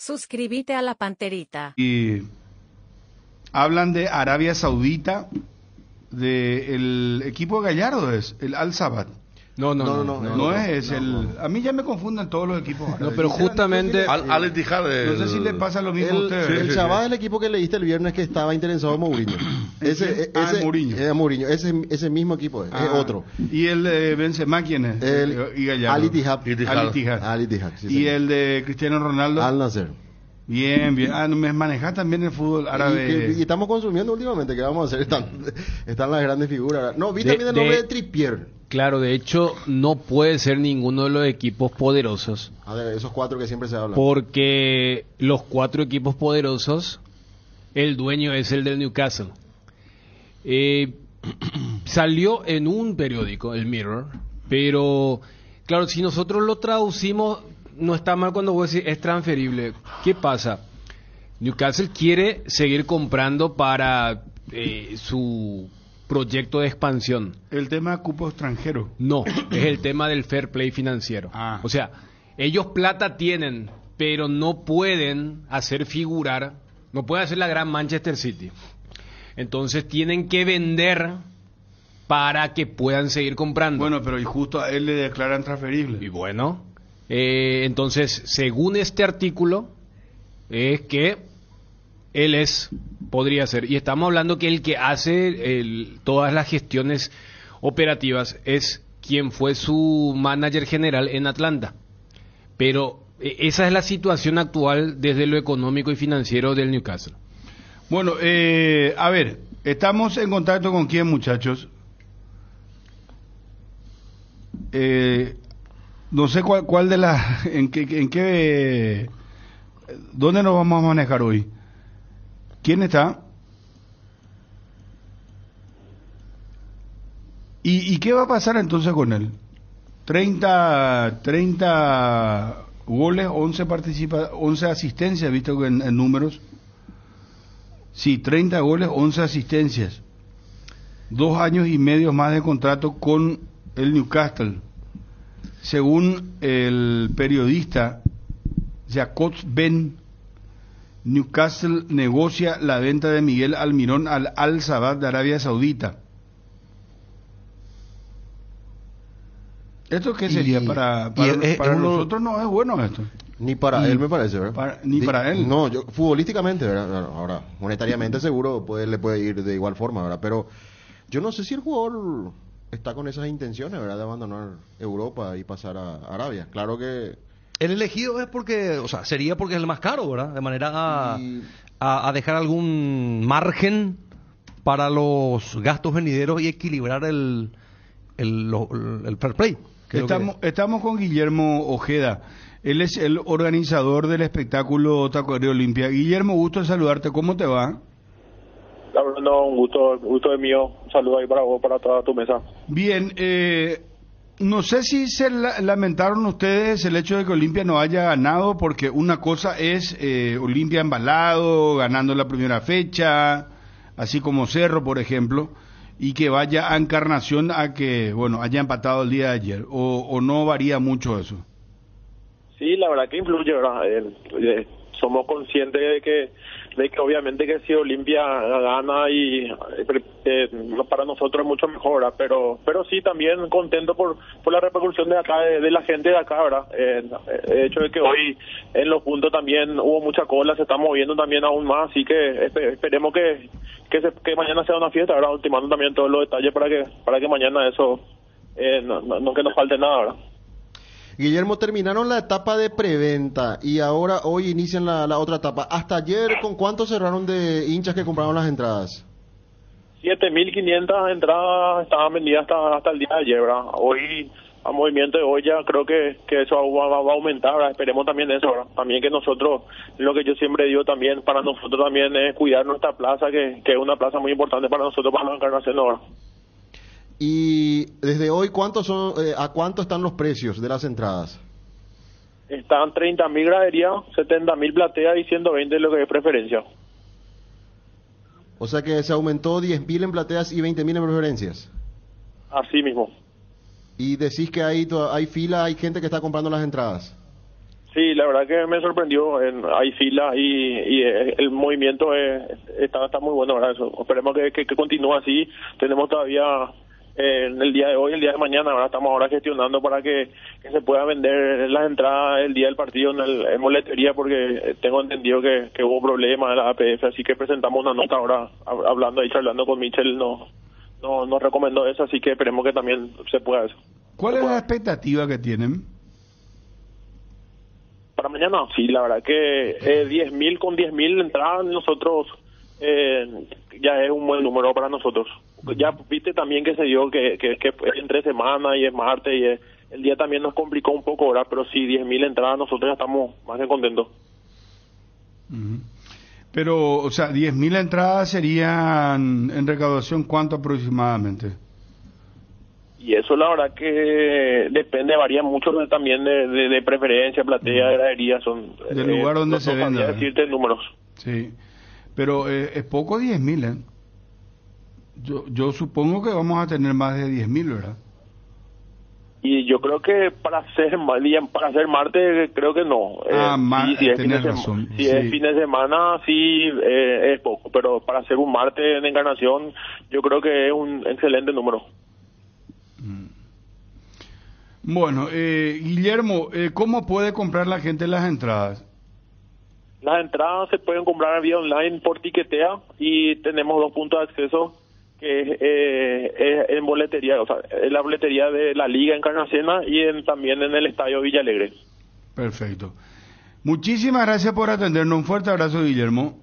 Suscríbete a la panterita. Y hablan de Arabia Saudita, del equipo de Gallardo es, el Al Sabat. No, no, no. No, no, es, es el... A mí ya me confunden todos los equipos. No, pero No sé justamente- Al, Al No sé si le pasa lo mismo a El, ustedes. el Chabá del equipo que leíste el viernes que estaba interesado en Mourinho. Ese, Ah, ese, Mourinho. eh, Mourinho. Ese, ese mismo equipo es, es Ah, otro. ¿Y el de Benzema quién es? El y Gallardo. Al Ittihad. Ittihad. Al Ittihad. Al Ittihad, sí, y señor. el de Cristiano Ronaldo. Al Nasser. Bien, bien. Ah, no me manejas también el fútbol Y, árabe. que- y estamos consumiendo últimamente, ¿qué vamos a hacer? Están, están las grandes figuras. No, vi De- también el nombre de- de Trippier. Claro, de hecho, no puede ser ninguno de los equipos poderosos. A ver, esos cuatro que siempre se hablan. Porque los cuatro equipos poderosos, el dueño es el del Newcastle. Eh, salió en un periódico, el Mirror, pero claro, si nosotros lo traducimos, no está mal cuando vos decís es transferible. ¿Qué pasa? Newcastle quiere seguir comprando para eh, su proyecto de expansión. El tema de cupo extranjero. No, es el tema del fair play financiero. Ah. O sea, ellos plata tienen, pero no pueden hacer figurar, no pueden hacer la gran Manchester City. Entonces tienen que vender para que puedan seguir comprando. Bueno, pero y justo a él le declaran transferible. y bueno, eh, entonces, según este artículo, es que él es, podría ser, y estamos hablando que el que hace el- todas las gestiones operativas es quien fue su manager general en Atlanta. Pero eh, esa es la situación actual desde lo económico y financiero del Newcastle. Bueno, eh, a ver, estamos en contacto con quién, muchachos. Eh, no sé cuál, cuál de las, en qué, en qué, dónde nos vamos a manejar hoy. ¿Quién está? ¿Y, y qué va a pasar entonces con él? 30, 30 goles, 11, participa, 11 asistencias, visto en, en números. Sí, 30 goles, 11 asistencias. Dos años y medio más de contrato con el Newcastle. Según el periodista Jacob Ben, Newcastle negocia la venta de Miguel Almirón al Al Sabad de Arabia Saudita. ¿Esto qué sería? Y- para para, es- es para uno- nosotros no es bueno esto. Ni para él, me parece, ¿verdad? para- ni Di- para él. No, yo, futbolísticamente, ¿verdad? Ahora, monetariamente seguro puede, le puede ir de igual forma, ¿verdad? Pero yo no sé si el jugador está con esas intenciones, ¿verdad? De abandonar Europa y pasar a Arabia. Claro que... El elegido es porque, o sea, sería porque es el más caro, ¿verdad? De manera a, Y- a- a dejar algún margen para los gastos venideros y equilibrar el, el, el fair play. es que- Estamos, estamos con Guillermo Ojeda. Él es el organizador del espectáculo Taco de Olimpia. Guillermo, gusto en saludarte. ¿Cómo te va? No, un gusto, un gusto de mío. Un saludo ahí para vos, para toda tu mesa. Bien, eh, no sé si se la- lamentaron ustedes el hecho de que Olimpia no haya ganado, porque una cosa es eh, Olimpia embalado, ganando la primera fecha, así como Cerro, por ejemplo, y que vaya a Encarnación a que, bueno, haya empatado el día de ayer, o, no varía mucho eso. Sí, la verdad que influye, ¿verdad? Eh, eh, somos conscientes de que, de que obviamente que si Olimpia gana y eh, eh, para nosotros es mucho mejor. Pero, pero sí también contento por, por la repercusión de acá, de, la gente de acá, ¿verdad? Eh, el hecho de que hoy en los puntos también hubo mucha cola, se está moviendo también aún más, así que espe- esperemos que, que, se- que mañana sea una fiesta, ¿verdad? Ultimando también todos los detalles para que, para que mañana eso, eh, no, no- no que nos falte nada, ¿verdad? Guillermo, terminaron la etapa de preventa y ahora hoy inician la, otra etapa. Hasta ayer, ¿con cuánto cerraron de hinchas que compraron las entradas? 7.500 entradas estaban vendidas hasta, hasta el día de ayer, ¿verdad? Hoy, a movimiento de hoy ya creo que, que eso va a aumentar, ¿verdad? Esperemos también eso, ¿verdad? También que nosotros, lo que yo siempre digo también, para nosotros también es cuidar nuestra plaza, que, que es una plaza muy importante para nosotros, para la encarnación, ¿verdad? Y desde hoy, ¿cuántos son, eh, ¿a cuánto están los precios de las entradas? Están 30.000 graderías, 70.000 plateas y 120 lo que es preferencia. O sea que se aumentó 10.000 en plateas y 20.000 en preferencias. Así mismo. Y decís que hay, hay fila, hay gente que está comprando las entradas. Sí, la verdad que me sorprendió. En, hay filas y, y eh, el movimiento es- está, está muy bueno. ¿verdad? Eso. Esperemos que, que, que continúe así. Tenemos todavía eh, en el día de hoy, el día de mañana, ahora estamos ahora gestionando para que, que se pueda vender las entradas el día del partido en, el, en boletería porque tengo entendido que, que hubo problemas de la APF, así que presentamos una nota ahora hab- hablando ahí, charlando con Michel, no, no, nos recomendó eso, así que esperemos que también se pueda eso. ¿Cuál es la expectativa que tienen? Para mañana, sí, la verdad que eh, 10.000 con 10.000 entradas nosotros eh, ya es un buen número para nosotros. Ya viste también que se dio que, que, que fue entre semana y es martes y es- el día también nos complicó un poco ahora, pero sí, 10.000 entradas nosotros ya estamos más que contentos. Pero, o sea, 10.000 entradas serían en recaudación, ¿cuánto aproximadamente? Y eso la verdad que depende, varía mucho también de, de, de preferencia, platea, gradería, son... Del lugar donde no se venda. decirte números. Sí, pero eh, es poco 10.000, ¿eh? Yo, yo supongo que vamos a tener más de 10.000, ¿verdad? Y yo creo que para día- para hacer martes creo que no. Ah, ma- sí, si es, fin de, razón, si sí. es fin de semana sí eh, es poco, pero para hacer un martes en Encarnación yo creo que es un excelente número. Bueno, eh, Guillermo, eh, ¿cómo puede comprar la gente las entradas? Las entradas se pueden comprar vía online por Tiquetea y tenemos dos puntos de acceso que es, eh, es en boletería, o sea, en la boletería de la Liga Encarnaciona y en, también en el Estadio Villalegre. Perfecto. Muchísimas gracias por atendernos. Un fuerte abrazo, Guillermo.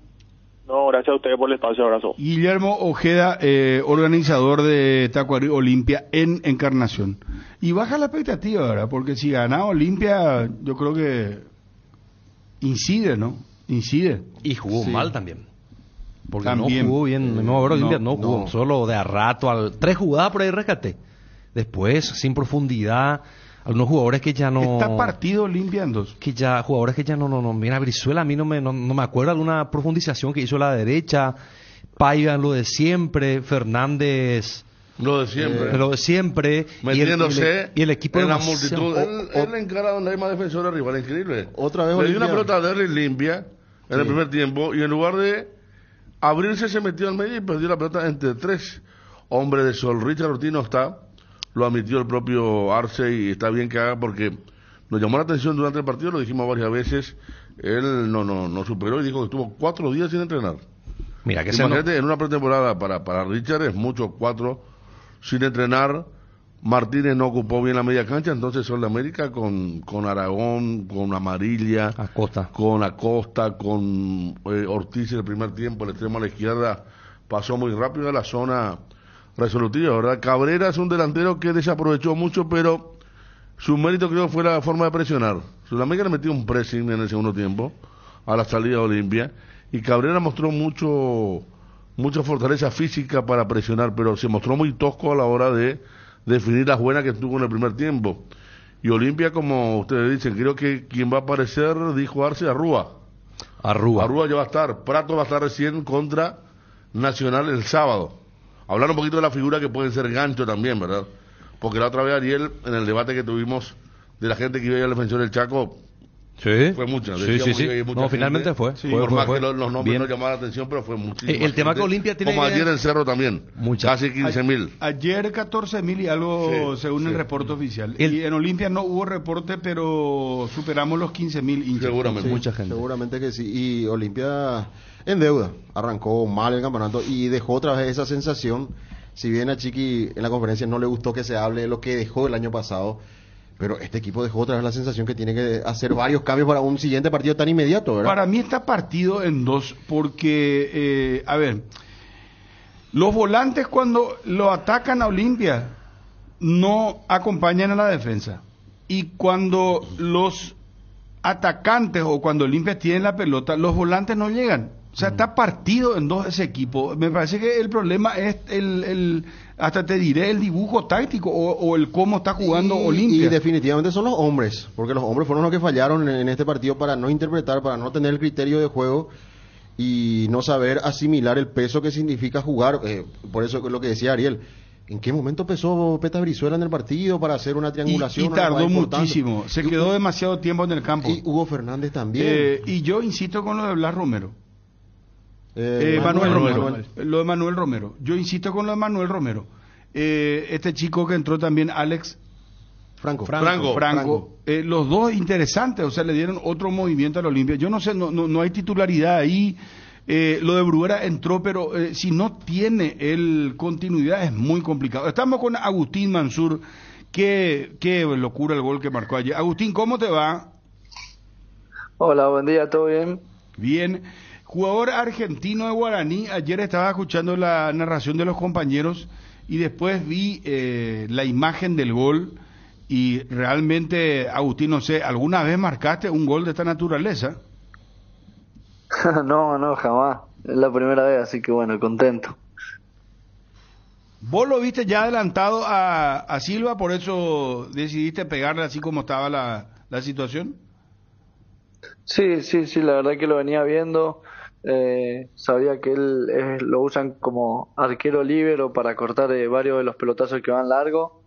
No, gracias a ustedes por el espacio, abrazo. Guillermo Ojeda, eh, organizador de Tacuarí Olimpia en Encarnación. Y baja la expectativa, ¿verdad? Porque si gana Olimpia, yo creo que incide, ¿no? Incide. Y jugó Sí. mal también. Porque También. no jugó bien. No, ahora No, Olimpia no jugó. no. Solo de a rato. Al, tres jugadas por ahí rescaté. Después, sin profundidad. Algunos jugadores que ya no. Está partido Olimpia en dos. que ya jugadores que ya no no no mira Brizuela a mí no me no, no me acuerdo alguna profundización que hizo a la derecha Paiva lo de siempre Fernández Lo de siempre. en lo de siempre y el- Metiéndose y el, y el equipo en la multitud. Él, o- él encara donde hay más defensores arriba, increíble. Otra vez Le dio Olimpia. una pelota a Derry limpia en el primer tiempo y en lugar de abrirse se metió al medio y perdió la pelota entre tres hombres de sol. Richard Ortiz no está, lo admitió el propio Arce y está bien que haga porque nos llamó la atención durante el partido, lo dijimos varias veces. Él no, no, no superó y dijo que estuvo cuatro días sin entrenar. mira que se no- Imagínate, en una pretemporada para, para Richard es mucho, cuatro sin entrenar. Martínez no ocupó bien la media cancha, entonces Sol de América con, con Aragón, con Amarilla, Acosta con Acosta, con eh, Ortiz en el primer tiempo, el extremo a la izquierda pasó muy rápido a la zona resolutiva, ¿verdad? Cabrera es un delantero que desaprovechó mucho, pero su mérito creo fue la forma de presionar. Sudamérica le metió un pressing en el segundo tiempo a la salida de Olimpia y Cabrera mostró mucho mucha fortaleza física para presionar, pero se mostró muy tosco a la hora de definir las buenas que tuvo en el primer tiempo. Y Olimpia, como ustedes dicen, creo que quien va a aparecer, dijo Arce, Arrúa. Arrúa Arrúa ya va a estar. Prato va a estar recién contra Nacional el sábado. Hablar un poquito de la figura que pueden ser gancho también, ¿verdad? Porque la otra vez, Ariel, en el debate que tuvimos de la gente que iba a ir al defensor del Chaco, sí fue mucha. sí sí mucha no finalmente fue, Sí, fue, por fue, más fue. que los, los nombres Bien. no llamaban la atención, pero fue muchísimo. Eh, el tema que Olimpia tiene Como ayer en Cerro también. Casi 15 mil. Ayer 14 mil y algo Sí, según el sí. reporte oficial. El- Y en Olimpia no hubo reporte, pero superamos los 15 mil hinchas. Seguramente. mucha gente Seguramente que sí. Y Olimpia en deuda. Arrancó mal el campeonato y dejó otra vez esa sensación. Si bien a Chiqui en la conferencia no le gustó que se hable de lo que dejó el año pasado, pero este equipo dejó otra vez la sensación que tiene que hacer varios cambios para un siguiente partido tan inmediato, ¿verdad? Para mí está partido en dos, porque, eh, a ver, los volantes cuando lo atacan a Olimpia no acompañan a la defensa. Y cuando los atacantes o cuando Olimpia tiene la pelota, los volantes no llegan. O sea, está partido en dos ese equipo. Me parece que el problema es el, el hasta te diré, el dibujo táctico o, o el cómo está jugando Y- Olimpia. Y definitivamente son los hombres, porque los hombres fueron los que fallaron en, este partido para no interpretar, para no tener el criterio de juego y no saber asimilar el peso que significa jugar. Eh, por eso es lo que decía Ariel, ¿En qué momento empezó Peta Brizuela en el partido para hacer una triangulación? y tardó muchísimo. Se quedó demasiado tiempo en el campo. Y Hugo Fernández también. Eh, y yo insisto con lo de Blas Romero. Eh, Eh, Manuel, Romero. Manuel. Lo de Manuel Romero. Yo insisto con lo de Manuel Romero. Eh, este chico que entró también, Alex Franco. Franco. Franco. Eh, los dos interesantes, o sea, le dieron otro movimiento a la Olimpia. Yo no sé, no, no, no hay titularidad ahí. Eh, lo de Bruguera entró, pero eh, si no tiene el continuidad es muy complicado. Estamos con Agustín Mansur. Qué, qué locura el gol que marcó ayer. Agustín, ¿cómo te va? Hola, buen día, ¿todo bien? Bien. Jugador argentino de Guaraní. Ayer estaba escuchando la narración de los compañeros y después vi eh, la imagen del gol. Y realmente, Agustín, no sé, ¿alguna vez marcaste un gol de esta naturaleza? no, no, jamás. Es la primera vez, así que bueno, contento. Vos lo viste ya adelantado a, a Silva, por eso decidiste pegarle así como estaba la, la situación. Sí, sí, sí, la verdad que lo venía viendo. Eh, sabía que él lo usan como arquero libero para cortar eh, varios de los pelotazos que van largo.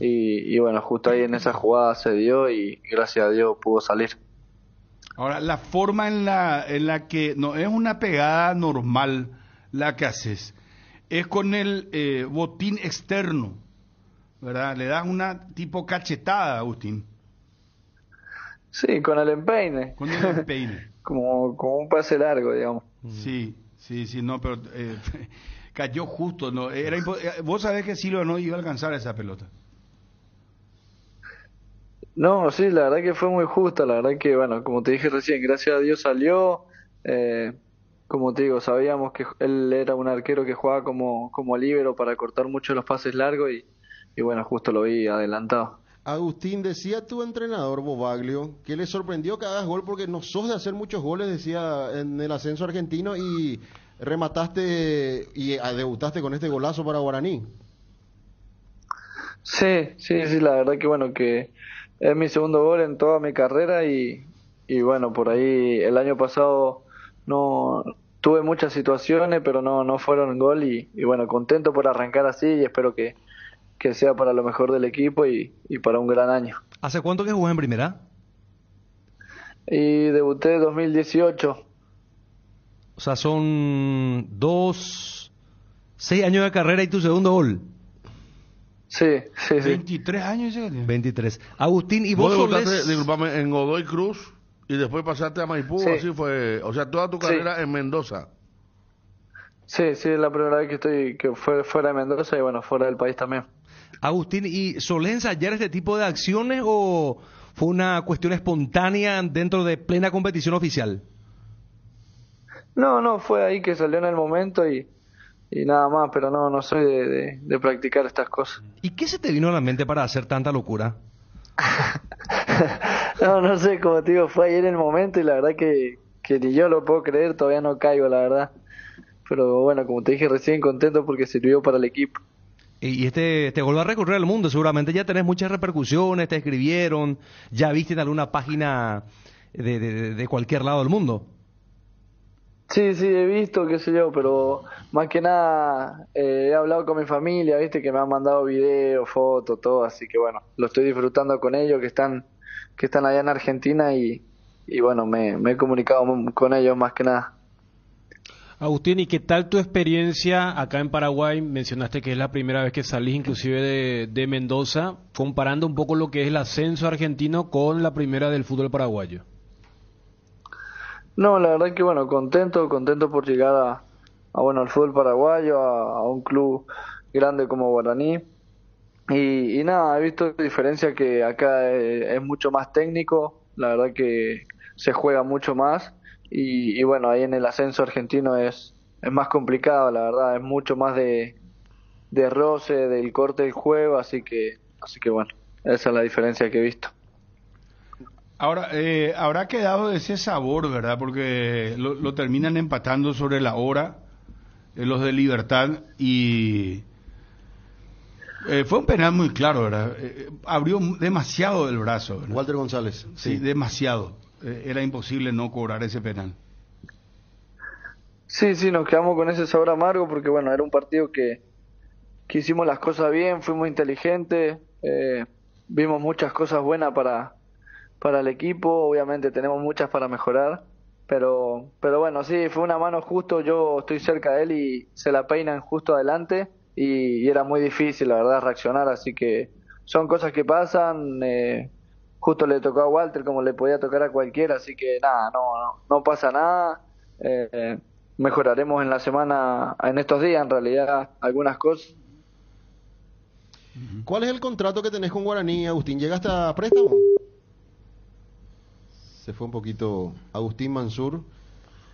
Y, y bueno, justo ahí en esa jugada se dio y gracias a Dios pudo salir. Ahora, la forma en la, en la que no es una pegada normal la que haces, es con el eh, botín externo, ¿verdad? Le das una tipo cachetada, Agustín, Sí, con el empeine. con el empeine. como, como un pase largo, digamos. Sí, sí, sí, no, pero eh, cayó justo, no, era eh, vos sabés que Silva no iba a alcanzar esa pelota. No, sí, la verdad que fue muy justa, la verdad que, bueno, como te dije recién, gracias a Dios salió, eh, como te digo, sabíamos que él era un arquero que jugaba como, como líbero para cortar mucho los pases largos y, y bueno, justo lo vi adelantado. Agustín, decía tu entrenador Bobaglio que le sorprendió que hagas gol porque no sos de hacer muchos goles, decía en el ascenso argentino y remataste y ah, debutaste con este golazo para Guaraní. Sí, sí, sí, la verdad que bueno, que es mi segundo gol en toda mi carrera y, y bueno, por ahí el año pasado no tuve muchas situaciones, pero no, no fueron gol y bueno, contento por arrancar así y espero que, que sea para lo mejor del equipo y, y para un gran año. ¿Hace cuánto que jugás en primera? Y debuté en 2018. O sea, son dos, seis años de carrera y tu segundo gol. Sí, sí, sí. 23 años tiene. 23. Agustín, ¿y Vos vos, debutaste, solés- disculpame, en Godoy Cruz y después pasaste a Maipú, Sí. así fue. O sea, toda tu Sí. carrera en Mendoza. Sí, sí, es la primera vez que estoy que fue fuera de Mendoza y bueno, fuera del país también. Agustín, ¿y solés ensayar este tipo de acciones o fue una cuestión espontánea dentro de plena competición oficial? No, no, fue ahí que salió en el momento y, y nada más, pero no, no soy de, de, de practicar estas cosas. ¿Y qué se te vino a la mente para hacer tanta locura? No, no sé, como te digo, fue ayer en el momento y la verdad que, que ni yo lo puedo creer, todavía no caigo, la verdad. Pero bueno, como te dije recién, contento porque sirvió para el equipo. Y este, este gol va a recorrer el mundo, seguramente ya tenés muchas repercusiones, te escribieron, ya viste en alguna página de, de- cualquier lado del mundo. Sí, sí, he visto, qué sé yo, pero más que nada eh, he hablado con mi familia, viste, que me han mandado videos, fotos, todo, así que bueno, lo estoy disfrutando con ellos, que están, que están allá en Argentina y, y bueno, me, me he comunicado con ellos más que nada. Agustín, ¿y qué tal tu experiencia acá en Paraguay? Mencionaste que es la primera vez que salís inclusive de, Mendoza, comparando un poco lo que es el ascenso argentino con la primera del fútbol paraguayo. No, la verdad que bueno, contento, contento por llegar a, bueno, al fútbol paraguayo, a, a un club grande como Guaraní. Y, y nada, he visto diferencia que acá eh, es mucho más técnico, la verdad que se juega mucho más. Y, y bueno, ahí en el ascenso argentino es, es más complicado, la verdad, es mucho más de, de roce, del corte del juego, así que, así que bueno, esa es la diferencia que he visto. Ahora, eh, habrá quedado ese sabor, ¿verdad? Porque lo, lo terminan empatando sobre la hora eh, los de Libertad y eh, fue un penal muy claro, ¿verdad? Eh, abrió demasiado el brazo, ¿verdad? Walter González. Sí, demasiado. Eh, era imposible no cobrar ese penal. Sí, sí, nos quedamos con ese sabor amargo porque bueno, era un partido que, que hicimos las cosas bien, fuimos inteligentes, eh, vimos muchas cosas buenas para, para el equipo, obviamente tenemos muchas para mejorar, pero, pero bueno, sí, fue una mano justo, yo estoy cerca de él y se la peinan justo adelante y, y era muy difícil, la verdad, reaccionar, así que son cosas que pasan, eh, justo le tocó a Walter como le podía tocar a cualquiera, así que nada, no, no, no pasa nada. Eh, mejoraremos en la semana, en estos días en realidad, algunas cosas. ¿Cuál es el contrato que tenés con Guaraní, Agustín? ¿Llegaste a préstamo? Se fue un poquito Agustín Mansur,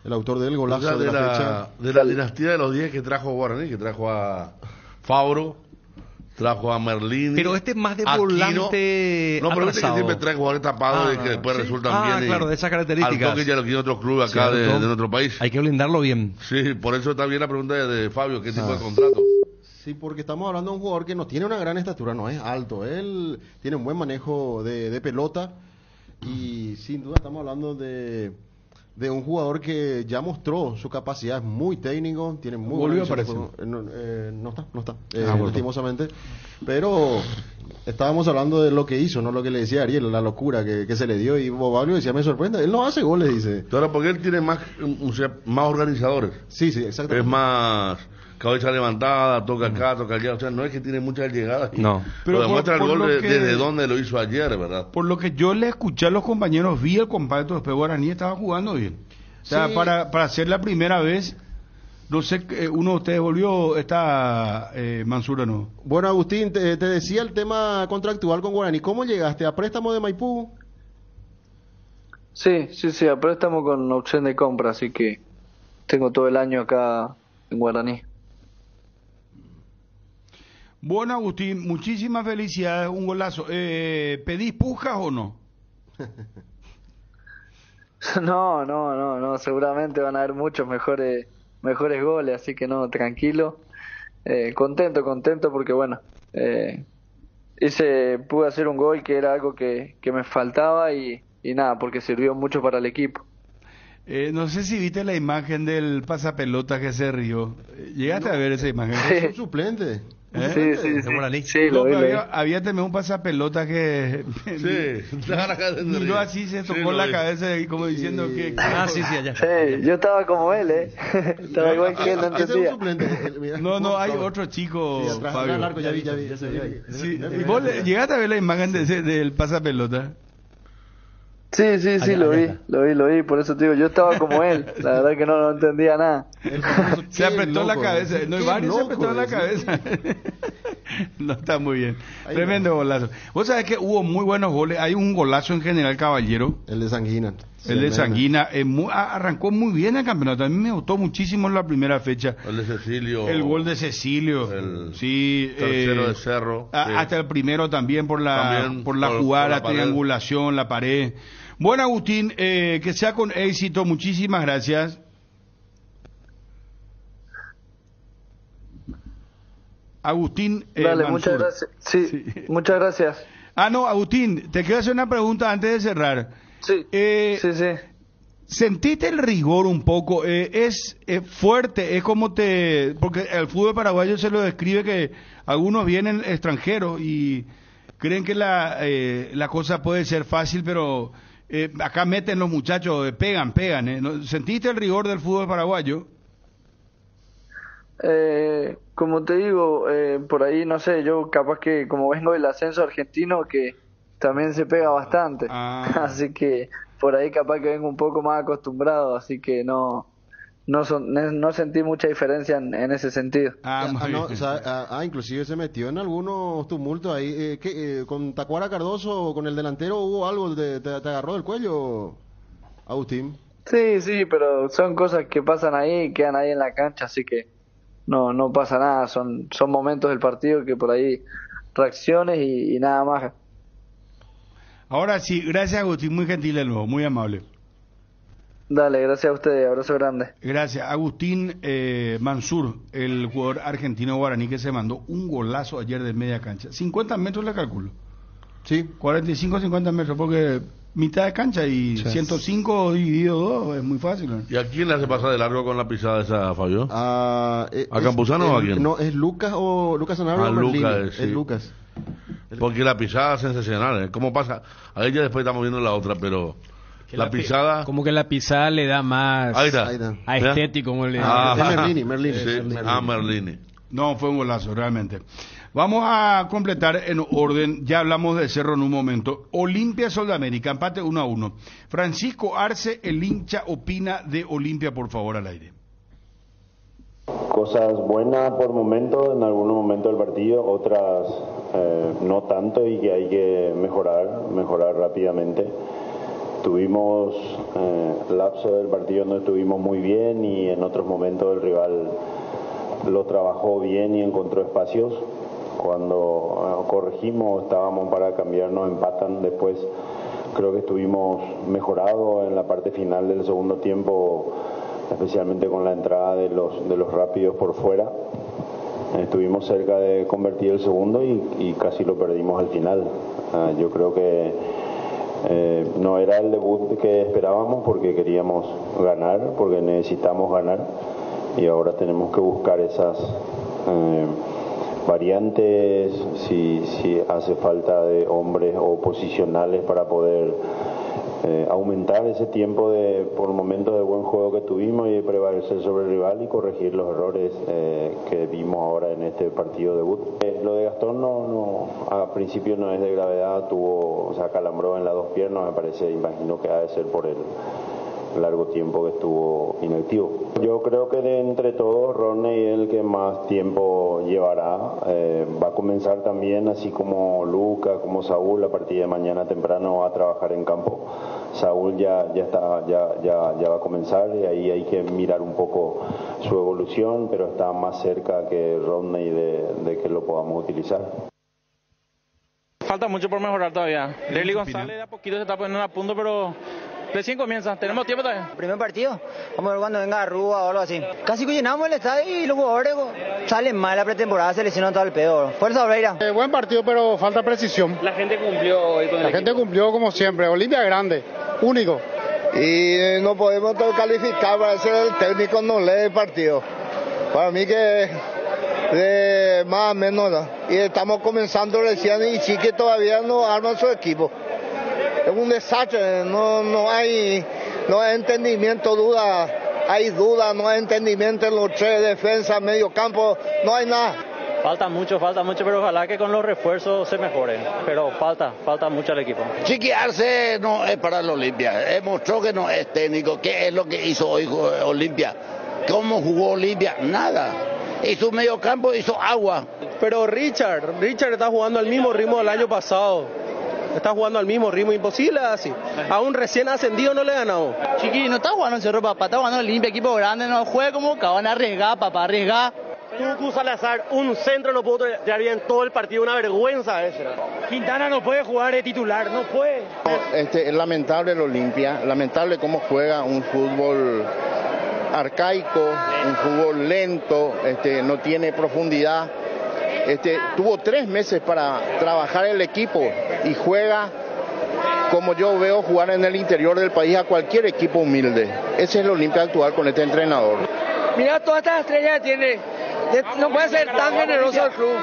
el autor del O golazo sea, de, de, la, la, fecha. de la dinastía de los 10 que trajo Guaraní, que trajo a Fabro, trajo a Merlín. Pero este es más de Aquino. volante No, pero este que siempre trae jugadores tapados Ah, y que después sí. resultan Ah, bien. claro, de esas características. Al toque ya lo tiene otro club acá de, nuestro país. Hay que blindarlo bien. Sí, por eso está bien la pregunta de, de Fabio, ¿qué tipo Ah. de contrato? Sí, porque estamos hablando de un jugador que no tiene una gran estatura, no es alto. Él tiene un buen manejo de, de pelota y sin duda estamos hablando de, de un jugador que ya mostró su capacidad, es muy técnico, tiene muy Volvió buena visión. Eh, no, eh, no está, no está, eh, Ah, lastimosamente. Pero estábamos hablando de lo que hizo, no lo que le decía Ariel, la locura que, que se le dio. Y Bobalio decía, me sorprende, él no hace goles, dice. Ahora, porque él tiene más, o sea, más organizadores. Sí, sí, exactamente. Es más cabeza levantada, toca acá, toca allá. O sea, no es que tiene muchas llegadas. No. Pero demuestra por- el gol lo de- que- desde donde lo hizo ayer, ¿verdad? Por lo que yo le escuché a los compañeros, vi el compacto después Guaraní estaba jugando bien. O sea, Sí. para, para ser la primera vez, no sé, eh, uno de ustedes volvió, está eh, Mansura, ¿no? Bueno, Agustín, te, te decía el tema contractual con Guaraní. ¿Cómo llegaste a préstamo de Maipú? Sí, sí, sí, a préstamo con opción de compra, así que tengo todo el año acá en Guaraní. Bueno, Agustín, muchísimas felicidades, un golazo. Eh, ¿Pedís pujas o no? No, no, no, no, seguramente van a haber muchos mejores, mejores goles, así que no, tranquilo. Eh, contento, contento porque bueno, eh, hice, pude hacer un gol que era algo que, que me faltaba y, y nada, porque sirvió mucho para el equipo. Eh, no sé si viste la imagen del pasapelota que se rió. ¿Llegaste a ver esa imagen? Es un suplente. ¿Eh? Sí, sí, de sí, sí, No, lo vi. había, había también un pasapelota que Sí, miró así, se tocó la vi. cabeza y como diciendo que... Ah, sí, sí, allá. Sí, yo estaba como él, ¿eh? estaba igual que él, no entendía. No, no, hay otro chico, Fabio. ya vi, ya vi. ya vi. Sí, ¿Y vos le- llegaste a ver la imagen de ese- del pasapelota? Sí, sí, sí, Allá, lo allá vi, está. lo vi, lo vi, por eso te digo, yo estaba como él, la verdad que no, no entendía nada. Famoso, Se apretó la cabeza. No, varios se apretaron la cabeza. no, está muy bien. Ahí Tremendo golazo. Vos sabés que hubo muy buenos goles. Hay un golazo en general, caballero. El de Sanguina. El de. Sanguina. eh, mu- a- arrancó muy bien el campeonato. A mí me gustó muchísimo la primera fecha. El de Cecilio. El gol de Cecilio. El sí. tercero eh, de Cerro. a- sí. Hasta el primero también por la, También por la por- jugada, por la triangulación, la pared. Bueno, Agustín, eh, que sea con éxito. Muchísimas gracias. Agustín. eh, Dale, muchas gracias. Sí, Sí. muchas gracias. Ah, no, Agustín, te quiero hacer una pregunta antes de cerrar. Sí, Eh, sí, sí. ¿Sentiste el rigor un poco? Eh, es, eh, fuerte, es como te... Porque el fútbol paraguayo se lo describe que algunos vienen extranjeros y creen que la, eh, la cosa puede ser fácil, pero eh, acá meten los muchachos, eh, pegan, pegan. eh. ¿No- ¿Sentiste el rigor del fútbol paraguayo? Eh, como te digo, eh, por ahí no sé, yo capaz que como vengo del ascenso argentino que también se pega bastante, Ah. así que por ahí capaz que vengo un poco más acostumbrado, así que no no son, no, sentí mucha diferencia en, en ese sentido. Ah, Ah, muy no, bien. o sea, ah, ah, inclusive se metió en algunos tumultos ahí. Eh, ¿qué, eh, con Tacuara Cardoso, con el delantero, hubo algo, de- te, te agarró del cuello, Agustín. Sí, sí, pero son cosas que pasan ahí, quedan ahí en la cancha, así que no no pasa nada, son son momentos del partido que por ahí reacciones y, y nada más. Ahora sí, gracias Agustín, muy gentil de nuevo, muy amable. Dale, gracias a ustedes, abrazo grande. Gracias. Agustín eh, Mansur, el jugador argentino guaraní que se mandó un golazo ayer de media cancha. 50 metros le calculo. Sí. 45, 50 metros, porque mitad de cancha y 105 dividido 2 es muy fácil. ¿no? ¿Y a quién le hace pasar de largo con la pisada esa, Fabio? Ah, eh, ¿A es- Campuzano o a quién? No, es Lucas o Lucas Sanabria Ah. Lucas, Es sí. Lucas. Porque la pisada es sensacional, ¿eh? ¿Cómo pasa? A ella después estamos viendo la otra, pero Que la pi- pisada... Como que la pisada le da más Ahí está. Ahí está. aesthetic, como le Ah, Es Merlini, Merlini. sí, Merlini. Ah, Merlini. No, fue un golazo, realmente. Vamos a completar en orden, ya hablamos de Cerro en un momento. Olimpia Soldamérica, empate 1 a 1. Francisco Arce, el hincha, opina de Olimpia, por favor, al aire. Cosas buenas por momentos, en algunos momentos del partido, otras eh, no tanto y que hay que mejorar, mejorar rápidamente. Tuvimos eh, lapso del partido donde estuvimos muy bien y en otros momentos el rival lo trabajó bien y encontró espacios. Cuando eh, corregimos, estábamos para cambiar, nos empatan. Después creo que estuvimos mejorados en la parte final del segundo tiempo, especialmente con la entrada de los, de los rápidos por fuera. Estuvimos cerca de convertir el segundo y, y casi lo perdimos al final. Ah, yo creo que eh, no era el debut que esperábamos porque queríamos ganar, porque necesitamos ganar. Y ahora tenemos que buscar esas eh, variantes, si, si hace falta de hombres o posicionales para poder eh, aumentar ese tiempo de por momentos de buen juego que tuvimos y prevalecer sobre el rival y corregir los errores eh, que vimos ahora en este partido debut. Eh, lo de Gastón no, no, a principio no es de gravedad, tuvo, o sea, calambró en las dos piernas, me parece, imagino que ha de ser por el largo tiempo que estuvo inactivo. Yo creo que de entre todos, Rodney es el que más tiempo llevará. Eh, va a comenzar también, así como Luca, como Saúl, a partir de mañana temprano va a trabajar en campo. Saúl ya, ya, está, ya, ya, ya va a comenzar y ahí hay que mirar un poco su evolución, pero está más cerca que Rodney de, de que lo podamos utilizar. Falta mucho por mejorar todavía. Leslie González de a poquito se está poniendo a punto, pero recién comienza. Tenemos tiempo todavía. Primer partido, vamos a ver cuando venga Rúa o algo así. Casi que llenamos el estadio y los jugadores salen mal la pretemporada, se lesionan todo el pedo. Fuerza Obreira. Eh, buen partido, pero falta precisión. La gente cumplió hoy con el La gente cumplió como siempre. Olimpia grande, único. Y eh, no podemos calificar para ser el técnico no lee el partido. Para mí que de más o menos. ¿no? Y estamos comenzando recién y sí que todavía no arman su equipo. Es un desastre, no, no hay no hay entendimiento, duda, hay duda, no hay entendimiento en los tres, defensa, medio campo, no hay nada. Falta mucho, falta mucho, pero ojalá que con los refuerzos se mejore. Pero falta, falta mucho al equipo. Chiqui Arce no es para el Olimpia. Demostró que no es técnico. ¿Qué es lo que hizo hoy Olimpia? ¿Cómo jugó Olimpia? Nada. Hizo un medio campo, hizo agua. Pero Richard, Richard está jugando al mismo ritmo del año pasado. Está jugando al mismo ritmo, imposible así. A un recién ascendido no le ganamos. Chiqui, no está jugando en Cerro Papá, está jugando en Olimpia, equipo grande, no juega como que van a arriesgar, papá, arriesgar. Tucu Salazar, un centro no pudo tirar bien todo el partido, una vergüenza ese. Quintana no puede jugar de titular, no puede. Este, es lamentable el Olimpia, lamentable cómo juega un fútbol arcaico, un fútbol lento, este, no tiene profundidad. Este, tuvo tres meses para trabajar el equipo y juega como yo veo jugar en el interior del país a cualquier equipo humilde. Ese es el Olimpia actual con este entrenador. Mira todas estas estrellas que tiene. No puede ser tan generoso el club.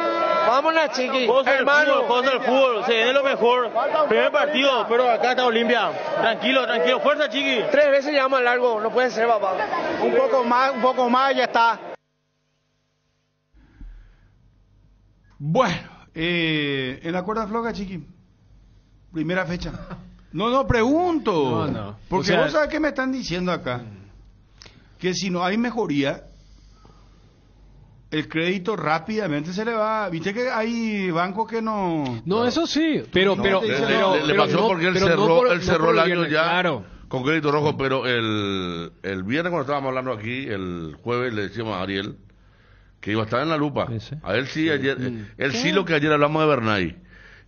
Vámonos, chiqui. Hermano. Cosa del fútbol, se viene lo mejor. Primer partido, pero acá está Olimpia. Tranquilo, tranquilo. Fuerza, chiqui. Tres veces ya más largo, no puede ser, papá. Un poco más, un poco más, ya está. Bueno, eh, en la cuerda floja, chiqui. Primera fecha. No, no, pregunto. No, no. Porque O sea- vos sabés qué me están diciendo acá. Que si no hay mejoría, el crédito rápidamente se le va. Viste que hay bancos que no. No, eso sí, pero, No, pero, le- pero- pasó porque él cerró, por- él cerró el año viernes, ya Claro. con crédito rojo, pero el, el viernes cuando estábamos hablando aquí, el jueves le decíamos a Ariel que iba a estar en la lupa. A él sí, ayer, Mm. él sí lo que ayer hablamos de Bernay.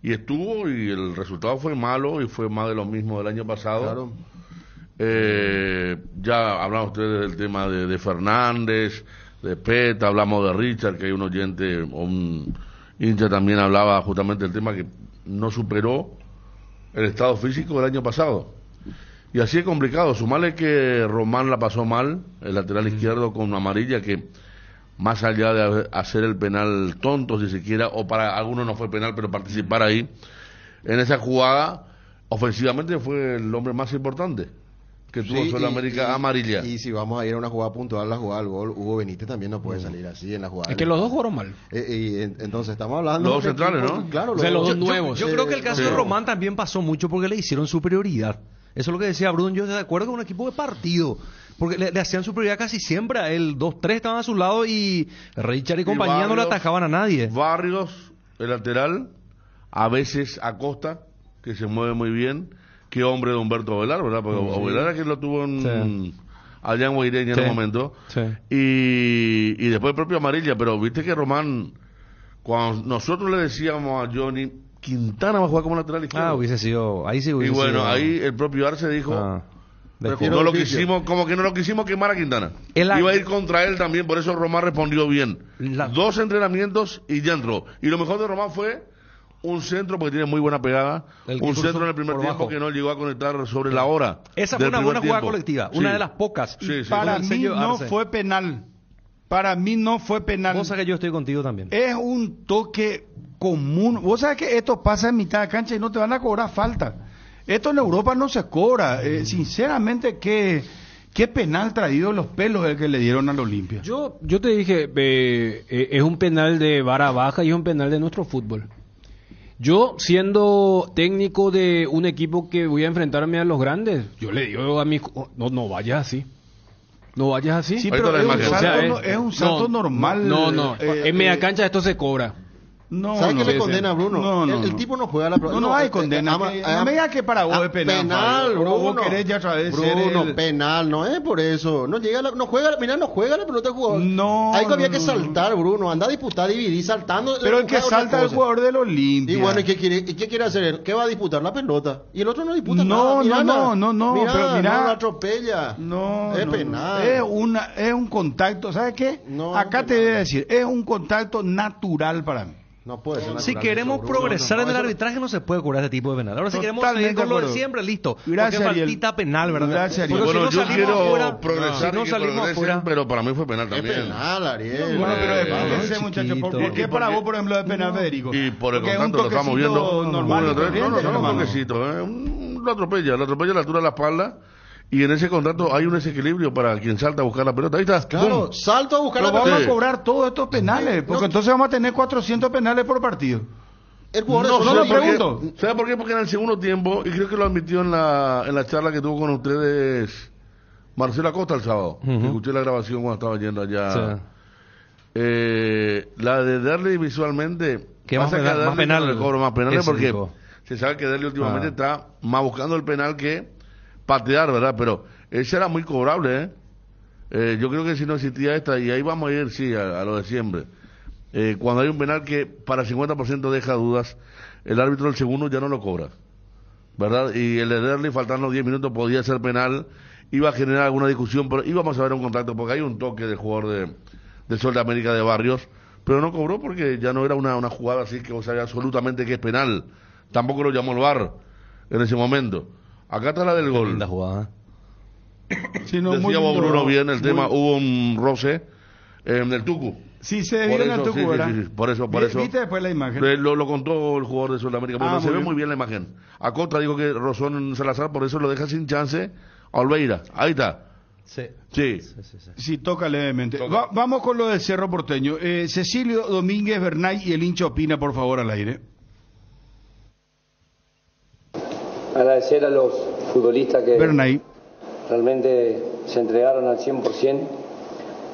Y estuvo y el resultado fue malo y fue más de lo mismo del año pasado. Eh, ya hablamos ustedes del tema de, de Fernández, de Peta, hablamos de Richard, que hay un oyente, un hincha también hablaba justamente del tema que no superó el estado físico del año pasado. Y así es complicado. Sumarle que Román la pasó mal, el lateral izquierdo con amarilla, que más allá de hacer el penal tonto, si se quiera, o para algunos no fue penal, pero participar ahí, en esa jugada, ofensivamente fue el hombre más importante que tuvo Sí, Sudamérica y- y- amarilla. Y si vamos a ir a una jugada puntual, la jugada del gol, Hugo Benítez también no puede salir así en la jugada. Es que los dos jugaron mal. Eh, y en- entonces estamos hablando Los dos de centrales, ¿no? Claro, O sea, los dos Yo- nuevos. Yo, creo que el caso Sí. de Román también pasó mucho porque le hicieron superioridad. Eso es lo que decía Bruno. Yo estoy de acuerdo con un equipo de partido. Porque le, le hacían superioridad casi siempre a él. Dos, tres estaban a su lado y Richard y compañía no le atajaban a nadie. Barrios, el lateral, a veces Acosta, que se mueve muy bien. Qué hombre de Humberto Velar, ¿verdad? Porque Sí. Ovelar es que lo tuvo en, Sí. allá en Guaireña en Sí. el momento. Sí. Y, y después el propio Amarilla, pero viste que Román, cuando nosotros le decíamos a Johnny, Quintana va a jugar como lateral izquierdo. Ah, hubiese sido. Ahí sí y hubiese bueno, sido- ahí el propio Arce dijo, Ah, no lo quisimos, como que no lo quisimos quemar a Quintana. El- Iba a ir contra él también, por eso Román respondió bien. La- Dos entrenamientos y ya entró. Y lo mejor de Román fue un centro, porque tiene muy buena pegada, El un centro en el primer tiempo que no llegó a conectar sobre la hora. Esa fue una buena jugada colectiva. Sí. Una de las pocas. Sí, sí. Para mí no fue penal. Para mí no fue penal. Sabés que yo estoy contigo también. Es un toque común. Vos sabés que esto pasa en mitad de cancha y no te van a cobrar falta. Esto en Europa no se cobra. Eh, sinceramente, qué, qué penal traído los pelos el que le dieron al Olimpia. Yo, yo te dije, eh, eh, es un penal de vara baja y es un penal de nuestro fútbol. Yo, siendo técnico de un equipo que voy a enfrentarme a los grandes, yo le digo a mi... ju- No, no vayas así. No vayas así. Sí, pero es un, salto, O sea, no- es un salto no, normal. No, no. eh, en media cancha esto se cobra. No, ¿Sabes no, qué le condena a Bruno? No, no, el, tipo no juega la No, no hay eh, condena. ama- que- ama- no que para vos ah, es penal. Penal. Bruno. Vos querés ya otra vez Bruno, el- penal, no es por eso. No llega, la- no juega, mira, no juega la pelota del jugador. No, Ahí había que saltar, Bruno. Anda a disputar, dividir, saltando. Pero el que salta es el jugador del Olimpia. Y bueno, ¿y qué quiere, y qué quiere hacer él? ¿Qué va a disputar? La pelota. Y el otro no disputa nada. no, Mirá, no, no, no, Mirá, pero mirá- no la atropella. No, Es penal. Es, una, es un contacto, ¿sabes qué? No, Acá te voy a decir, es un contacto natural para mí. No puede ser Si queremos progresar No, en el eso- arbitraje no se puede cobrar este tipo de penal. Ahora si queremos seguir con lo de siempre, listo. Gracias, Porque Ariel. faltita penal, ¿verdad? Gracias, Ariel. Porque bueno, si no yo salimos quiero afuera, progresar no salimos afuera, pero para mí fue penal Es también. penal, Ariel. Bueno, pero Eh, explíquense, no, muchachos, ¿por, qué para vos, por ejemplo, es penal, Federico? Y por el contacto lo estamos viendo. normal no, no, no, un toquecito, ¿eh? Un- lo atropella, lo atropella a la altura de la espalda. Y en ese contacto hay un desequilibrio para quien salta a buscar la pelota. Ahí está. Claro, ¡Bum! salto a buscar Pero la vamos pelota. a cobrar todos estos penales, porque No. entonces vamos a tener 400 penales por partido. El jugador No, no sé lo por qué- pregunto. ¿Sabe por qué? Porque en el segundo tiempo, y creo que lo admitió en la, en la charla que tuvo con ustedes Marcelo Acosta el sábado. Que Escuché la grabación cuando estaba yendo allá. Sí. Eh, la de darle visualmente. Que más penal- más penal no le cobro más penales porque dijo. se sabe que Derli últimamente Ah. está más buscando el penal que patear, ¿verdad? Pero ese era muy cobrable, ¿eh? Eh, yo creo que si no existía esta, y ahí vamos a ir, sí, a, lo de siempre. Eh, cuando hay un penal que para el 50% deja dudas, el árbitro del segundo ya no lo cobra. ¿Verdad? Y el de Derli, faltando 10 minutos, podía ser penal, iba a generar alguna discusión, pero íbamos a ver un contacto, porque hay un toque del jugador de, de Sol de América de Barrios, pero no cobró porque ya no era una, una jugada así que vos sabés absolutamente que es penal. Tampoco lo llamó el VAR en ese momento. Acá está la del gol. Linda jugada. Sí, no, muy Decía vos, lindo. Bruno bien el Muy- tema, hubo un roce en el Tucu. Sí, se vio en el Tucu, sí, sí, ¿verdad? sí, sí, por eso, por eso. ¿Viste después la imagen? Lo, lo contó el jugador de Sudamérica. Ah, se ve muy bien la imagen. Acosta dijo que Rosón Salazar, por eso lo deja sin chance a Olveira. Ahí está. Sí. Sí. Sí, toca levemente. Toca. Va- vamos con lo del Cerro Porteño. Eh, Cecilio Domínguez Bernay y el hincha opina, por favor, al aire. Agradecer a los futbolistas que Bernay. realmente se entregaron al 100%,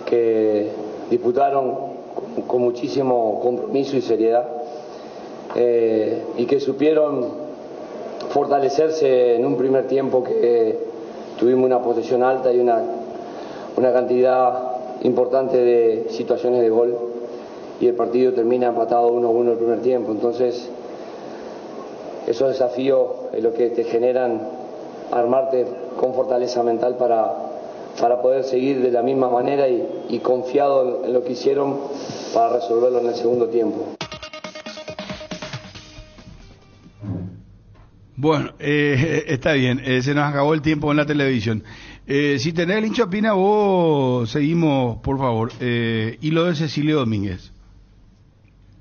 que disputaron con, con muchísimo compromiso y seriedad eh, y que supieron fortalecerse en un primer tiempo que tuvimos una posesión alta y una, una cantidad importante de situaciones de gol y el partido termina empatado 1-1 el primer tiempo. Entonces, esos desafíos es lo que te generan armarte con fortaleza mental para, para poder seguir de la misma manera y, confiado en, en lo que hicieron para resolverlo en el segundo tiempo. Bueno, eh, está bien, eh, se nos acabó el tiempo en la televisión. Eh, si tenés el hincha Pina, vos seguimos, por favor. Eh, y lo de Cecilio Domínguez.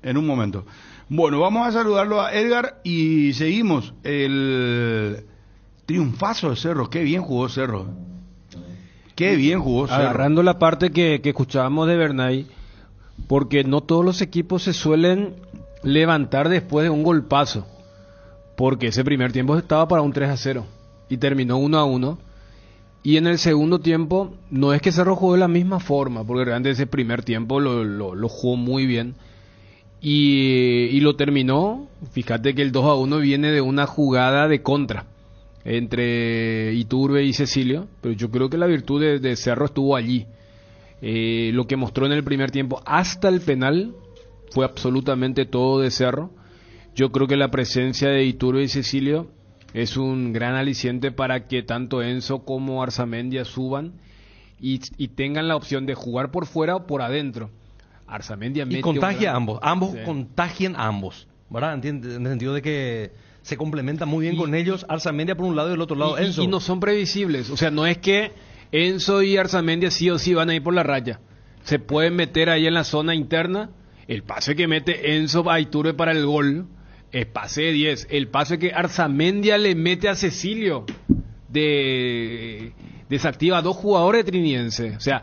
En un momento. Bueno, vamos a saludarlo a Edgar y seguimos. El triunfazo de Cerro, qué bien jugó Cerro. Qué bien jugó Cerro. Agarrando la parte que, que escuchábamos de Bernay, porque no todos los equipos se suelen levantar después de un golpazo. Porque ese primer tiempo estaba para un 3 a 0 y terminó 1 a 1. Y en el segundo tiempo, no es que Cerro jugó de la misma forma, porque realmente ese primer tiempo lo, lo, lo jugó muy bien. Y, lo terminó, fíjate que el 2 a 1 viene de una jugada de contra entre Iturbe y Cecilio, pero yo creo que la virtud de, de Cerro estuvo allí. Eh, lo que mostró en el primer tiempo hasta el penal fue absolutamente todo de Cerro. Yo creo que la presencia de Iturbe y Cecilio es un gran aliciente para que tanto Enzo como Arzamendia suban y, y tengan la opción de jugar por fuera o por adentro. Arzamendia Y mete contagia a ambos. Ambos Sí. contagian a ambos. ¿Verdad? Entiende- En el sentido de que se complementa muy bien con ellos. Arzamendia por un lado y del otro lado y, y- Enzo. y no son previsibles. O sea, no es que Enzo y Arzamendia sí o sí van a ir por la raya. Se pueden meter ahí en la zona interna. El pase que mete Enzo a Iturbe para el gol es pase de 10. El pase que Arzamendia le mete a Cecilio de desactiva a dos jugadores trinienses. O sea,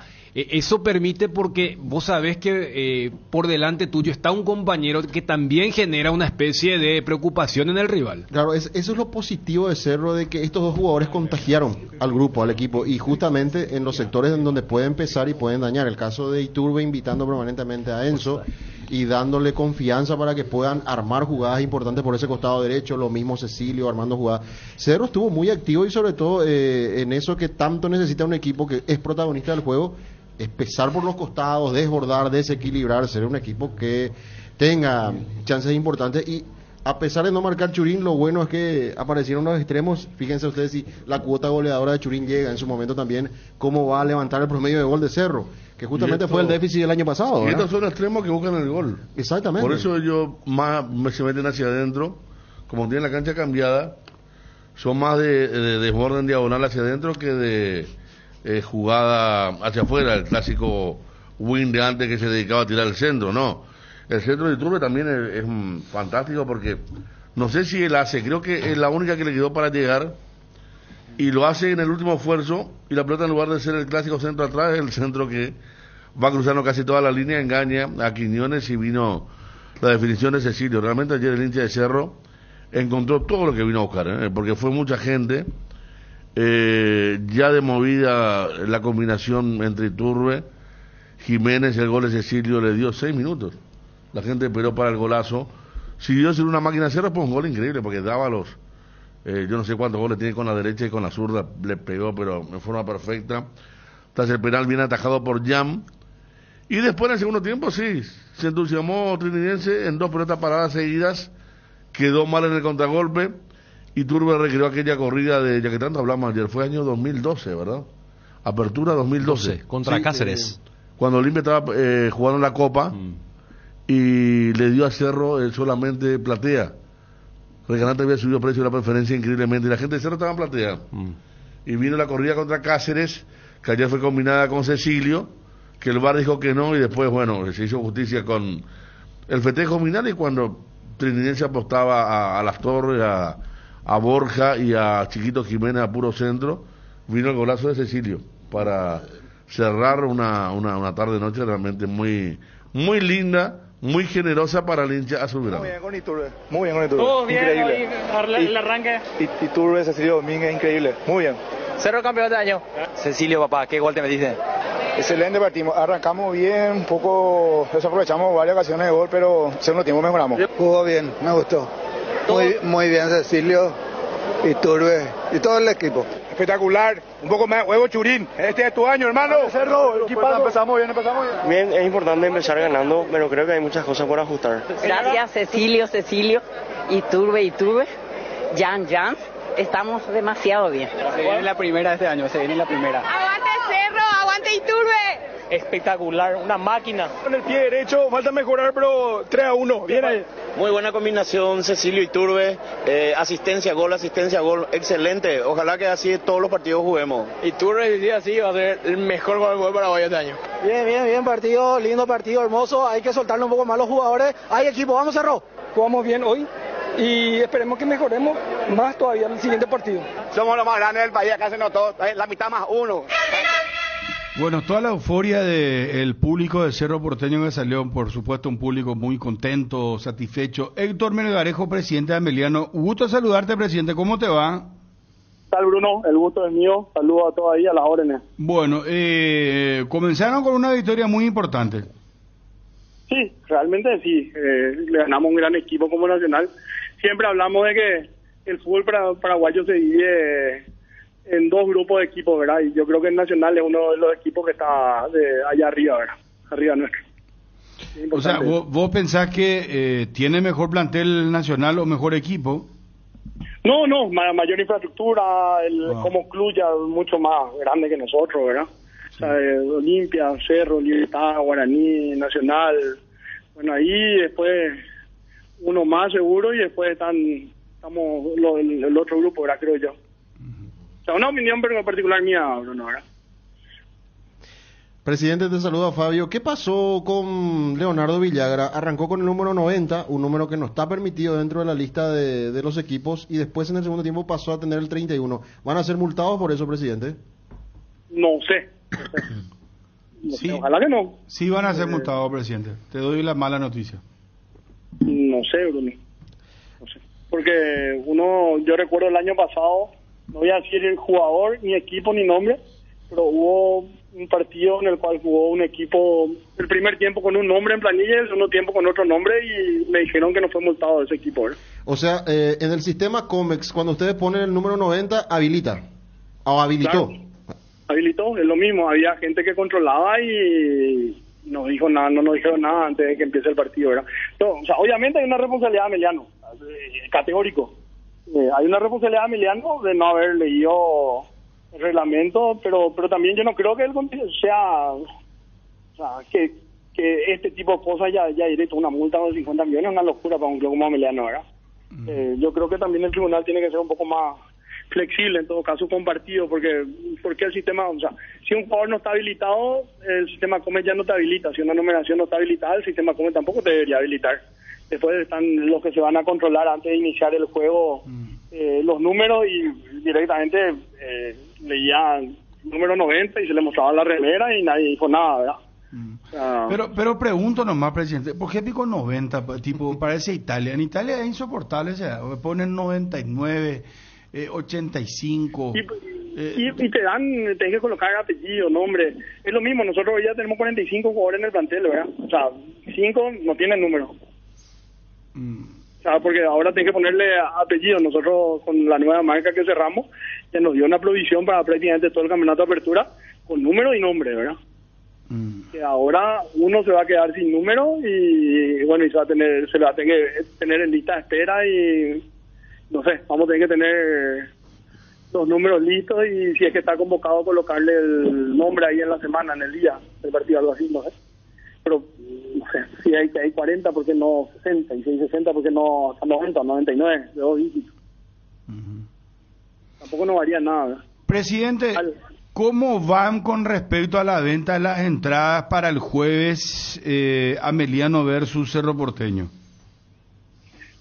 eso permite porque vos sabés que eh, por delante tuyo está un compañero que también genera una especie de preocupación en el rival. Claro, es- eso es lo positivo de Cerro, de que estos dos jugadores contagiaron al grupo, al equipo, y justamente en los sectores en donde pueden empezar y pueden dañar. El caso de Iturbe invitando permanentemente a Enzo y dándole confianza para que puedan armar jugadas importantes por ese costado derecho, lo mismo Cecilio armando jugadas. Cerro estuvo muy activo y sobre todo eh, en eso que tanto necesita un equipo que es protagonista del juego, es pesar por los costados, desbordar, desequilibrar, ser un equipo que tenga chances importantes y a pesar de no marcar Churín, lo bueno es que aparecieron los extremos. Fíjense ustedes si la cuota goleadora de Churín llega en su momento también, cómo va a levantar el promedio de gol de Cerro, que justamente esto- fue el déficit del año pasado. Y estos son extremos que buscan el gol. Exactamente. Por eso ellos más me- se meten hacia adentro, como tienen la cancha cambiada, son más de, de, en diagonal hacia adentro que de eh, jugada hacia afuera, el clásico win de antes que se dedicaba a tirar el centro, no. El centro de Iturbe también es, fantástico porque no sé si él hace, creo que es la única que le quedó para llegar y lo hace en el último esfuerzo y la pelota en lugar de ser el clásico centro atrás es el centro que va cruzando casi toda la línea, engaña a Quiñones y vino la definición de Cecilio. Realmente ayer el hincha de Cerro encontró todo lo que vino a buscar, ¿eh? porque fue mucha gente, eh, ya de movida la combinación entre Iturbe, Jiménez, el gol de Cecilio le dio seis minutos. La gente esperó para el golazo. Siguió ser una máquina de Cerro, pues un gol increíble, porque daba los, eh, yo no sé cuántos goles tiene con la derecha y con la zurda, le pegó, pero en forma perfecta. Tras el penal bien atajado por Jam. Y después en el segundo tiempo, sí, se entusiasmó Trinidense en dos pelotas paradas seguidas, quedó mal en el contragolpe y Turbe recreó aquella corrida de, ya que tanto hablamos ayer, fue año 2012, ¿verdad? Apertura 2012. 12, contra Cáceres. Cuando Olimpia estaba eh, jugando la Copa y le dio a Cerro eh, solamente platea. Regalante había subido precio de la preferencia increíblemente y la gente de Cerro estaba en platea. Y vino la corrida contra Cáceres, que ayer fue combinada con Cecilio, que el VAR dijo que no y después, bueno, se hizo justicia con el festejo final y cuando Trinidense apostaba a, a Las Torres, a, a Borja y a Chiquito Jiménez a puro centro, vino el golazo de Cecilio para cerrar una, una, una tarde-noche realmente muy, muy linda, muy generosa para el hincha azulgrana. Muy bien con Iturbe, muy bien con Iturbe. Todo bien, increíble. hoy, el arranque. Iturbe, Cecilio Domínguez, increíble. Muy bien. Cerro campeón de año. Cecilio, papá, ¿qué gol te metiste? Excelente partido. Arrancamos bien, un poco desaprovechamos varias ocasiones de gol, pero segundo tiempo mejoramos. Jugó bien, me gustó. Muy, muy bien Cecilio, Iturbe y todo el equipo. Espectacular. Un poco más de huevo Churín. Este es tu año, hermano. Cerro, empezamos bien, empezamos bien. Bien, es importante empezar ganando, pero creo que hay muchas cosas por ajustar. Gracias Cecilio, Cecilio, Iturbe, Iturbe, Jan, Jan. Estamos demasiado bien. Se viene la primera este año, se viene la primera. Aguante Cerro, aguante Iturbe. Espectacular, una máquina. Con el pie derecho falta mejorar, pero 3 a 1. Bien ahí. Muy buena combinación, Cecilio y Turbe. Eh, asistencia, gol, asistencia, gol. Excelente. Ojalá que así todos los partidos juguemos. Y Turbe, si así, va a ser el mejor gol de Paraguay este año. Bien, bien, bien partido, lindo partido, hermoso. Hay que soltarle un poco más a los jugadores. Hay equipo, vamos cerró. Jugamos bien hoy y esperemos que mejoremos más todavía en el siguiente partido. Somos los más grandes del país, acá se notó, la mitad más uno. Bueno, toda la euforia del público de Cerro Porteño que salió, por supuesto, un público muy contento, satisfecho. Héctor Melgarejo, presidente de Ameliano. Gusto saludarte, presidente. ¿Cómo te va? tal Bruno? El gusto es mío. Saludos a todos ahí, a las órdenes. Bueno, eh, comenzaron con una victoria muy importante. Sí, realmente sí. Eh, le ganamos un gran equipo como Nacional. Siempre hablamos de que el fútbol para, paraguayo se divide en dos grupos de equipos, ¿verdad? Y yo creo que el Nacional es uno de los equipos que está de allá arriba, ¿verdad? Arriba nuestro. O sea, ¿vos, vos pensás que eh, tiene mejor plantel nacional o mejor equipo? No, no, ma- mayor infraestructura, el, como club ya es mucho más grande que nosotros, ¿verdad? O sea, eh, Olimpia, Cerro, Libertad, Guaraní, Nacional. Bueno, ahí después uno más seguro y después están estamos lo- el, el otro grupo, ¿verdad? Creo yo. Sea, una opinión pero en particular mía, Bruno, ¿verdad? Presidente, te saluda Fabio. ¿Qué pasó con Leonardo Villagra? Arrancó con el número 90, un número que no está permitido dentro de la lista de, de los equipos, y después en el segundo tiempo pasó a tener el 31. ¿Van a ser multados por eso, presidente? No sé. No sé, Ojalá que no. Sí van a ser multados, presidente. Te doy la mala noticia. No sé, Bruno. No sé. Porque uno, yo recuerdo el año pasado, no voy a decir el jugador, ni equipo, ni nombre, pero hubo un partido en el cual jugó un equipo el primer tiempo con un nombre en planilla el segundo tiempo con otro nombre y me dijeron que no fue multado ese equipo. ¿verdad? O sea, eh, en el sistema COMEX, cuando ustedes ponen el número 90, habilita. O habilitó. Claro. Habilitó, es lo mismo, había gente que controlaba y no dijo nada, no nos dijeron nada antes de que empiece el partido, ¿verdad? O sea, obviamente hay una responsabilidad de Emiliano, eh, categórico. Eh, hay una responsabilidad de Emiliano de no haber leído el reglamento, pero pero también yo no creo que él sea, o sea, que, que este tipo de cosas ya, ya directo una multa de 50 millones es una locura para un club como Emiliano, ¿verdad? Eh, yo creo que también el tribunal tiene que ser un poco más flexible, en todo caso compartido, porque porque el sistema, o sea, si un jugador no está habilitado, el sistema COME ya no te habilita, si una numeración no está habilitada, el sistema COME tampoco te debería habilitar. Después están los que se van a controlar antes de iniciar el juego eh, los números y directamente eh, leía número 90 y se le mostraba la remera y nadie dijo nada, ¿verdad? O sea, Pero, pero pregunto nomás, presidente, ¿por qué pico 90? pa- Tipo, parece Italia. En Italia es insoportable, o sea, ponen 99, eh, 85. y, y te dan, tenés que colocar apellido, nombre. Es lo mismo, nosotros ya tenemos 45 jugadores en el plantel, ¿verdad? O sea, 5 no tienen número. O sea, porque ahora tenés que ponerle apellido. Nosotros con la nueva marca que cerramos, ya nos dio una provisión para prácticamente todo el campeonato de apertura con número y nombre, ¿verdad? Que ahora uno se va a quedar sin número y bueno, y se va a tener, se le va a tener que tener en lista de espera y no sé, vamos a tener que tener los números listos y si es que está convocado colocarle el nombre ahí en la semana, en el día del partido, algo así, no sé. Pero, no sé, si hay hay 40, ¿por qué no 60? Y si hay 60, ¿por qué no hasta 90 o 99? De dos dígitos. Tampoco no varía nada. Presidente, ¿cómo van con respecto a la venta de las entradas para el jueves eh, Ameliano versus Cerro Porteño?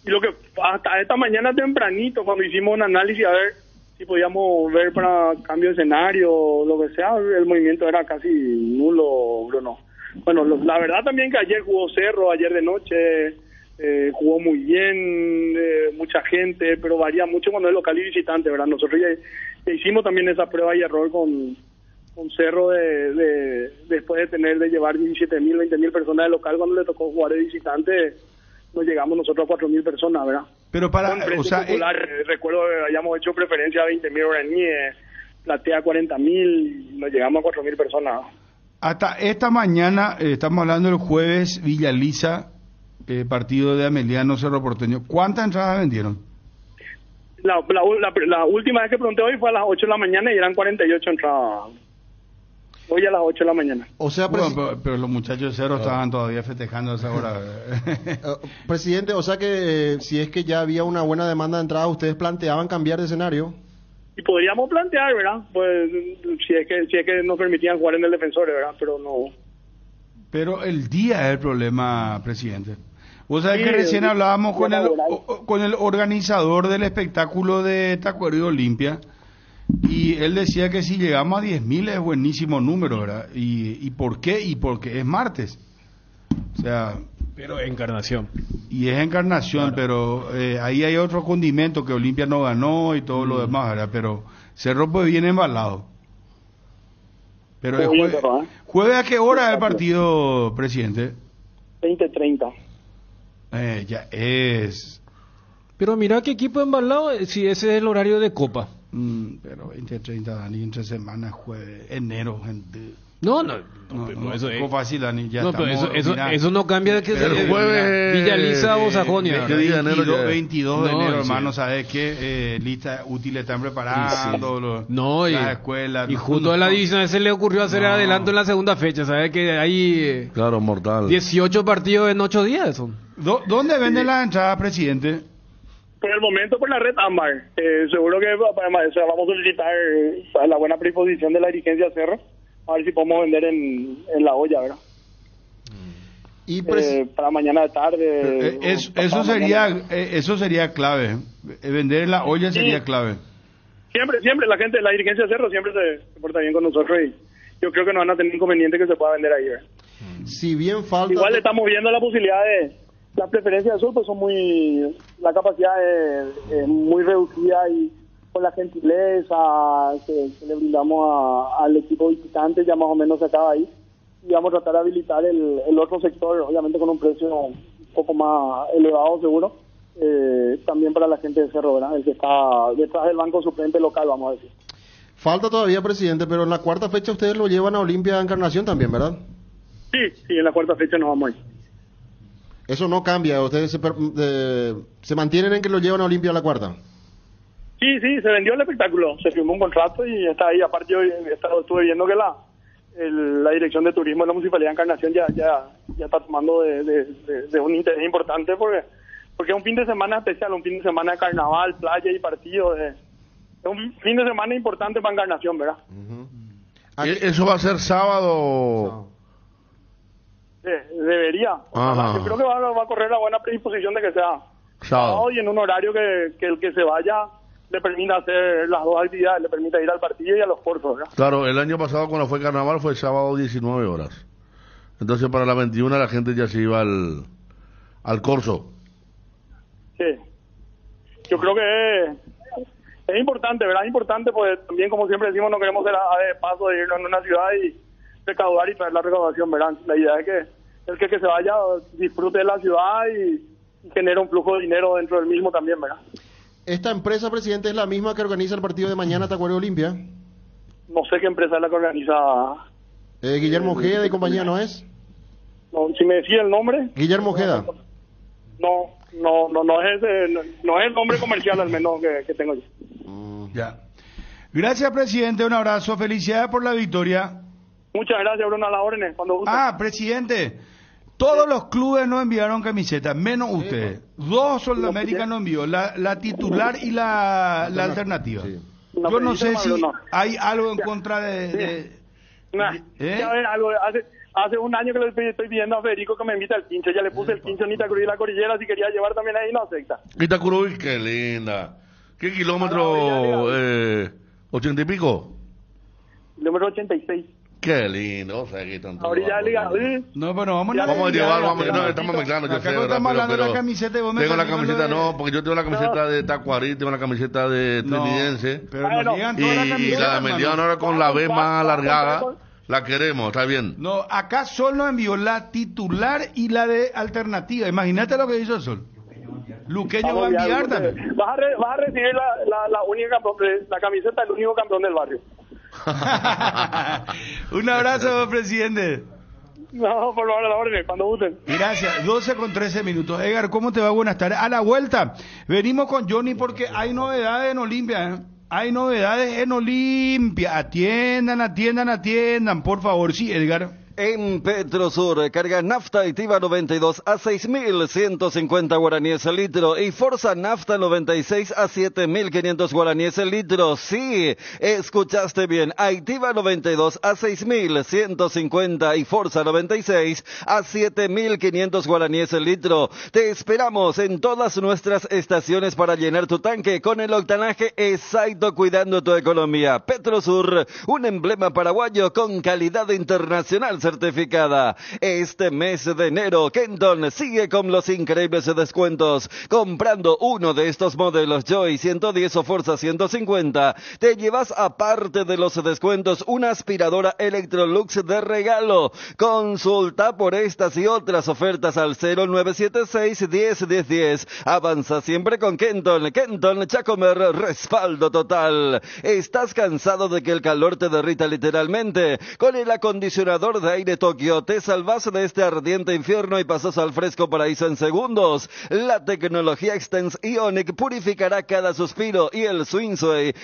Y lo que hasta esta mañana tempranito, cuando hicimos un análisis a ver si podíamos ver para cambio de escenario o lo que sea, el movimiento era casi nulo, Bruno. Bueno, lo- la verdad también que ayer jugó Cerro, ayer de noche eh, jugó muy bien, eh, mucha gente, pero varía mucho cuando es local y visitante, ¿verdad? Nosotros ya, ya hicimos también esa prueba y error con, con Cerro de, de- después de tener de llevar 17 mil, 20 mil personas de local cuando le tocó jugar de visitante, nos llegamos nosotros a 4 mil personas, ¿verdad? Pero para, o sea, eh, popular, eh, recuerdo que hayamos hecho preferencia a 20 mil guaraníes, platea 40 mil, nos llegamos a 4 mil personas. Hasta esta mañana, eh, estamos hablando del jueves, Villa Lisa, eh, partido de Ameliano Cerro Porteño. ¿Cuántas entradas vendieron? La, la, la- la última vez que pregunté hoy fue a las 8 de la mañana y eran 48 entradas. Hoy a las 8 de la mañana. O sea, Bueno, pero, pero los muchachos de Cerro estaban todavía festejando a esa hora. eh, presidente, o sea que eh, si es que ya había una buena demanda de entrada, ustedes planteaban cambiar de escenario. Y podríamos plantear, ¿verdad? Pues si es que si es que nos permitían jugar en el defensor, ¿verdad? Pero no. Pero el día es el problema, presidente. Vos sabés Sí, que recién el- hablábamos con el, con el organizador del espectáculo de Tacuario Olimpia y él decía que si llegamos a 10.000 es buenísimo número, ¿verdad? Y, ¿Y por qué? Y porque es martes. O sea, Pero encarnación. y es encarnación, pero eh, ahí hay otro condimento que Olimpia no ganó y todo Mm. lo demás, ¿verdad? Pero Cerro pues viene embalado. Pero el ¿eh? ¿jueves a qué hora es el partido, presidente? 20-30. Eh, ya es. Pero mira qué equipo embalado eh, si ese es el horario de Copa. Mm, pero 20, 30, Dani, entre semanas, jueves, enero, gente. No, no, No, no, eso es- fue fácil, Dani, ya no, pero eso, eso, mira. eso no cambia de que Pero el jueves- Villa Lisa o Sajonia. ¿Qué día de enero 22, 22 de No, enero, sí. hermano, ¿sabes qué? Eh, lista útiles están preparando, los- No, y, las escuelas. y no, a la. 19 se le ocurrió hacer No. adelanto en la segunda fecha, ¿sabes? Que hay eh, Claro, mortal. 18 partidos en 8 días. Son. ¿Dó- ¿Dónde venden las entradas, presidente? Por el momento por la red AMBAR. Eh, seguro que además, o sea, vamos a solicitar eh, la buena predisposición de la dirigencia Cerro. A ver si podemos vender en, en la olla, ¿verdad? Y Eh, para mañana de tarde. Eh, es- pasado eso mañana. sería eh, eso sería clave. Eh, Vender en la olla Sí. sería clave. Siempre, siempre, la gente, la dirigencia de Cerro siempre se, se porta bien con nosotros y yo creo que no van a tener inconveniente que se pueda vender ahí. ¿verdad? Si bien falta... Igual estamos viendo la posibilidad de las preferencias de sur, pues son muy, la capacidad es, es muy reducida y con la gentileza que, que le brindamos a- al equipo visitante ya más o menos se acaba ahí y vamos a tratar de habilitar el, el otro sector, obviamente con un precio un poco más elevado seguro, eh, también para la gente de Cerro, ¿verdad? el que está detrás del banco suplente local, vamos a decir. Falta todavía, presidente, pero en la cuarta fecha ustedes lo llevan a Olimpia Encarnación también, ¿verdad? Sí, sí, en la cuarta fecha nos vamos a ir. Eso no cambia, ustedes se, eh, se mantienen en que lo llevan a Olimpia a la cuarta. Sí, sí, se vendió el espectáculo, se firmó un contrato y está ahí. Aparte, yo he estado- estuve viendo que la el- la dirección de turismo de la Municipalidad de Encarnación ya ya, ya está tomando de, de- de- de un interés importante porque porque es un fin de semana especial, un fin de semana de carnaval, playa y partido. de- es un fin de semana importante para Encarnación, ¿verdad? ¿E- ¿Eso va a ser sábado? Sí, debería. Ajá. Yo creo que va, va a correr la buena predisposición de que sea Sábado. y en un horario que, que el que se vaya le permita hacer las dos actividades, le permita ir al partido y a los cortos, ¿verdad? Claro, el año pasado cuando fue carnaval fue sábado 19 horas. Entonces para la 21 la gente ya se iba al, al corso. Sí. Yo creo que es, es importante, ¿verdad? Es importante, pues también, como siempre decimos, no queremos ser a, de paso de irnos en una ciudad y recaudar y traer la recaudación, ¿verdad? La idea es que el que, que se vaya disfrute de la ciudad y, y genere un flujo de dinero dentro del mismo también, ¿verdad? Esta empresa, presidente, es la misma que organiza el partido de mañana Tacuario Olimpia. No sé qué empresa es la que organiza. Eh, Guillermo Ojeda y compañía, ¿no es? No, si me decía el nombre, Guillermo Ojeda. no, no, no, no es ese- no, no es el nombre comercial al menos que, que tengo yo. Ya. Gracias, presidente. Un abrazo. Felicidades por la victoria. Muchas gracias, Bruno, a las órdenes. Cuando guste. Ah, presidente. Todos los clubes no enviaron camisetas, menos usted. Dos Sol de América no envió, la, la titular y la, la alternativa. No, Yo no sé si hay algo en contra de... de- Nah, ¿Eh? ya ves, algo, hace, hace un año que le estoy, pidiendo a Federico que me invite al quince. Ya le puse el quince a Nita Cruz y la Cordillera. Si quería llevar también ahí, no acepta. Itacuruy, qué linda. ¿Qué kilómetro? Eh, ¿Ochenta y pico? Número 86. Qué lindo. O sea, que tanto A de Liga. ¿sí? No, pero vamos Ya, Vamos a llevar, vamos, no, estamos mezclando, yo Acá sé, no ¿verdad? estamos Pero- hablando de la camiseta me Tengo la camiseta, de- no, porque yo tengo la camiseta de Tacuarí, tengo la camiseta de No, Trinidense. pero nos llegan y, todas las y camisetas, la de. Mediano ahora con la B más alargada, la queremos, está bien. No, acá Sol nos envió la titular y la de alternativa. Imagínate lo que hizo Sol. Luqueño va a enviar también. Vas a, re- vas a recibir la, la, la única campeón, de- la camiseta del único campeón del barrio. Un abrazo, presidente. No, por favor, a la orden, cuando gusten. Gracias. 12 con 13 minutos. Edgar, ¿cómo te va? Buenas tardes. A la vuelta, venimos con Johnny porque hay novedades en Olimpia. ¿eh? hay novedades en Olimpia. Atiendan, atiendan, atiendan, por favor. Sí, Edgar. En Petrosur, carga nafta activa 92 a 6.150 guaraníes el litro y Forza nafta 96 a 7.500 guaraníes el litro. Sí, escuchaste bien. Activa 92 a 6.150 y Forza 96 a 7.500 guaraníes el litro. Te esperamos en todas nuestras estaciones para llenar tu tanque con el octanaje exacto cuidando tu economía. Petrosur, un emblema paraguayo con calidad internacional certificada. Este mes de enero, Kenton sigue con los increíbles descuentos. Comprando uno de estos modelos Joy 110 o Forza 150, te llevas aparte de los descuentos una aspiradora Electrolux de regalo. Consulta por estas y otras ofertas al 0976 10 10 10. Avanza siempre con Kenton. Kenton Chacomer, respaldo total. ¿Estás cansado de que el calor te derrita literalmente? Con el acondicionador de aire Tokio te salvas de este ardiente infierno y pasas al fresco paraíso en segundos. La tecnología Extens Ionic purificará cada suspiro y el Swing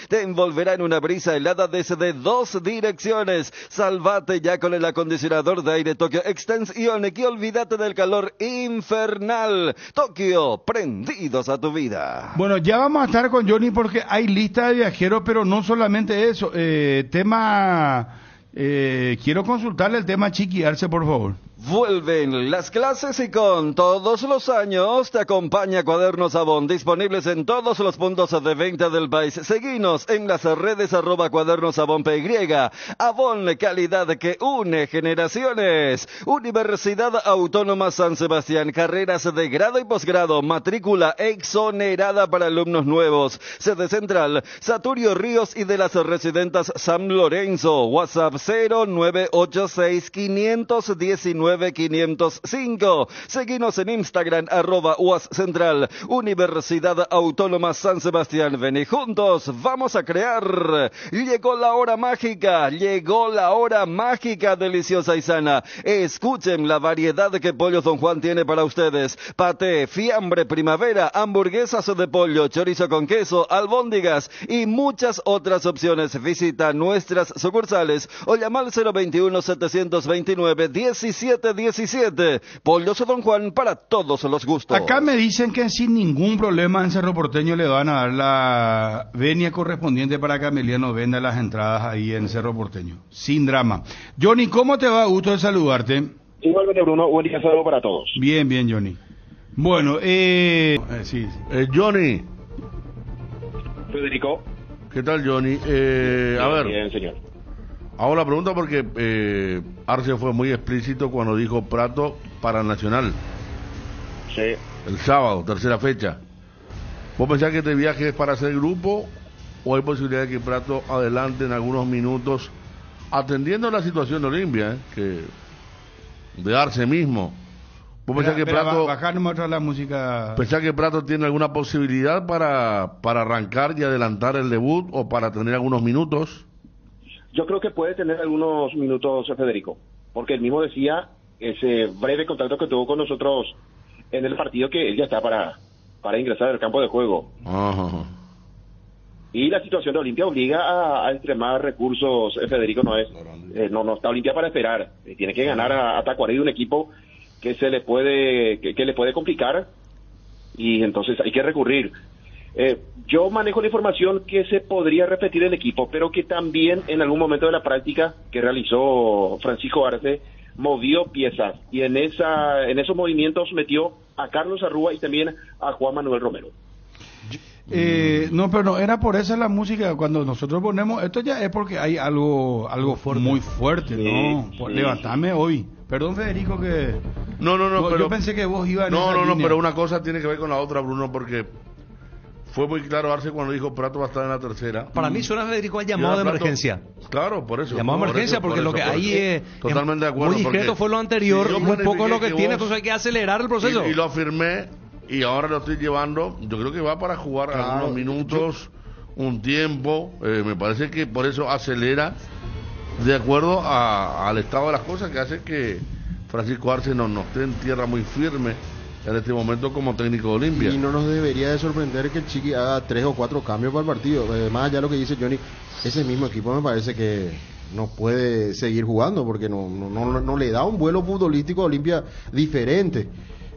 te envolverá en una brisa helada desde dos direcciones. Salvate ya con el acondicionador de aire Tokio Extens Ionic y olvídate del calor infernal. Tokio, prendidos a tu vida. Bueno, ya vamos a estar con Johnny porque hay lista de viajeros, pero no solamente eso. Eh, tema eh, quiero consultarle el tema Chiqui Arce, por favor. Vuelven las clases y con todos los años te acompaña Cuadernos Avon, disponibles en todos los puntos de venta del país. Seguinos en las redes arroba Cuadernos Avon PY. Avon, calidad que une generaciones. Universidad Autónoma San Sebastián, carreras de grado y posgrado, matrícula exonerada para alumnos nuevos. Sede central, Saturio Ríos y de las residentas San Lorenzo. WhatsApp 0986 519 505. Seguimos en Instagram, arroba UAS Central, Universidad Autónoma San Sebastián. Ven y juntos vamos a crear. Llegó la hora mágica, llegó la hora mágica, deliciosa y sana. Escuchen la variedad que Pollo Don Juan tiene para ustedes. Pate, fiambre primavera, hamburguesas de pollo, chorizo con queso, albóndigas y muchas otras opciones. Visita nuestras sucursales o llama al 021 729 17 17. Polloso Don Juan para todos los gustos. Acá me dicen que sin ningún problema en Cerro Porteño le van a dar la venia correspondiente para que Emiliano venda las entradas ahí en Cerro Porteño. Sin drama. Johnny, ¿cómo te va? Gusto de saludarte. Igualmente, Bruno. Buen día, saludo para todos. Bien, bien, Johnny. Bueno, eh, eh, sí. Eh, Johnny. Federico. ¿Qué tal, Johnny? Eh, a ver. Bien, señor. Hago la pregunta porque eh, Arce fue muy explícito cuando dijo Prato para Nacional. Sí. El sábado, tercera fecha. ¿Vos pensás que este viaje es para hacer grupo o hay posibilidad de que Prato adelante en algunos minutos, atendiendo la situación de Olimpia, eh, que de Arce mismo? ¿Vos pensás que Prato... ba- bajarme otra la música. ¿Pensás que Prato tiene alguna posibilidad para, para arrancar y adelantar el debut o para tener algunos minutos? Yo creo que puede tener algunos minutos Federico, porque él mismo decía ese breve contacto que tuvo con nosotros en el partido que él ya está para, para ingresar al campo de juego. Ajá. Y la situación de Olimpia obliga a, a extremar recursos, eh, Federico, no es, eh, no, no está Olimpia para esperar, Eh, tiene que ganar a, a Tacuarí, un equipo que se le puede, que, que le puede complicar, y entonces hay que recurrir. Eh, yo manejo la información que se podría repetir el equipo, pero que también en algún momento de la práctica que realizó Francisco Arce movió piezas y en esa en esos movimientos metió a Carlos Arrúa y también a Juan Manuel Romero. Eh, no, pero no, era por esa la música. Cuando nosotros ponemos, esto ya es porque hay algo algo muy fuerte, ¿no? Sí. Levantame hoy. Perdón, Federico, que. No, no, no, pero... Yo pensé que vos ibas en No, esa no, no, línea. pero una cosa tiene que ver con la otra, Bruno, porque fue muy claro Arce cuando dijo Prato va a estar en la tercera. Para mí suena Federico al llamado de Prato- emergencia. Claro, por eso. Llamado de emergencia, porque por lo que por ahí es Totalmente de acuerdo. muy discreto fue lo anterior si un poco lo que, que tiene, entonces hay que acelerar el proceso. Y, y lo afirmé y ahora lo estoy llevando. Yo creo que va para jugar Claro, algunos minutos, un tiempo. eh, me parece que por eso acelera de acuerdo a- al estado de las cosas que hace que Francisco Arce no, no esté en tierra muy firme en este momento como técnico de Olimpia. Y no nos debería de sorprender que el Chiqui haga tres o cuatro cambios para el partido. Eh, más allá de lo que dice Johnny, ese mismo equipo me parece que no puede seguir jugando porque no, no, no, no le da un vuelo futbolístico a Olimpia diferente.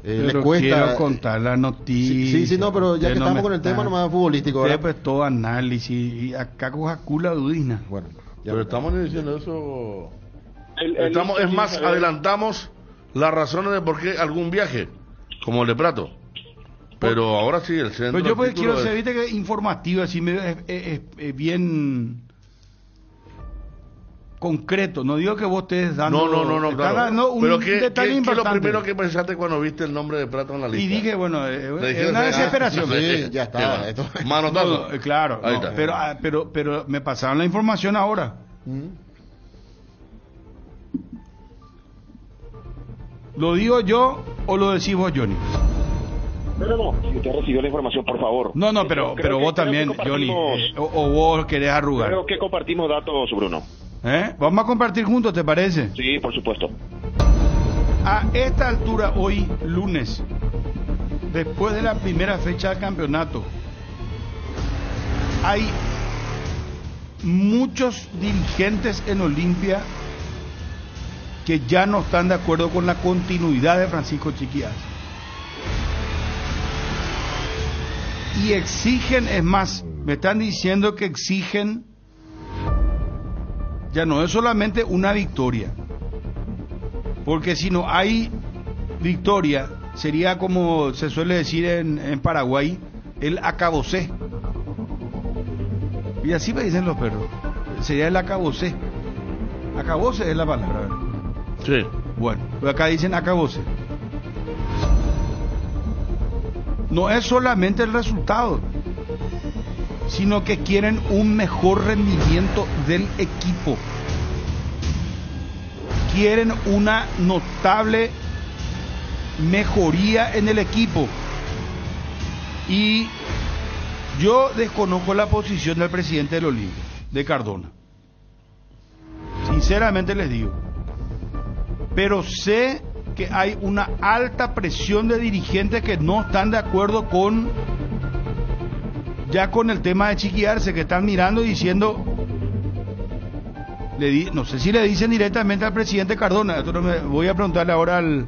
Eh, le Pero cuesta. quiero contar la noticia. Sí, sí, no, pero ya que no estamos con el tema está- nomás futbolístico, Usted pues todo análisis y acá coja cula dudina. Bueno, Pero estamos diciendo eso. El- el- Estamos, es más, el- adelantamos las razones de por qué algún viaje, como el de Prato. Pero ahora sí, el centro. Pero yo pues del título quiero es- ser, viste que informativo, así es, es- es- es bien concreto. No digo que vos estés dando. No, no, no, claro. dando un Pero ¿qué, detalle qué- qué es lo primero que pensaste cuando viste el nombre de Prato en la lista? Y dije, bueno, eh, es dijeron, una ah, desesperación. sí, ya está, esto- Manotazo. No, eh, claro, Ahí no, está. Pero, ah, pero, pero me pasaron la información ahora. ¿Lo digo yo o lo decís vos, Johnny? No, no, no. Usted recibió la información, por favor. No, no, pero, Creo pero que- vos también, Johnny. eh, o, o vos querés arrugar. Creo que compartimos datos, Bruno. ¿Eh? Vamos a compartir juntos, ¿te parece? Sí, por supuesto. A esta altura, hoy lunes, después de la primera fecha del campeonato, hay muchos dirigentes en Olimpia que ya no están de acuerdo con la continuidad de Francisco Chiquiaz. Y exigen, es más, me están diciendo que exigen, ya no es solamente una victoria, porque si no hay victoria, sería como se suele decir en, Paraguay, el acabocé. Y así me dicen los perros. Sería el acabocé. Acabose es la palabra. Sí. Bueno, pero acá dicen acabose. No es solamente el resultado, sino que quieren un mejor rendimiento del equipo. Quieren una notable mejoría en el equipo. Y yo desconozco la posición del presidente del Olimpia, de Cardona. Sinceramente les digo. Pero sé que hay una alta presión de dirigentes que no están de acuerdo con ya con el tema de chiquearse, que están mirando y diciendo no sé si le dicen directamente al presidente Cardona, voy a preguntarle ahora al,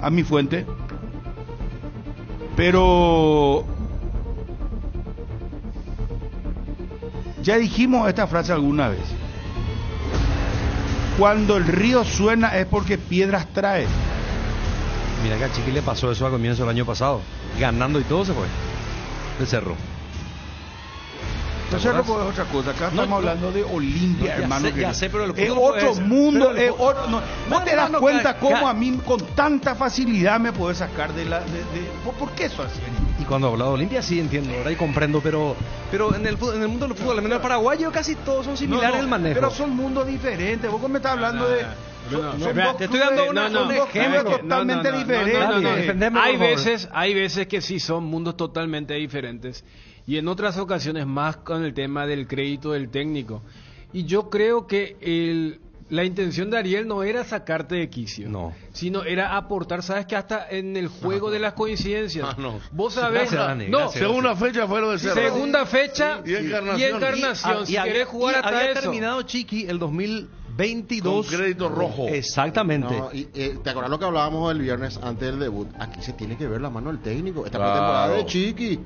a mi fuente, pero ya dijimos esta frase alguna vez. Cuando el río suena es porque piedras trae. Mira que a Chiqui le pasó eso a comienzo del año pasado. Ganando y todo se fue. De cerro. No que es otra cosa, acá No, estamos no. hablando de Olimpia, No, ya hermano. sé, que- ya sé, pero el es otro puede- mundo, es otro- no, No, ¿Vos te no, das no, cuenta cómo a mí con tanta facilidad me podés sacar de la... De, de- ¿por, qué eso así? Y cuando hablo de Olimpia sí entiendo, ¿verdad? Y comprendo, pero pero en el, en el mundo del fútbol, al menos el paraguayo, casi todos son similares No, no, el manejo. Pero son mundos diferentes. Vos me estás hablando de... son- no, espera, dos te estoy clubes- dando una- no, no, clubes ejemplo. totalmente No, no, no, diferentes. no, no, no. defendeme, Hay veces, hay veces que sí son mundos totalmente diferentes y en otras ocasiones más con el tema del crédito del técnico. Y yo creo que el, la intención de Ariel no era sacarte de quicio, No. sino era aportar, sabes que hasta en el juego de las coincidencias, Ah, no. vos sabés, Gracias, Dani, no, gracias. Segunda fecha fue lo de Cerro. segunda fecha Y Encarnación. y Encarnación, Y- si y había- querés jugar hasta había eso. terminado Chiqui el 2022 Con crédito rojo. Exactamente. No, y, eh, ¿Te acuerdas lo que hablábamos el viernes antes del debut? Aquí se tiene que ver la mano del técnico. Esta Claro. pretemporada de Chiqui.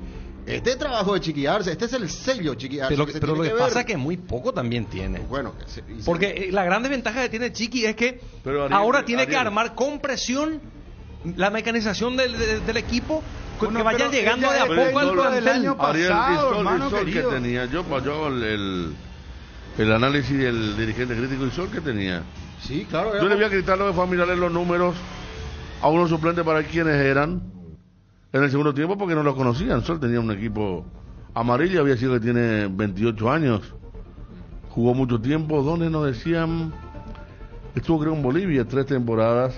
Este trabajo de chiquiarse, este es el sello chiquiarse. pero que pero lo que ver. pasa es que muy poco también tiene. Bueno, se- se- Porque eh, la gran desventaja que tiene Chiqui es que Pero Ariel- ahora tiene que armar con presión la mecanización del, de- del equipo que- Bueno, que vaya llegando de a poco al técnico del plantel. año Ariel, pasado, y Sol, que tenía. Yo, yo el, el, el análisis del dirigente crítico y Sol que tenía. Sí, claro. Yo le voy a gritar lo que fue a mirarle los números a unos suplentes para quienes eran en el segundo tiempo porque no los conocían. Sol tenía un equipo amarillo, había sido que tiene 28 años, jugó mucho tiempo. ¿Dónde nos decían? Estuvo creo en Bolivia tres temporadas.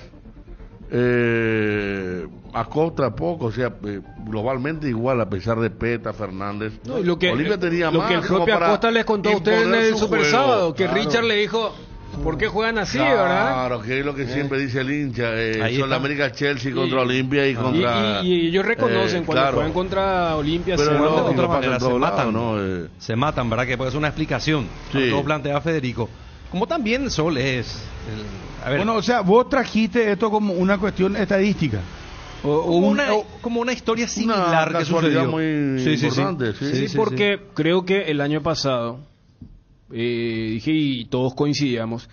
Eh, Acosta poco, o sea, eh, globalmente igual a pesar de Peta, Fernández. No, lo que, Olimpia tenía lo más que el propio Acosta les contó a ustedes en el su Super juego. Sábado, que Claro. Richard le dijo, ¿Por qué juegan así, claro, verdad? Claro, que es lo que siempre dice el hincha. Eh, son la. América Chelsea contra Y- Olimpia y Y, contra. y- y ellos reconocen eh, cuando claro. juegan contra Olimpia. Se no, matan. de no otra manera se matan. ¿no? Eh, Se matan, ¿verdad? Que puede ser una explicación. Sí. Como plantea Federico. Como también Sol es. el- a ver, Bueno, o sea, vos trajiste esto como una cuestión estadística. O, o como, un- una, o- como una historia una similar que casualidad sucedió. muy Sí, sí, sí. importante. Sí, Sí, sí, porque creo que el año pasado, eh, dije y todos coincidíamos,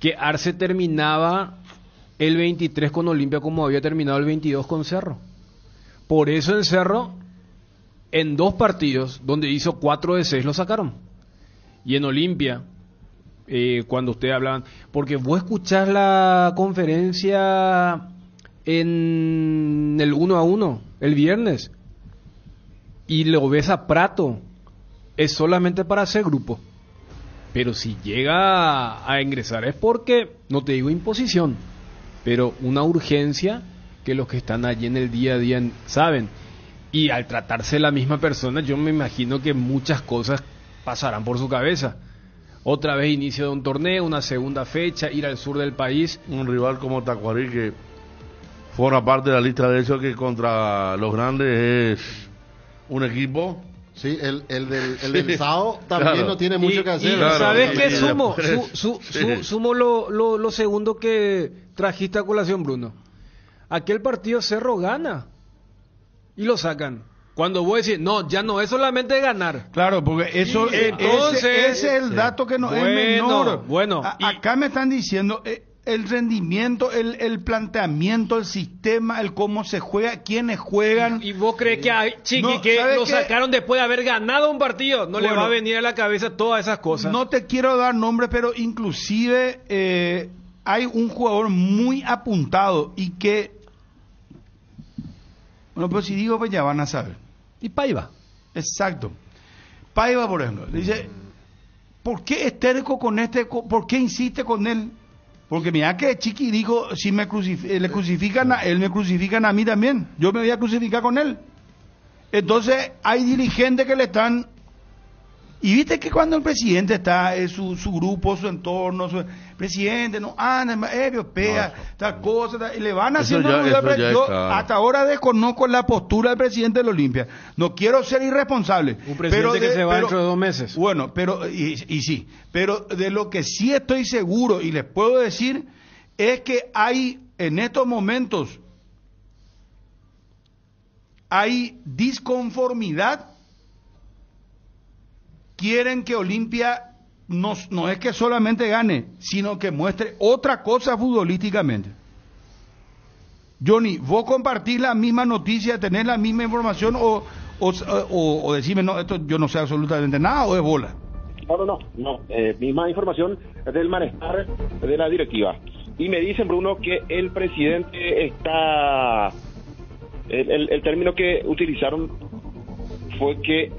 que Arce terminaba el 23 con Olimpia como había terminado el 22 con Cerro. Por eso en Cerro, en dos partidos donde hizo 4 de 6 lo sacaron. Y en Olimpia, eh, cuando ustedes hablaban, porque vos escuchás la conferencia en el 1 a 1, el viernes, y lo ves a Prato, es solamente para hacer grupo. Pero si llega a ingresar es porque, no te digo imposición, pero una urgencia que los que están allí en el día a día saben. Y al tratarse de la misma persona, yo me imagino que muchas cosas pasarán por su cabeza. Otra vez inicio de un torneo, una segunda fecha, ir al sur del país. un rival como Tacuarí que forma parte de la lista de esos que contra los grandes es un equipo. Sí, el, el del, el Sí, del SAO también claro. no tiene mucho y, que hacer. y Claro, ¿sabes qué sumo? Su- su- sí. su- sumo lo, lo, lo segundo que trajiste a colación, Bruno. Aquel partido Cerro gana y lo sacan. Cuando voy a decir, no, ya no es solamente ganar. Claro, porque eso, Y eh, entonces- ese, ese es el dato que no es menor. bueno, A- y- acá me están diciendo eh, el rendimiento, el, el planteamiento, el sistema, el cómo se juega, quiénes juegan. ¿Y vos crees que hay Chiqui No, que ¿sabe lo sacaron después de haber ganado un partido? No le va a venir a la cabeza todas esas cosas. No te quiero dar nombres, pero inclusive eh, hay un jugador muy apuntado y que... Bueno, pero si digo, pues ya van a saber. Y Paiva. Exacto. Paiva, por ejemplo, dice, ¿por qué es terco con este? ¿Por qué insiste con él? Porque mira que Chiqui dijo, si me crucif- eh, le crucifican a él, me crucifican a mí también. Yo me voy a crucificar con él. Entonces, hay dirigentes que le están... Y viste que cuando el presidente está en su, su grupo, su entorno, su presidente, no anda, eh, europea, tal cosa, tal, y le van haciendo ya- es yo hasta ahora desconozco la postura del presidente de la Olimpia. No quiero ser irresponsable. Un presidente pero que se va pero- dentro de dos meses. Bueno, pero, y, y sí, pero de lo que sí estoy seguro y les puedo decir es que hay en estos momentos hay disconformidad. Quieren que Olimpia no, es que solamente gane, sino que muestre otra cosa futbolísticamente. Johnny, ¿vos compartís la misma noticia, tenés la misma información o, o, decime, no, esto yo no sé absolutamente nada o es bola? No, no, no, no. Eh, misma información del malestar de la directiva. Y me dicen, Bruno, que el presidente está... El término que utilizaron fue que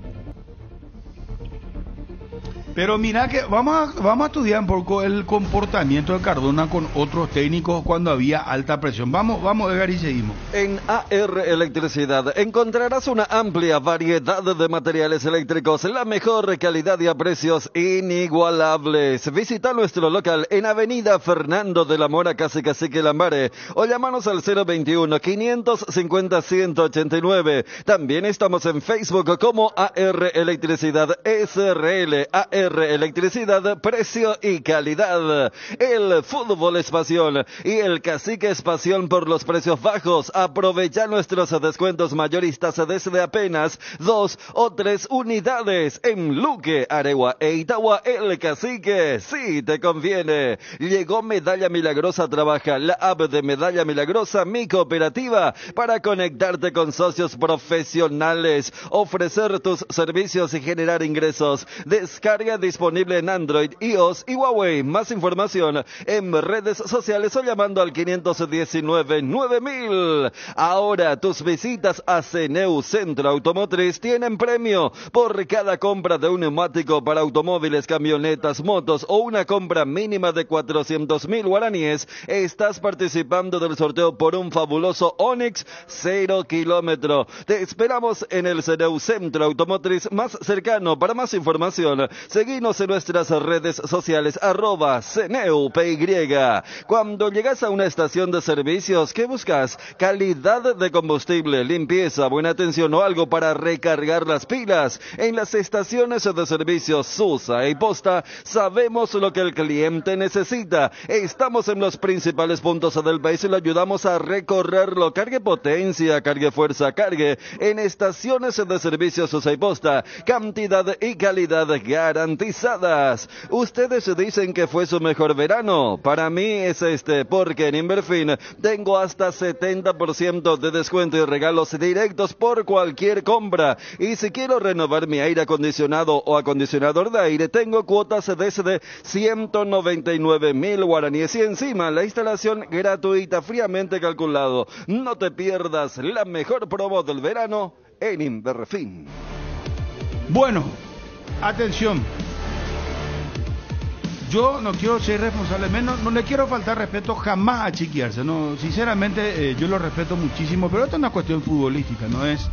Pero mira que vamos a, vamos a estudiar un poco el comportamiento de Cardona con otros técnicos cuando había alta presión. Vamos, vamos, Edgar, y seguimos. En AR Electricidad encontrarás una amplia variedad de materiales eléctricos, la mejor calidad y a precios inigualables. Visita nuestro local en Avenida Fernando de la Mora, casi Cacique Lambare, o llámanos al 021 550 189. También estamos en Facebook como AR Electricidad SRL, AR Electricidad, precio y calidad. El fútbol es pasión y el cacique es pasión por los precios bajos. Aprovecha nuestros descuentos mayoristas desde apenas dos o tres unidades en Luque, Aregua e Itagua. El cacique, sí te conviene. Llegó Medalla Milagrosa, trabaja la app de Medalla Milagrosa, mi cooperativa, para conectarte con socios profesionales, ofrecer tus servicios y generar ingresos. Descarga disponible en Android, iOS y Huawei. Más información en redes sociales o llamando al 519 9000. Ahora tus visitas a CNEU Centro Automotriz tienen premio por cada compra de un neumático para automóviles, camionetas, motos o una compra mínima de 400 mil guaraníes. Estás participando del sorteo por un fabuloso Onix 0 kilómetro. Te esperamos en el CNEU Centro Automotriz más cercano. Para más información, Seguinos en nuestras redes sociales, arroba CNEUPY. Cuando llegas a una estación de servicios, ¿qué buscas? Calidad de combustible, limpieza, buena atención o algo para recargar las pilas. En las estaciones de servicios Susa y Posta sabemos lo que el cliente necesita. Estamos en los principales puntos del país y lo ayudamos a recorrerlo. Cargue potencia, cargue fuerza, cargue en estaciones de servicios Susa y Posta. Cantidad y calidad Ustedes dicen que fue su mejor verano. Para mí es este, porque en Inverfin tengo hasta 70% de descuento y regalos directos por cualquier compra. Y si quiero renovar mi aire acondicionado o acondicionador de aire, tengo cuotas desde 199 mil guaraníes y encima la instalación gratuita, fríamente calculado. No te pierdas la mejor promo del verano en Inverfin. Bueno, atención. Yo no quiero ser responsable, menos, no le quiero faltar respeto jamás a Chiquiarse. No, sinceramente, eh, yo lo respeto muchísimo, pero esto es una cuestión futbolística, no es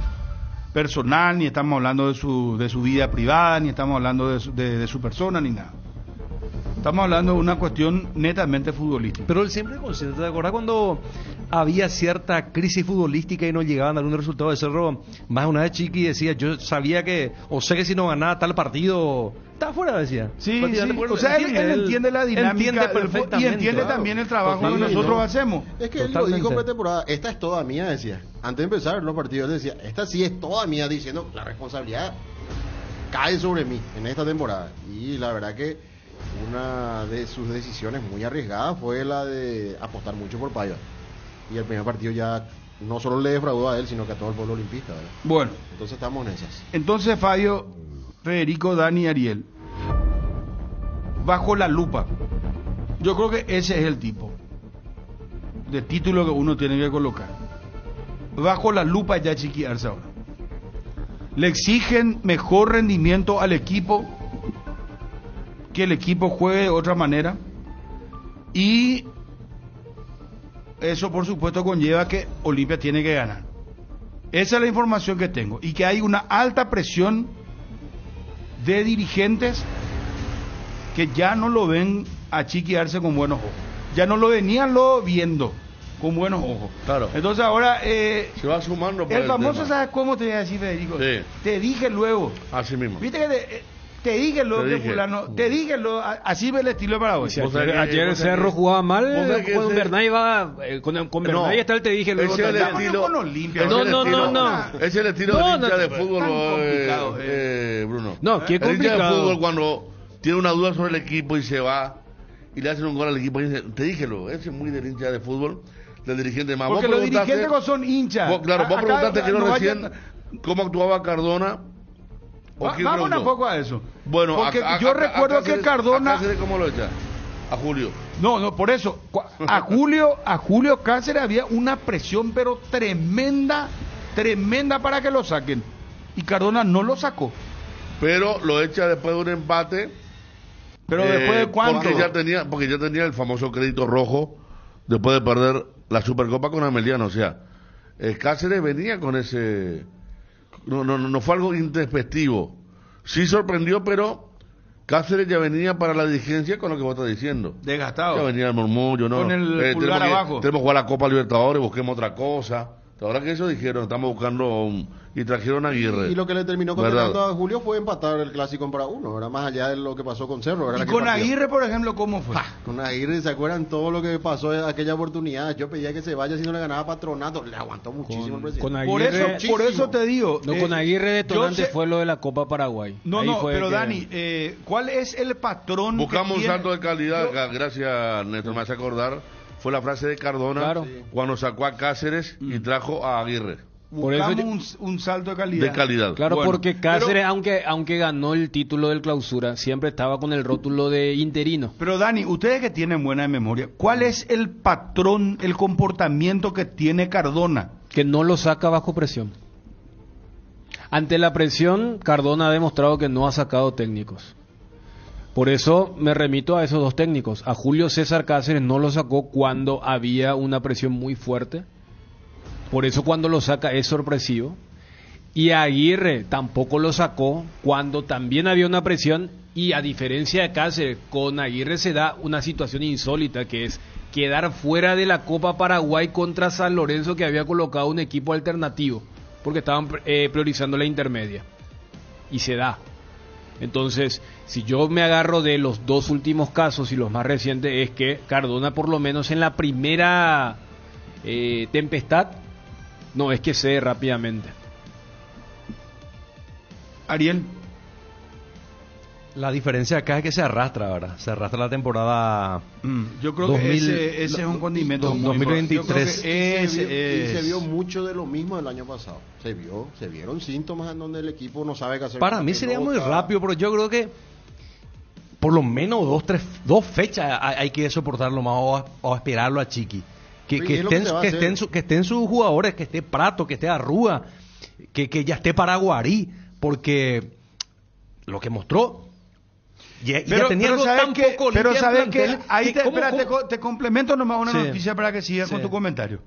personal, ni estamos hablando de su, de su vida privada, ni estamos hablando de su, de su persona, ni nada. Estamos hablando de una cuestión netamente futbolística. Pero él siempre consciente, ¿te acuerdas cuando había cierta crisis futbolística y no llegaban a algún resultado de Cerro? Más una vez Chiqui decía, yo sabía que, o sé que si no ganaba tal partido, estaba fuera, decía. Sí, sí. o sea, él, él entiende la dinámica entiende perfectamente. y entiende claro. también el trabajo Totalmente. que nosotros hacemos. Es que él lo Totalmente. dijo pretemporada, esta es toda mía, decía. Antes de empezar los partidos, él decía, esta sí es toda mía, diciendo, la responsabilidad cae sobre mí en esta temporada. Y la verdad que una de sus decisiones muy arriesgadas fue la de apostar mucho por Paiva. Y el primer partido ya no solo le defraudó a él, sino que a todo el pueblo olimpista. ¿verdad? Bueno, Entonces estamos en esas. entonces Fabio, Federico, Dani, Ariel, bajo la lupa. Yo creo que ese es el tipo de título que uno tiene que colocar. Bajo la lupa ya Chiqui Arce ahora. Le exigen mejor rendimiento al equipo, que el equipo juegue de otra manera y eso por supuesto conlleva que Olimpia tiene que ganar. Esa es la información que tengo y que hay una alta presión de dirigentes que ya no lo ven a chiquearse con buenos ojos. Ya no lo venían lo viendo con buenos ojos. Claro. Entonces ahora eh, Se va sumando el el famoso, tema. ¿sabes cómo te voy a decir, Federico? Sí. Te dije luego. Así mismo. Viste que te, eh, te dije lo Te que dije. fulano, te dije lo, a- así ve el estilo de Paraguay. Si Vos sabés ayer, ayer el Cerro jugaba mal, con ese- Bernay iba, eh, con, con No, Bernay hasta él te dije luego ese el estilo- con Olimpia. ese No, es el no, estilo- no, no. Es el estilo No, del hincha no, de no, fútbol, eh, complicado, eh, Bruno. No, qué El hincha de complicado. fútbol cuando tiene una duda sobre el equipo y se va y le hacen un gol al equipo y dice, te dije lo, ese es muy del hincha de fútbol, del dirigente más. Porque los dirigentes son hinchas. vos- claro, vos preguntaste que no no recién cómo actuaba Cardona. ¿O Va- quién Vamos un poco a eso. Bueno, Porque a- a- yo a- recuerdo que Cardona. a Cáceres, ¿Cómo lo echa? A Julio. No, no, por eso. A Julio, a Julio Cáceres había una presión, pero tremenda, tremenda para que lo saquen. Y Cardona no lo sacó. Pero lo echa después de un empate. Pero eh, después de cuánto. Porque ya, tenía, porque ya tenía el famoso crédito rojo después de perder la Supercopa con Ameliano. O sea, eh, Cáceres venía con ese. No, no, no, no fue algo intempestivo. Sí sorprendió, pero Cáceres ya venía para la dirigencia con lo que vos estás diciendo. Desgastado. Ya venía el murmullo, ¿no? Con el Eh, pulgar tenemos que- abajo. Tenemos que jugar la Copa Libertadores, busquemos otra cosa. Ahora que eso dijeron, estamos buscando un- y trajeron a Aguirre. Y lo que le terminó condenando a Julio fue empatar el clásico para uno, ¿verdad? Más allá de lo que pasó con Cerro. Y con. Aguirre, por ejemplo, ¿cómo fue? Con Aguirre, ¿se acuerdan todo lo que pasó en aquella oportunidad? Yo pedía que se vaya si no le ganaba Patronato. Le aguantó muchísimo el presidente. con Por Aguirre- eso, por eso te digo. No, eh, con Aguirre detonante sé- fue lo de la Copa Paraguay. No, Ahí no, fue pero que- Dani, eh, ¿cuál es el patrón? que Buscamos un salto de calidad, gracias Néstor, me hace acordar, fue la frase de Cardona Claro. Cuando sacó a Cáceres y trajo a Aguirre. Por eso Buscamos un, un salto de calidad. De calidad. Claro, Bueno, porque Cáceres, pero- aunque, aunque ganó el título del clausura, siempre estaba con el rótulo de interino. Pero Dani, ustedes que tienen buena memoria, ¿cuál es el patrón, el comportamiento que tiene Cardona? Que no lo saca bajo presión. Ante la presión, Cardona ha demostrado que no ha sacado técnicos. Por eso me remito a esos dos técnicos. A Julio César Cáceres no lo sacó cuando había una presión muy fuerte. Por eso cuando lo saca es sorpresivo. Y Aguirre tampoco lo sacó cuando también había una presión y a diferencia de Cáceres, con Aguirre se da una situación insólita que es quedar fuera de la Copa Paraguay contra San Lorenzo que había colocado un equipo alternativo porque estaban eh, priorizando la intermedia. Y se da. Entonces, si yo me agarro de los dos últimos casos y los más recientes, es que Cardona por lo menos en la primera eh, tempestad, no es que cede rápidamente. Ariel. La diferencia acá es que se arrastra, ¿verdad? Se arrastra la temporada. Mm, yo creo que ese, ese es un condimento do- muy 2023. importante. Yo creo que Y se, ese vio, y se vio mucho de lo mismo del año pasado. Se vio, se vieron síntomas en donde el equipo no sabe qué hacer. Para mí sería muy rápido, pero yo creo que por lo menos dos, tres, dos fechas hay, hay que soportarlo más o, esperarlo a Chiqui. Que, que, estén, que, estén, su- que estén sus jugadores, que esté Prato, que esté Arrúa, que, que ya esté Paraguarí, porque lo que mostró. Ya, ya Pero, tenía pero algo sabes tan que, poco pero sabes que ahí que te, cómo- cómo- co- te complemento nomás una Sí. noticia para que sigas con tu comentario.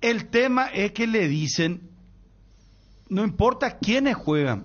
El tema es que le dicen, no importa quiénes juegan,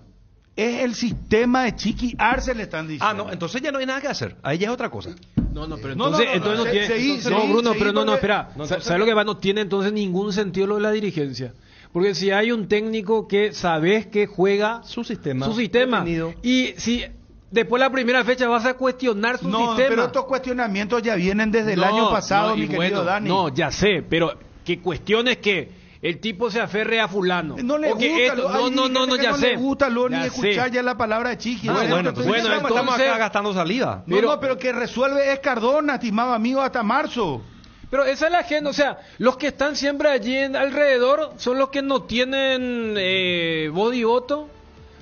es el sistema de Chiqui Arce le están diciendo. Ah, no, entonces ya no hay nada que hacer. Ahí ya es otra cosa. No, no, pero No, entonces no, no, entonces no, se- tiene. seguí, no, Bruno, seguí, pero no, no, espera. no, ¿Sabes lo que va? No tiene entonces ningún sentido lo de la dirigencia. Porque si hay un técnico que sabes que juega su sistema, su sistema definido. y si después de la primera fecha vas a cuestionar su No, sistema. pero estos cuestionamientos ya vienen desde el No, año pasado, no, mi querido bueno, Dani. No, ya sé, pero que cuestiones que el tipo se aferre a fulano. No le gusta, esto- no, no, no, no, ya no sé. le gusta lo, ni Ya escuchar sé. ya la palabra de Chiqui. Ah, Eso es bueno, diciendo. estamos acá gastando salida. No, no, pero que resuelve es Cardona, estimado amigo, hasta marzo. Pero esa es la gente, o sea, los que están siempre allí en- alrededor son los que no tienen eh, voz y voto,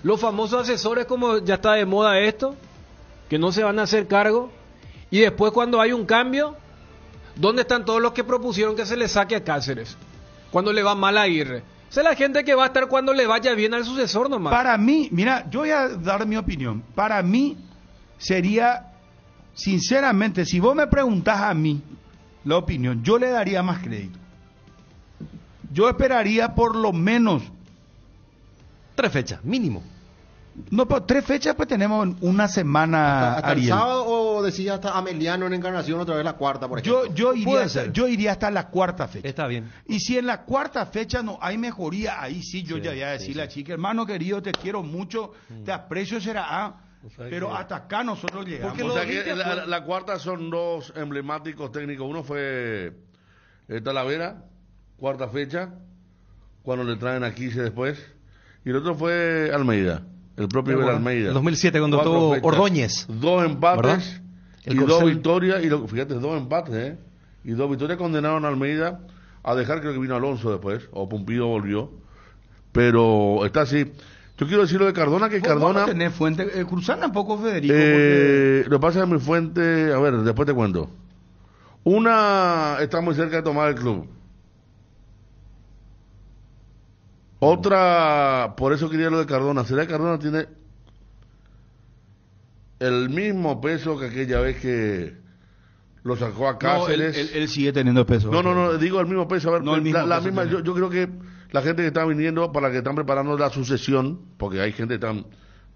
los famosos asesores como ya está de moda esto, que no se van a hacer cargo, y después cuando hay un cambio, ¿dónde están todos los que propusieron que se le saque a Cáceres? Cuando le va mal a Aguirre. Esa es la gente que va a estar cuando le vaya bien al sucesor nomás. Para mí, mira, yo voy a dar mi opinión. Para mí sería, sinceramente, si vos me preguntás a mí la opinión, yo le daría más crédito. Yo esperaría por lo menos Tres fechas, mínimo. No, pero tres fechas pues tenemos una semana, ¿Hasta el Ariel. sábado o decía hasta Ameliano en Encarnación otra vez la cuarta, por ejemplo? Yo, yo, iría hasta, yo iría hasta la cuarta fecha. Está bien. Y si en la cuarta fecha no hay mejoría, ahí sí yo Sí, ya voy a sí, decirle sí. a chica, hermano querido, te quiero mucho, te aprecio, será A, pero hasta acá nosotros llegamos. O sea que la, la cuarta son dos emblemáticos técnicos. Uno fue eh, Talavera, cuarta fecha, cuando le traen a Quise después. Y el otro fue Almeida, el propio Bueno, Iber Almeida. el 2007 cuando fechas, Ordóñez. Dos empates ¿Verdad? El y dos victorias. Y lo- fíjate, dos empates, ¿eh? Y dos victorias condenaron a Almeida a dejar, creo que vino Alonso después, o Pumpido volvió. Pero está así. Yo quiero decir lo de Cardona, que Cardona... no tenés fuente, eh, cruzana un poco, Federico, Eh, lo que pasa es que mi fuente, a ver, después te cuento. Una está muy cerca de tomar el club. Otra, por eso quería lo de Cardona. ¿Será que Cardona tiene el mismo peso que aquella vez que lo sacó a porque- No, él, Cáceres? él- él sigue teniendo peso. No, no, no, digo el mismo peso. A ver, No, el mismo la, misma, yo, yo creo que la gente que está viniendo para que están preparando la sucesión, porque hay gente que están,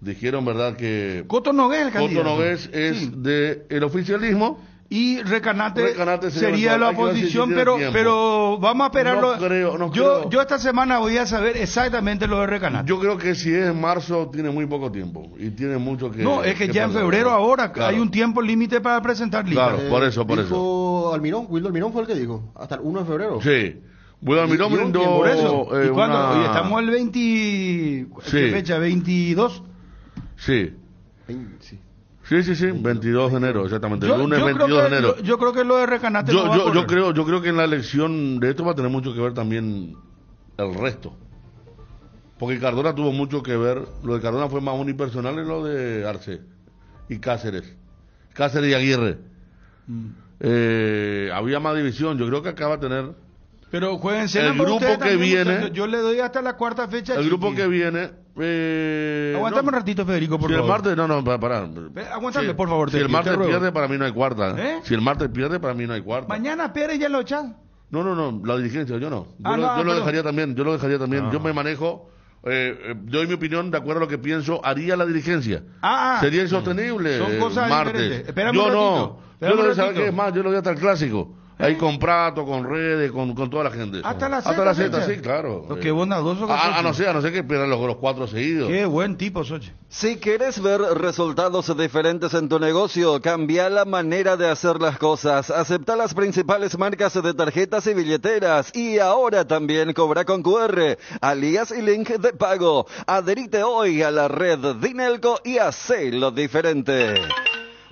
dijeron, ¿verdad? Que Coto Nogués, Coto es Sí. de el oficialismo. Y Recanate, Recanate sería la que oposición, pero, tiempo. pero vamos a esperarlo. No creo, no yo, creo. yo esta semana voy a saber exactamente lo de Recanate. Yo creo que si es en marzo tiene muy poco tiempo y tiene mucho que. no, es que ya en pasar. febrero ahora Claro. hay un tiempo límite para presentar listas. Claro, por eso, por Eh, dijo Almirón, Wildo Almirón fue el que dijo, hasta el 1 de febrero. Sí. Bueno, Almirón brindó. Por eso. eh, ¿Y cuándo? una- Hoy estamos el 20... Sí. ¿Qué fecha? ¿22? Sí. Vein- sí. Sí, sí, sí, 22 de enero, exactamente. Yo, el lunes yo 22 creo de que, enero. lo- yo creo que lo de Recanate Yo, no va a yo, yo creo, yo creo que en la elección de esto va a tener mucho que ver también el resto. Porque Cardona tuvo mucho que ver. Lo de Cardona fue más unipersonal en lo de Arce y Cáceres. Cáceres y Aguirre. Mm. Eh, había más división. Yo creo que acá va a tener. Pero jueguense El grupo que viene- Yo le doy hasta la cuarta fecha. El grupo que viene. Eh, Aguántame no, un ratito, Federico, por si el favor. martes, no, no, para, para. Ve, aguántame, Si- por favor. Si te el martes pierde, para mí no hay cuarta. ¿Eh? Si el martes pierde, para mí no hay cuarta. Mañana Pérez ya lo echan. No, no, no, la dirigencia, yo no. Yo, Ah, lo, no, ah, lo dejaría también, yo lo dejaría también. Ah. Yo me manejo eh, eh, doy mi opinión de acuerdo a lo que pienso, haría la dirigencia. Sería insostenible. Son eh, cosas martes. diferentes. Espérame yo un no. Yo lo un de saber que es más, yo lo voy hasta el clásico. Ahí con Prato, con Redes, con, con toda la gente. Hasta la Hasta la Z, Z, sí, claro. Lo que bondadoso que A, a no ser, a no ser que pierdan los, los cuatro seguidos. Qué buen tipo, Sochi. Si quieres ver resultados diferentes en tu negocio, cambia la manera de hacer las cosas. Acepta las principales marcas de tarjetas y billeteras. Y ahora también cobra con QR, alias y link de pago. Adherite hoy a la red Dinelco y hacelo diferente.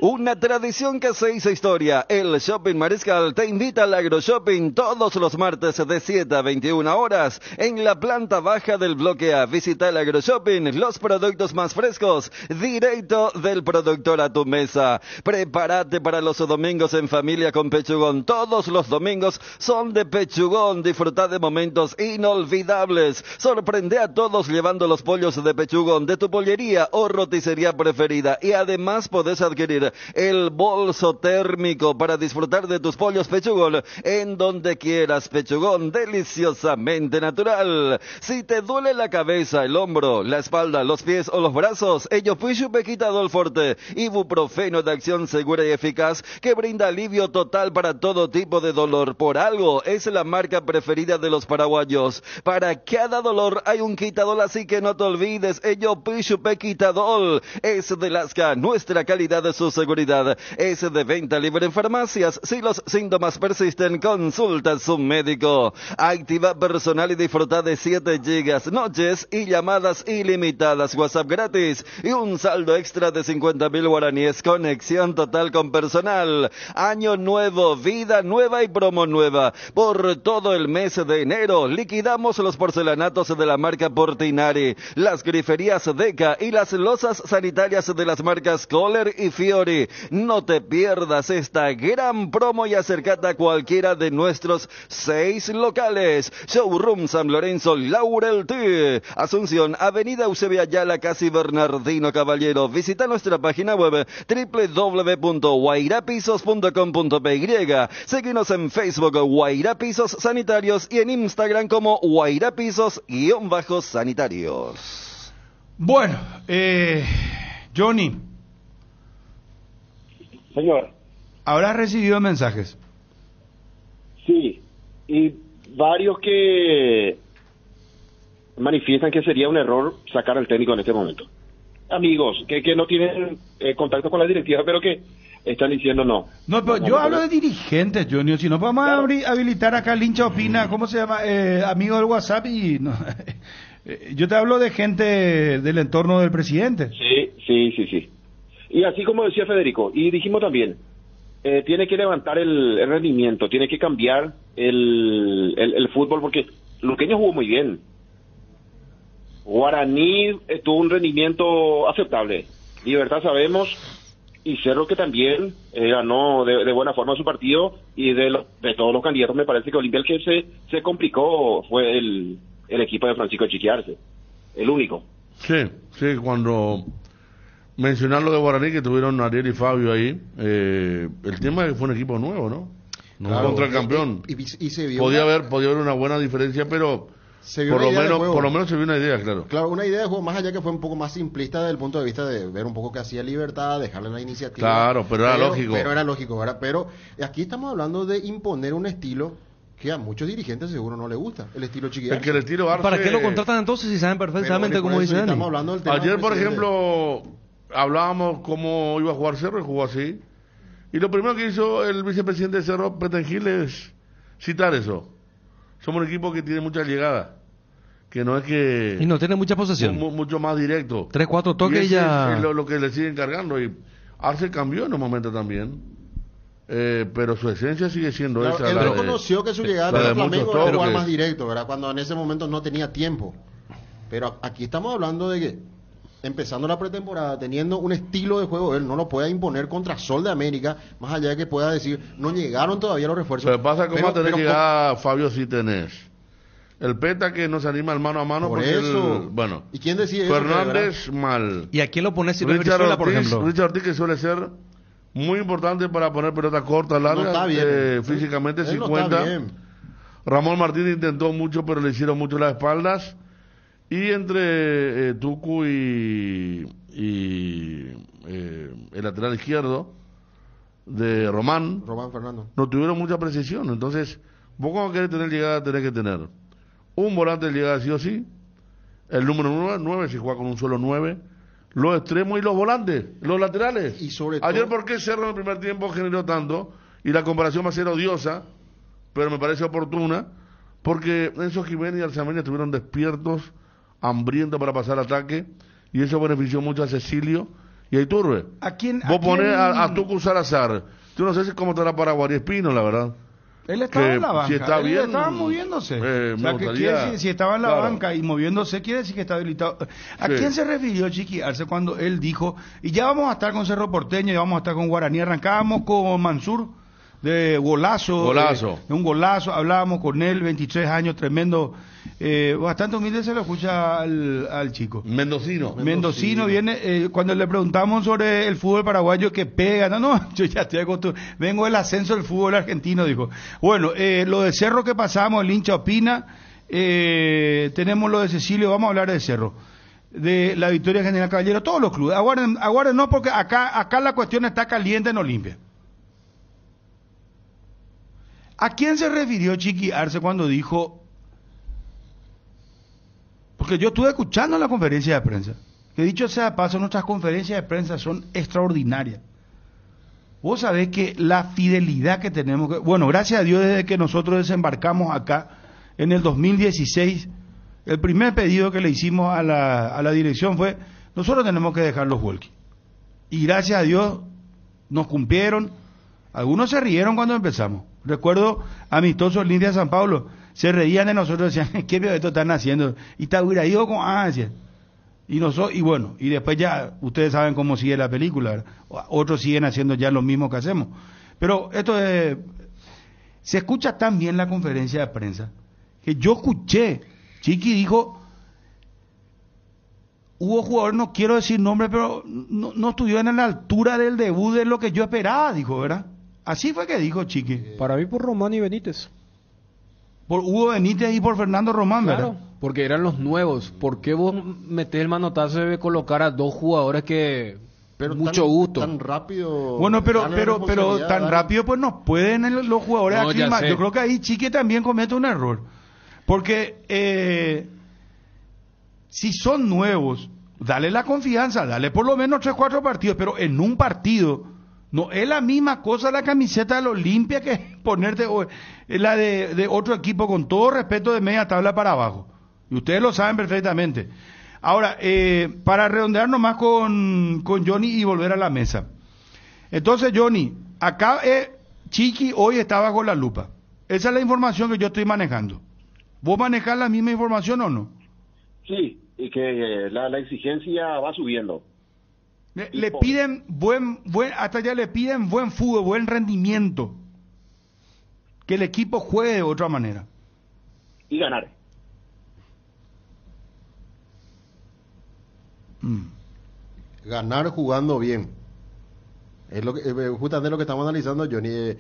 Una tradición que se hizo historia. El Shopping Mariscal te invita al AgroShopping todos los martes de 7 a 21 horas en la planta baja del bloque A. Visita el AgroShopping, los productos más frescos, directo del productor a tu mesa. Prepárate para los domingos en familia con Pechugón. Todos los domingos son de Pechugón. Disfruta de momentos inolvidables. Sorprende a todos llevando los pollos de Pechugón de tu pollería o roticería preferida. Y además podés adquirir el bolso térmico para disfrutar de tus pollos Pechugón en donde quieras. Pechugón, deliciosamente natural. Si te duele la cabeza, el hombro, la espalda, los pies o los brazos, ello Pishu Quitadol Forte, ibuprofeno de acción segura y eficaz que brinda alivio total para todo tipo de dolor. Por algo es la marca preferida de los paraguayos. Para cada dolor hay un quitadol, así que no te olvides. Ello Pishu Quitadol es de Lasca, nuestra calidad de su seguridad. Es de venta libre en farmacias. Si los síntomas persisten, consulta a su médico. Activa personal y disfruta de 7 gigas, noches y llamadas ilimitadas, WhatsApp gratis y un saldo extra de 50 mil guaraníes. Conexión total con personal. Año nuevo, vida nueva y promo nueva. Por todo el mes de enero liquidamos los porcelanatos de la marca Portinari, las griferías Deca y las losas sanitarias de las marcas Kohler y Fiori. No te pierdas esta gran promo y acercate a cualquiera de nuestros seis locales. Showroom San Lorenzo, Laurel T. Asunción, Avenida Eusebia Yala, casi Bernardino Caballero. Visita nuestra página web www.guairapisos.com.py. Seguinos en Facebook Guairapisos Sanitarios y en Instagram como Guairapisos-sanitarios. Bueno, eh, Johnny. Señor. Habrás recibido mensajes. Sí, y varios que manifiestan que sería un error sacar al técnico en este momento. Amigos que, que no tienen eh, contacto con la directiva, pero que están diciendo no. No, pero No, yo no, hablo no. de dirigentes, Johnny. Si no podemos abri- habilitar acá el hincha opina, ¿cómo se llama? Eh, amigo del WhatsApp y no. Eh, Yo te hablo de gente del entorno del presidente. Sí, sí, sí, sí. Y así como decía Federico, y dijimos también, eh, tiene que levantar el, rendimiento, tiene que cambiar el, el, fútbol, porque Luqueño jugó muy bien. Guaraní eh, tuvo un rendimiento aceptable. Libertad sabemos, y Cerro que también eh, ganó de, buena forma su partido, y de todos los candidatos me parece que Olimpia el que se, se complicó fue el, el equipo de Francisco Chiquiarse, el único. Sí, sí, cuando mencionar lo de Guaraní que tuvieron Ariel y Fabio ahí, eh, el tema es que fue un equipo nuevo, ¿no? No Claro, contra el y- campeón. y- y- y se vio podía una- haber, podía haber una buena diferencia, pero Se vio por una lo menos, por lo menos se vio una idea, claro. Claro, una idea de juego más allá que fue un poco más simplista desde el punto de vista de ver un poco que hacía libertad, dejarle la iniciativa. Claro, pero era lógico. Pero era lógico, ¿verdad? Pero aquí estamos hablando de imponer un estilo que a muchos dirigentes seguro no le gusta, el estilo chiquillo. Es que el estilo Arce- ¿Para qué lo contratan entonces si saben perfectamente cómo dice Dani? estamos hablando del tema Ayer, por ejemplo, hablábamos cómo iba a jugar Cerro y jugó así. Y lo primero que hizo el vicepresidente de Cerro, Petengil, es citar eso. Somos un equipo que tiene mucha llegada. Que no es que. Y no tiene mucha posesión. mu- mucho más directo. Tres, cuatro toques y ese ya- Es lo, lo que le siguen cargando. Y Arce cambió en un momento también. Eh, pero su esencia sigue siendo Claro, esa. él reconoció que su llegada de Flamengo era jugar más directo, ¿verdad? Cuando en ese momento no tenía tiempo. Pero aquí estamos hablando de que, empezando la pretemporada, teniendo un estilo de juego, él no lo puede imponer contra Sol de América, más allá de que pueda decir, no llegaron todavía los refuerzos. Pero pasa como a tener llegar Fabio si tenés. El Peta que no se anima al mano a mano Por porque eso. él- bueno. ¿Y quién decide eso, Fernández mal. ¿Y a quién lo pones si no es Richard Brizuela, por Ortiz, ejemplo? Richard Ortiz que suele ser muy importante para poner pelota corta, larga, No está bien. eh, físicamente él no 50. está bien. Ramón Martínez intentó mucho, pero le hicieron mucho las espaldas. Y entre eh, Tucu y, y, eh, el lateral izquierdo de Román, Román Fernando. no tuvieron mucha precisión. Entonces, vos cuando querés tener llegada, tenés que tener un volante de llegada sí o sí, el número 9, si juega con un solo 9, los extremos y los volantes, los laterales. Y sobre Ayer, todo- ¿por qué Cerro en el primer tiempo generó tanto? Y la comparación va a ser odiosa, pero me parece oportuna, porque Enzo Jiménez y Alzamena estuvieron despiertos, hambrientos para pasar ataque, y eso benefició mucho a Cecilio y a Iturbe. ¿A quién? Vos a ponés quién- a, a Tucu Salazar. Yo no sé si cómo estará Paraguay Espino, la verdad. Él estaba que en la banca. si está él bien, estaba moviéndose. eh, O me sea, que gustaría- decir, si estaba en la claro. banca y moviéndose, quiere decir que está habilitado. ¿A Sí. quién se refirió Chiqui Arce cuando él dijo, y ya vamos a estar con Cerro Porteño, ya vamos a estar con Guaraní? Arrancábamos con Mansur, de golazo. Golazo. eh, de un golazo, hablábamos con él, 23 años, tremendo. Eh, bastante humilde se lo escucha al, al chico. Mendocino. Mendocino viene, eh, cuando le preguntamos sobre el fútbol paraguayo que pega, no, no, yo ya estoy acostumbrado, vengo del ascenso del fútbol argentino, dijo. Bueno, eh, lo de Cerro que pasamos, el hincha opina, eh, tenemos lo de Cecilio, vamos a hablar de Cerro, de la victoria general Caballero, todos los clubes, aguarden, aguarden, no, porque acá, acá la cuestión está caliente en Olimpia. ¿A quién se refirió Chiqui Arce cuando dijo porque yo estuve escuchando la conferencia de prensa. Que dicho sea de paso, nuestras conferencias de prensa son extraordinarias. Vos sabés que la fidelidad que tenemos, que- bueno, gracias a Dios desde que nosotros desembarcamos acá en el 2016, el primer pedido que le hicimos a la, a la dirección fue, nosotros tenemos que dejar los walkies. Y gracias a Dios nos cumplieron. Algunos se rieron cuando empezamos. Recuerdo amistosos Lindia San Pablo, se reían de nosotros, decían, ¿qué esto están haciendo? Y hubiera ido con ansia. Y, nosotros, y bueno, y después ya, ustedes saben cómo sigue la película, otros siguen haciendo ya lo mismo que hacemos. Pero esto es, se escucha tan bien la conferencia de prensa, que yo escuché, Chiqui dijo, hubo jugadores, no quiero decir nombre, pero no, no estuvieron a la altura del debut de lo que yo esperaba, dijo, ¿verdad? Así fue que dijo Chiqui. Para mí por Román y Benítez. Por Hugo Benítez y por Fernando Román, ¿verdad? Claro, porque eran los nuevos. ¿Por qué vos metés el manotazo de colocar a dos jugadores que Pero mucho tan- gusto? Tan rápido. Bueno, pero pero pero tan rápido pues no pueden el- los jugadores No, sé. Yo creo que ahí Chique también comete un error. Porque eh, si son nuevos, dale la confianza, dale por lo menos tres, cuatro partidos, pero en un partido no es la misma cosa la camiseta de la Olimpia que ponerte o- la de, otro equipo con todo respeto de media tabla para abajo. Y ustedes lo saben perfectamente. Ahora, eh, para redondear nomás con, con Johnny y volver a la mesa. Entonces, Johnny, acá eh, Chiqui hoy está bajo la lupa. Esa es la información que yo estoy manejando. ¿Vos manejás la misma información o no? Sí, y que eh, la exigencia va subiendo. Le, le piden buen, buen, hasta ya le piden buen fútbol, buen rendimiento. Que el equipo juegue de otra manera. Y ganar. Ganar jugando bien. Es lo que, eh, justamente lo que estamos analizando, Johnny. eh,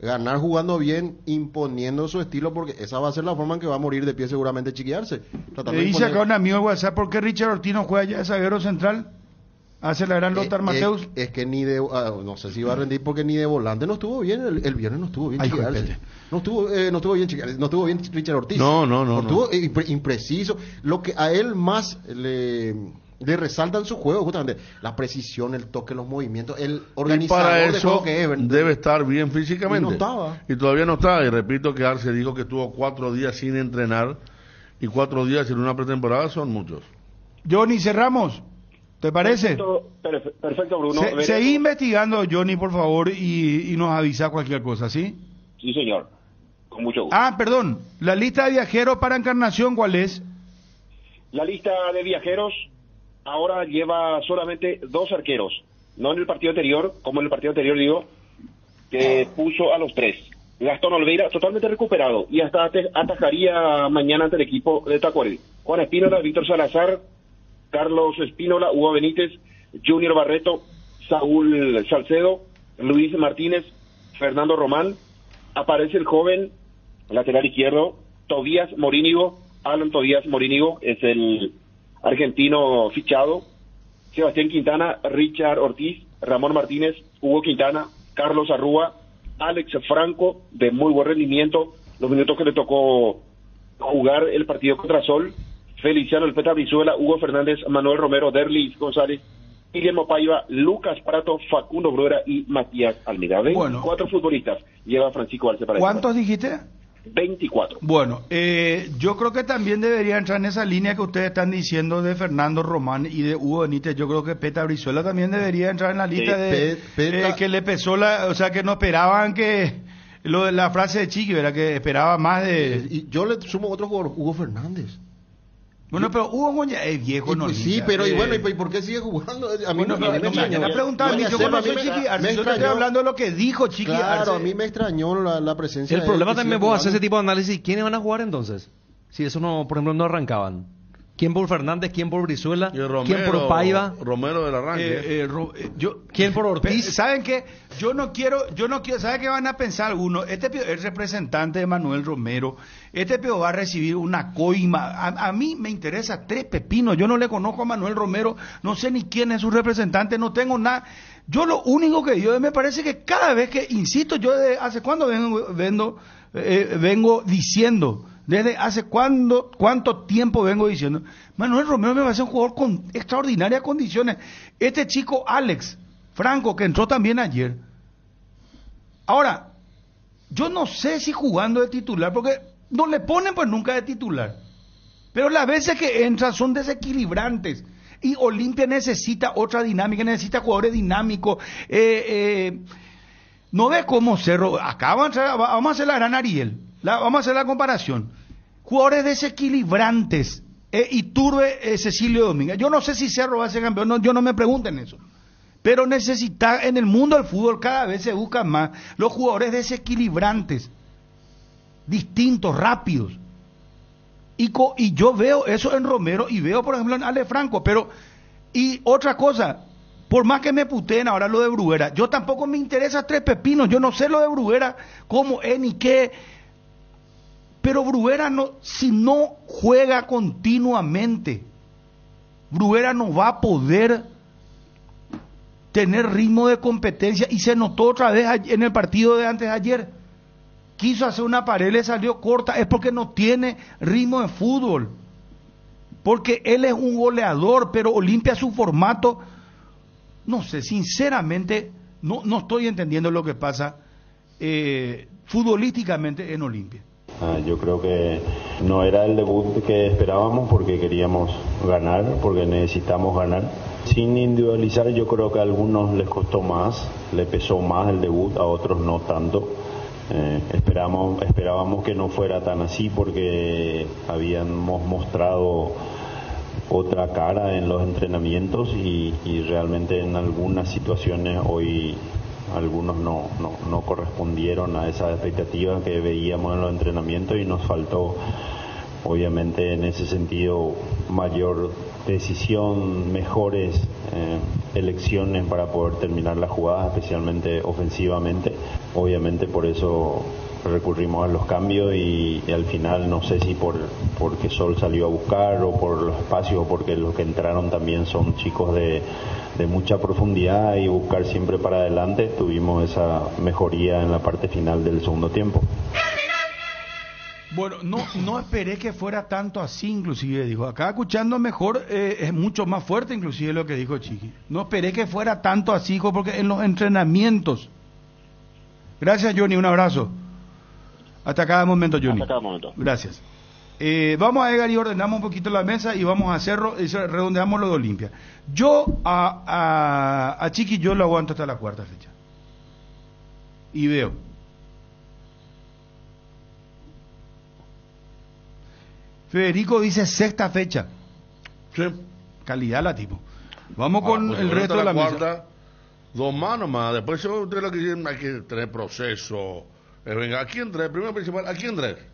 ganar jugando bien, imponiendo su estilo, porque esa va a ser la forma en que va a morir de pie seguramente Chiquiarse. Tratando Le dice imponer- acá un amigo de WhatsApp, ¿por qué Richard Ortiz no juega ya de zaguero central? Hace la gran Lothar Eh, Mateus. Es, es que ni de, ah, no sé si va a rendir porque ni de volante no estuvo bien, el, el viernes no estuvo bien Ay. No estuvo, eh, no estuvo bien no estuvo bien Richard Ortiz. No, no, no, no. Estuvo eh, impre- impreciso. Lo que a él más le, le resalta en su juego, justamente, la precisión, el toque, los movimientos, el Y organizador para de eso juego que es. ¿verdad? debe estar bien físicamente. Y no estaba. Y todavía no está. Y repito que Arce dijo que estuvo cuatro días sin entrenar. Y cuatro días en una pretemporada son muchos. Johnny, cerramos. ¿Te parece? Perfecto, perfe- perfecto, Bruno. Se- seguí investigando, Johnny, por favor, y, y nos avisa cualquier cosa, ¿sí? Sí, señor. Con mucho gusto. Ah, perdón. La lista de viajeros para Encarnación, ¿cuál es? La lista de viajeros ahora lleva solamente dos arqueros. No en el partido anterior, como en el partido anterior digo, que puso a los tres. Gastón Olveira totalmente recuperado y hasta atajaría mañana ante el equipo de Tacuarí. Juan Espínola, Víctor Salazar, Carlos Espínola, Hugo Benítez, Junior Barreto, Saúl Salcedo, Luis Martínez, Fernando Román. Aparece el joven lateral izquierdo, Tobías Morínigo, Alan Tobías Morínigo es el argentino fichado. Sebastián Quintana, Richard Ortiz, Ramón Martínez, Hugo Quintana, Carlos Arrúa, Alex Franco, de muy buen rendimiento, los minutos que le tocó jugar el partido contra Sol, Feliciano El Peta Brizuela, Hugo Fernández, Manuel Romero, Derlis González, Guillermo Paiva, Lucas Prato, Facundo Bruera y Matías Almeida. 24 futbolistas lleva Francisco Arce para ¿Cuántos dijiste? 24. Bueno, eh, yo creo que también debería entrar en esa línea que ustedes están diciendo de Fernando Román y de Hugo Benítez. Yo creo que Peta Brizuela también debería entrar en la lista de Pe- Peta- eh, que le pesó la, o sea, que no esperaban que lo de la frase de Chiqui, ¿verdad? Que esperaba más de. Y yo le sumo otro jugador, Hugo Fernández. Bueno, pero Hugo Goña es viejo, no pues sí, pero y bueno, ¿y por qué sigue jugando? A mí Bueno, no, me no me a preguntar, Yo a me- Chiqui Arce, me yo estoy extrañó. hablando de lo que dijo Chiqui Claro, Arce. a mí me extrañó la, la presencia El de problema también vos hacer ese tipo de análisis. ¿Quiénes van a jugar entonces? Si eso no, por ejemplo, no arrancaban. ¿Quién por Fernández? ¿Quién por Brizuela? ¿Quién por Paiva? Romero del arranque. Eh, eh, Ro- eh, yo, ¿Quién por Ortiz? ¿Saben qué? Yo no quiero, yo no quiero, ¿saben qué van a pensar algunos? Este es representante de Manuel Romero, este pio va a recibir una coima. A, a mí me interesa tres pepinos, yo no le conozco a Manuel Romero, no sé ni quién es su representante, no tengo nada. Yo lo único que yo me parece que cada vez que, insisto, yo de hace cuándo vengo, vendo, eh, vengo diciendo, desde hace cuándo, cuánto tiempo vengo diciendo, Manuel Romero me parece un jugador con extraordinarias condiciones. Este chico Alex Franco, que entró también ayer. Ahora, yo no sé si jugando de titular, porque no le ponen pues nunca de titular. Pero las veces que entra son desequilibrantes. Y Olimpia necesita otra dinámica, necesita jugadores dinámicos. Eh, eh, no ve cómo Cerro. Acá vamos a, vamos a hacer la gran Ariel. Vamos a hacer la comparación. Jugadores desequilibrantes. Eh, Iturbe, eh, Cecilio Domínguez. Yo no sé si Cerro va a ser campeón, no, yo no me pregunten eso. Pero necesita, en el mundo del fútbol cada vez se buscan más los jugadores desequilibrantes, distintos, rápidos. Y, y yo veo eso en Romero y veo, por ejemplo, en Ale Franco. Pero, y otra cosa, por más que me puteen ahora lo de Bruguera, yo tampoco me interesa tres pepinos. Yo no sé lo de Bruguera, cómo es ni qué. Pero Bruguera, no, si no juega continuamente, Bruguera no va a poder tener ritmo de competencia y se notó otra vez en el partido de antes de ayer. Quiso hacer una pared, le salió corta, es porque no tiene ritmo de fútbol. Porque él es un goleador, pero Olimpia su formato, no sé, sinceramente, no, no estoy entendiendo lo que pasa eh, futbolísticamente en Olimpia. Yo creo que no era el debut que esperábamos porque queríamos ganar, porque necesitamos ganar. Sin individualizar, yo creo que a algunos les costó más, le pesó más el debut, a otros no tanto. Eh, esperamos, esperábamos que no fuera tan así porque habíamos mostrado otra cara en los entrenamientos y, y realmente en algunas situaciones hoy algunos no, no, no correspondieron a esas expectativas que veíamos en los entrenamientos y nos faltó obviamente en ese sentido mayor decisión, mejores eh, elecciones para poder terminar la jugada, especialmente ofensivamente. Obviamente por eso recurrimos a los cambios y, y al final no sé si por porque Sol salió a buscar o por los espacios o porque los que entraron también son chicos de, de mucha profundidad y buscar siempre para adelante tuvimos esa mejoría en la parte final del segundo tiempo. Bueno, no, no esperé que fuera tanto así, inclusive, dijo. Acá escuchando mejor eh, es mucho más fuerte, inclusive, lo que dijo Chiqui. No esperé que fuera tanto así, hijo, porque en los entrenamientos. Gracias, Johnny, un abrazo. Hasta cada momento, Johnny. Hasta cada momento. Gracias. Eh, vamos a Edgar y ordenamos un poquito la mesa y vamos a hacerlo, y redondeamos lo de Olimpia. Yo a, a, a Chiqui yo lo aguanto hasta la cuarta fecha. Y veo. Federico dice sexta fecha. Sí. Calidad la tipo. Vamos con Ah, pues, el resto de la, mesa. cuarta, Dos manos más. Después eso usted lo que hay que tener proceso. Eh, venga, ¿a quién trae? Primero principal, ¿a quién trae?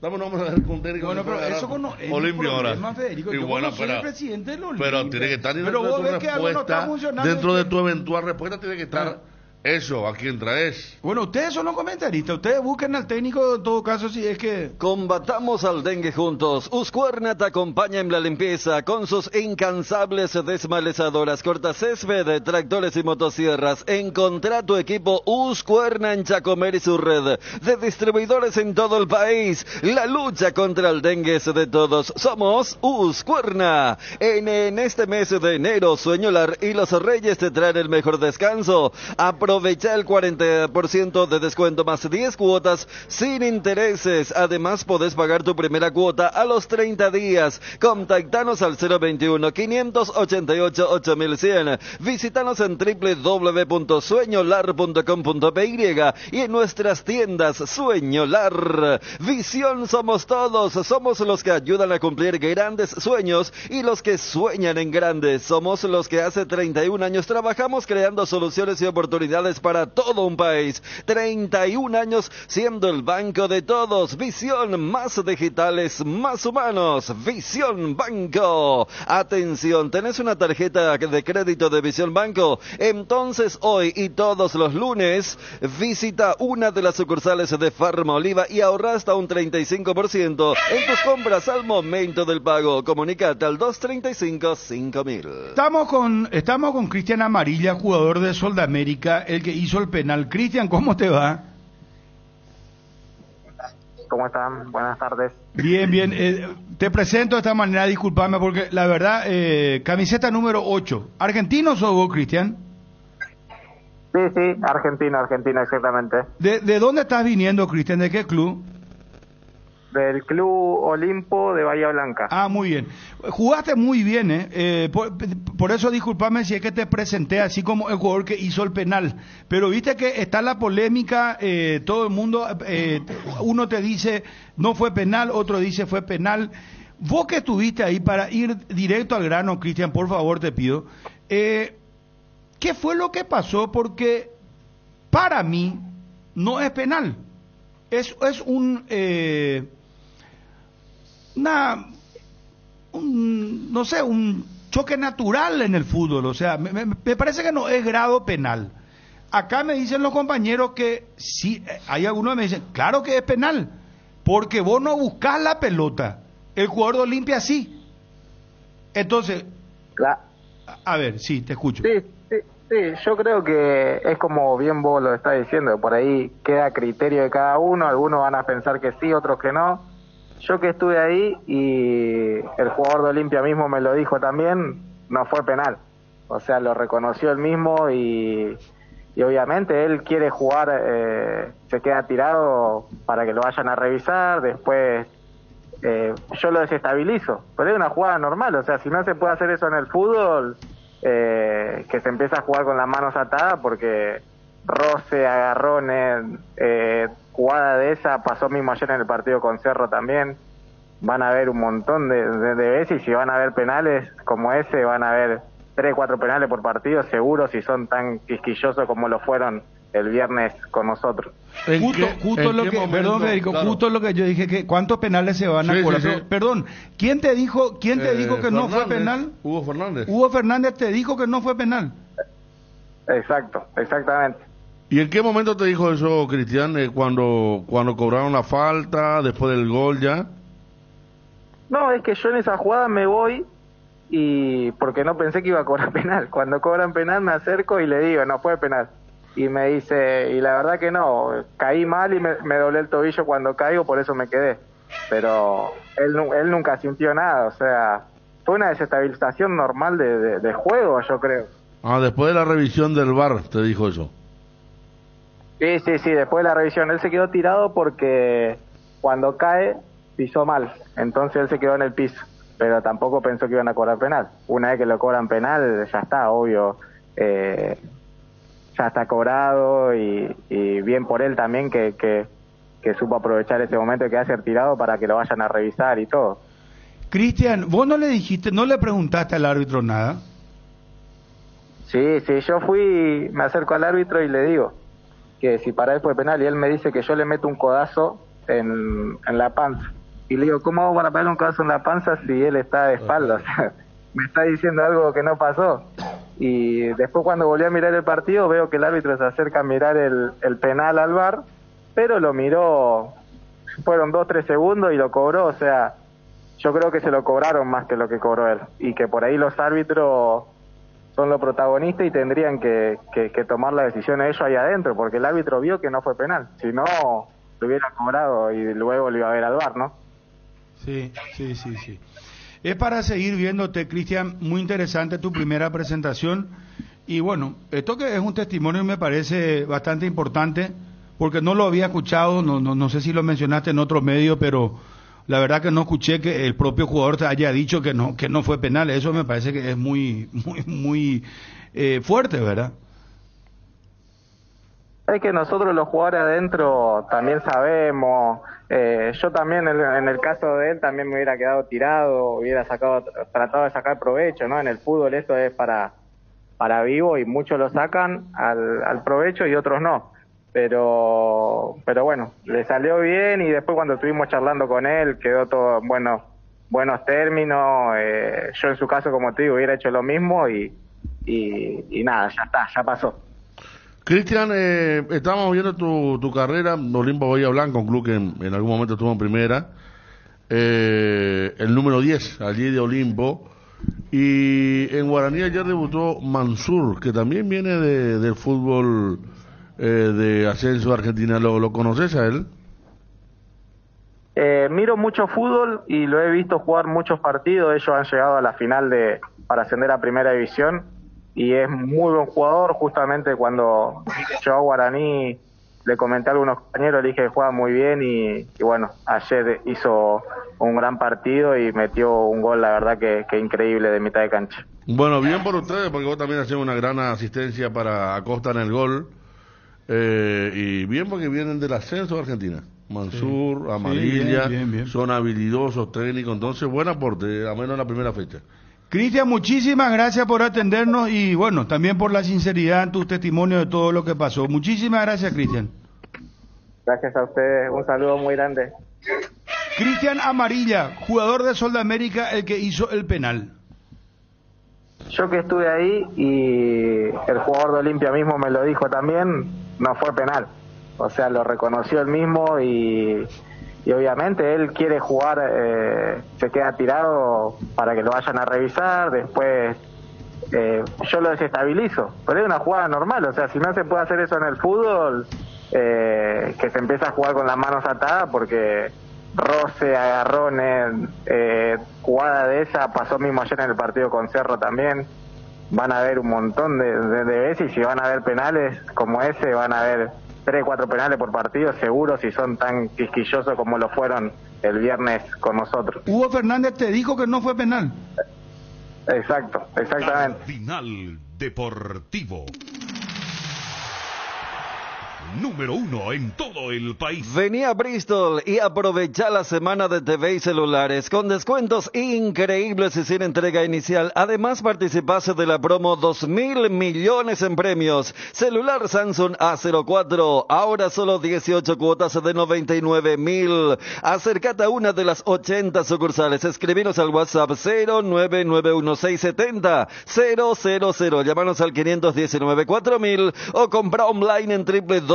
Dame un nombre de un técnico. Bueno, pero eso es Olimpia un ahora. Federico. Y Yo bueno, pero, presidente del pero tiene que estar dentro de tu no dentro de tu eventual respuesta tiene que estar Eso, ¿a quién traes? Bueno, ustedes son los comentaristas. Ustedes busquen al técnico en todo caso si es que... Combatamos al dengue juntos. Uscuerna te acompaña en la limpieza con sus incansables desmalezadoras, cortacésped, tractores y motosierras. Encontrá tu equipo Uscuerna en Chacomer y su red de distribuidores en todo el país. La lucha contra el dengue es de todos. Somos Uscuerna. En, en este mes de enero, Sueñolar y los Reyes te traen el mejor descanso. Aprovecha el 40% de descuento más 10 cuotas sin intereses. Además, podés pagar tu primera cuota a los 30 días. Contactanos al 021 588 8100. Visítanos en www.sueñolar.com.py y en nuestras tiendas Sueñolar. Visión somos todos. Somos los que ayudan a cumplir grandes sueños y los que sueñan en grandes. Somos los que hace 31 años trabajamos creando soluciones y oportunidades para todo un país. 31 años siendo el banco de todos. Visión más digitales, más humanos. Visión Banco. Atención, ¿tenés una tarjeta de crédito de Visión Banco? Entonces hoy y todos los lunes visita una de las sucursales de Farma Oliva y ahorra hasta un 35% en tus compras al momento del pago. Comunicate al 235 5000. Estamos con estamos con Cristian Amarilla, jugador de Sol América, el que hizo el penal. Cristian, ¿cómo te va? ¿Cómo están? Buenas tardes. Bien, bien. Eh, te presento de esta manera, disculpame, porque la verdad, eh, camiseta número 8. ¿Argentino sos vos, Cristian? Sí, sí, argentino, argentino, exactamente. ¿De, ¿De dónde estás viniendo, Cristian? ¿De qué club? Del Club Olimpo de Bahía Blanca. Ah, muy bien. Jugaste muy bien, ¿eh? Eh, por, eso discúlpame si es que te presenté así como el jugador que hizo el penal. Pero viste que está la polémica, eh, todo el mundo, eh, uno te dice no fue penal, otro dice fue penal. Vos que estuviste ahí para ir directo al grano, Cristian, por favor te pido. ¿Qué fue lo que pasó? Porque para mí no es penal. Es, es un... Una, un, no sé, un choque natural en el fútbol. O sea, me, me- parece que no es grado penal. Acá me dicen los compañeros que sí, eh, hay algunos que me dicen, claro que es penal, porque vos no buscás la pelota. El jugador de Olimpia sí. Entonces, a- a ver, sí, te escucho. Sí, sí, sí, yo creo que es como bien vos lo estás diciendo, por ahí queda criterio de cada uno, algunos van a pensar que sí, otros que no. Yo que estuve ahí y el jugador de Olimpia mismo me lo dijo también, no fue penal. O sea, lo reconoció él mismo y, obviamente él quiere jugar, eh, se queda tirado para que lo vayan a revisar, después eh, yo lo desestabilizo. Pero es una jugada normal, o sea, si no se puede hacer eso en el fútbol, eh, que se empieza a jugar con las manos atadas porque roce, agarrones, eh, jugada de esa pasó mismo ayer en el partido con Cerro también. Van a haber un montón de, de- de veces y si van a haber penales como ese, van a haber tres, cuatro penales por partido, seguro si son tan quisquillosos como lo fueron el viernes con nosotros. Justo, justo en lo que, momento? perdón Federico, Claro. justo lo que yo dije que cuántos penales se van a Sí, cobrar. sí, sí. Pero, Perdón, ¿quién te dijo, quién te Eh, dijo que no fue penal? Hugo Fernández. Hugo Fernández te dijo que no fue penal. Exacto, exactamente. ¿Y en qué momento te dijo eso, Cristian? Eh, cuando, cuando cobraron la falta, después del gol ya. No, es que yo en esa jugada me voy y porque no pensé que iba a cobrar penal. Cuando cobran penal me acerco y le digo, no fue penal. Y me dice, y la verdad que no, caí mal y me, me doblé el tobillo cuando caigo, por eso me quedé. Pero él, él nunca sintió nada, o sea, fue una desestabilización normal de, de- de juego, yo creo. Ah, después de la revisión del VAR te dijo eso. Sí, sí, sí, después de la revisión. Él se quedó tirado porque cuando cae pisó mal. Entonces él se quedó en el piso. Pero tampoco pensó que iban a cobrar penal. Una vez que lo cobran penal, ya está, obvio. eh, ya está cobrado y, y bien por él también que, que, que supo aprovechar ese momento de quedarse tirado para que lo vayan a revisar y todo. Cristian, vos no le dijiste, no le preguntaste al árbitro nada. Sí, sí, yo fui, me acerco al árbitro y le digo que si para él fue penal y él me dice que yo le meto un codazo en, en la panza. Y le digo, ¿cómo hago para pegarle un codazo en la panza si él está de espaldas? me está diciendo algo que no pasó. y después cuando volví a mirar el partido veo que el árbitro se acerca a mirar el, el penal al bar, pero lo miró, fueron dos, tres segundos y lo cobró, o sea, yo creo que se lo cobraron más que lo que cobró él y que por ahí los árbitros son los protagonistas y tendrían que, que, tomar la decisión ellos ahí adentro, porque el árbitro vio que no fue penal, si no lo hubiera cobrado y luego lo iba a ver al bar, ¿no? Sí, sí, sí, sí. Es para seguir viéndote, Cristian, muy interesante tu primera presentación. Y bueno, esto que es un testimonio me parece bastante importante, porque no lo había escuchado, no, no, no sé si lo mencionaste en otro medio, pero la verdad que no escuché que el propio jugador haya dicho que no, que no fue penal. Eso me parece que es muy, muy, muy eh, fuerte, ¿verdad? Es que nosotros los jugadores adentro también sabemos, eh, yo también en, en el caso de él también me hubiera quedado tirado, hubiera sacado, tratado de sacar provecho, ¿no? En el fútbol esto es para, para vivo y muchos lo sacan al, al provecho y otros no. Pero, pero bueno, le salió bien y después cuando estuvimos charlando con él quedó todo en buenos, buenos términos. Eh, yo en su caso, como te digo, hubiera hecho lo mismo y, y, nada, ya está, ya pasó. Cristian, eh, estábamos viendo tu, tu carrera, Olimpo Bahía Blanca, un club que en, en algún momento estuvo en primera, eh, el número 10, allí de Olimpo, y en Guaraní ayer debutó Mansur, que también viene de, del fútbol eh, de ascenso Argentina, ¿Lo, ¿lo conoces a él? Eh, miro mucho fútbol y lo he visto jugar muchos partidos. Ellos han llegado a la final de para ascender a Primera División y es muy buen jugador. Justamente cuando yo a Guaraní le comenté a algunos compañeros, le dije que juega muy bien y, y bueno, ayer hizo un gran partido y metió un gol, la verdad que, que increíble de mitad de cancha. Bueno, bien por ustedes, porque vos también haces una gran asistencia para Acosta en el gol. Eh, y bien porque vienen del ascenso de Argentina. Mansur, Sí. Amarilla, Sí, bien, bien, bien. son habilidosos, técnicos, entonces buen aporte, a menos en la primera fecha. Cristian, muchísimas gracias por atendernos y bueno, también por la sinceridad en tus testimonios de todo lo que pasó. Muchísimas gracias, Cristian. Gracias a ustedes, un saludo muy grande. Cristian Amarilla, jugador de Sol de América, el que hizo el penal. Yo que estuve ahí y el jugador de Olimpia mismo me lo dijo también, no fue penal. O sea, lo reconoció él mismo y, obviamente él quiere jugar, eh, se queda tirado para que lo vayan a revisar, después eh, yo lo desestabilizo. Pero es una jugada normal, o sea, si no se puede hacer eso en el fútbol, eh, que se empieza a jugar con las manos atadas porque roce, agarrones, eh, jugada de esa pasó mismo ayer en el partido con Cerro también. Van a haber un montón de, de- de veces y si van a haber penales como ese, van a haber tres, cuatro penales por partido, seguro si son tan quisquillosos como lo fueron el viernes con nosotros. Hugo Fernández te dijo que no fue penal. Exacto, exactamente. Final Deportivo. Número uno en todo el país. Vení a Bristol y aprovecha la semana de TV y celulares con descuentos increíbles y sin entrega inicial. Además participás de la promo 2 mil millones en premios. Celular Samsung A04, ahora solo 18 cuotas de 99 mil. Acércate a una de las 80 sucursales. Escribinos al WhatsApp 0991670000. Llámanos al 519 4000 o compra online en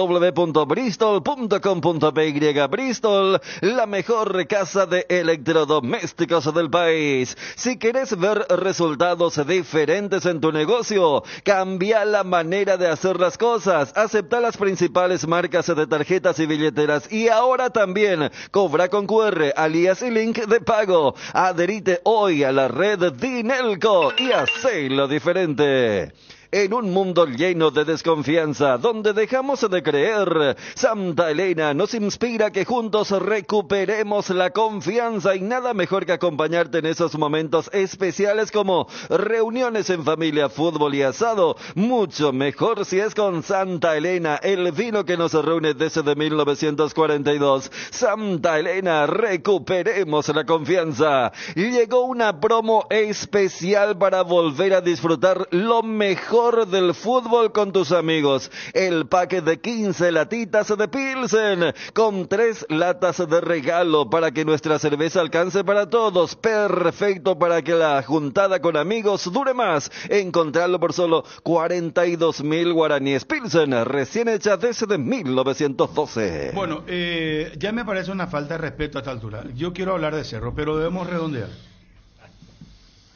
www.bristol.com.py. Bristol, la mejor casa de electrodomésticos del país. Si querés ver resultados diferentes en tu negocio, cambia la manera de hacer las cosas. Acepta las principales marcas de tarjetas y billeteras y ahora también cobra con QR, alias y link de pago. Adherite hoy a la red Dinelco y hacelo diferente. En un mundo lleno de desconfianza, donde dejamos de creer, Santa Elena nos inspira que juntos recuperemos la confianza y nada mejor que acompañarte en esos momentos especiales como reuniones en familia, fútbol y asado. Mucho mejor si es con Santa Elena, el vino que nos reúne desde 1942. Santa Elena, recuperemos la confianza. Llegó una promo especial para volver a disfrutar lo mejor del fútbol con tus amigos. El paque de 15 latitas de Pilsen con tres latas de regalo para que nuestra cerveza alcance para todos. Perfecto para que la juntada con amigos dure más. Encontrarlo por solo 42 mil guaraníes. Pilsen, recién hecha desde 1912. Bueno, eh, ya me parece una falta de respeto a esta altura. Yo quiero hablar de Cerro, pero debemos redondear.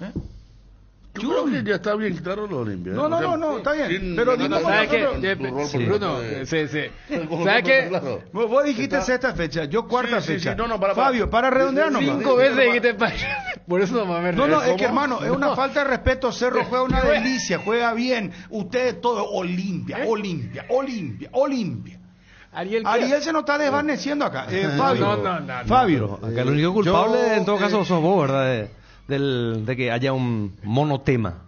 ¿Eh? Yo creo que ya está bien claro lo Olimpia. ¿eh? No, no, O sea, no, no, está bien. sin- Pero no, no, ¿Sabes qué? Bruno, sí, sí. ¿Sabes no, qué? claro. Vos, dijiste sexta fecha, yo cuarta fecha. sí, no, no, para, para. Fabio, para redondear nomás. Cinco veces dijiste Por eso nomás me No, no, es que hermano, es una No. falta de respeto. Cerro juega una delicia, juega bien. Ustedes todo, Olimpia, Olimpia, Olimpia, Olimpia. Ariel, se nos está desvaneciendo acá. Eh, Fabio, No, no, no, no. Fabio. Acá el único culpable yo, en todo caso eh, sos vos, ¿verdad? De, del- de que haya un monotema.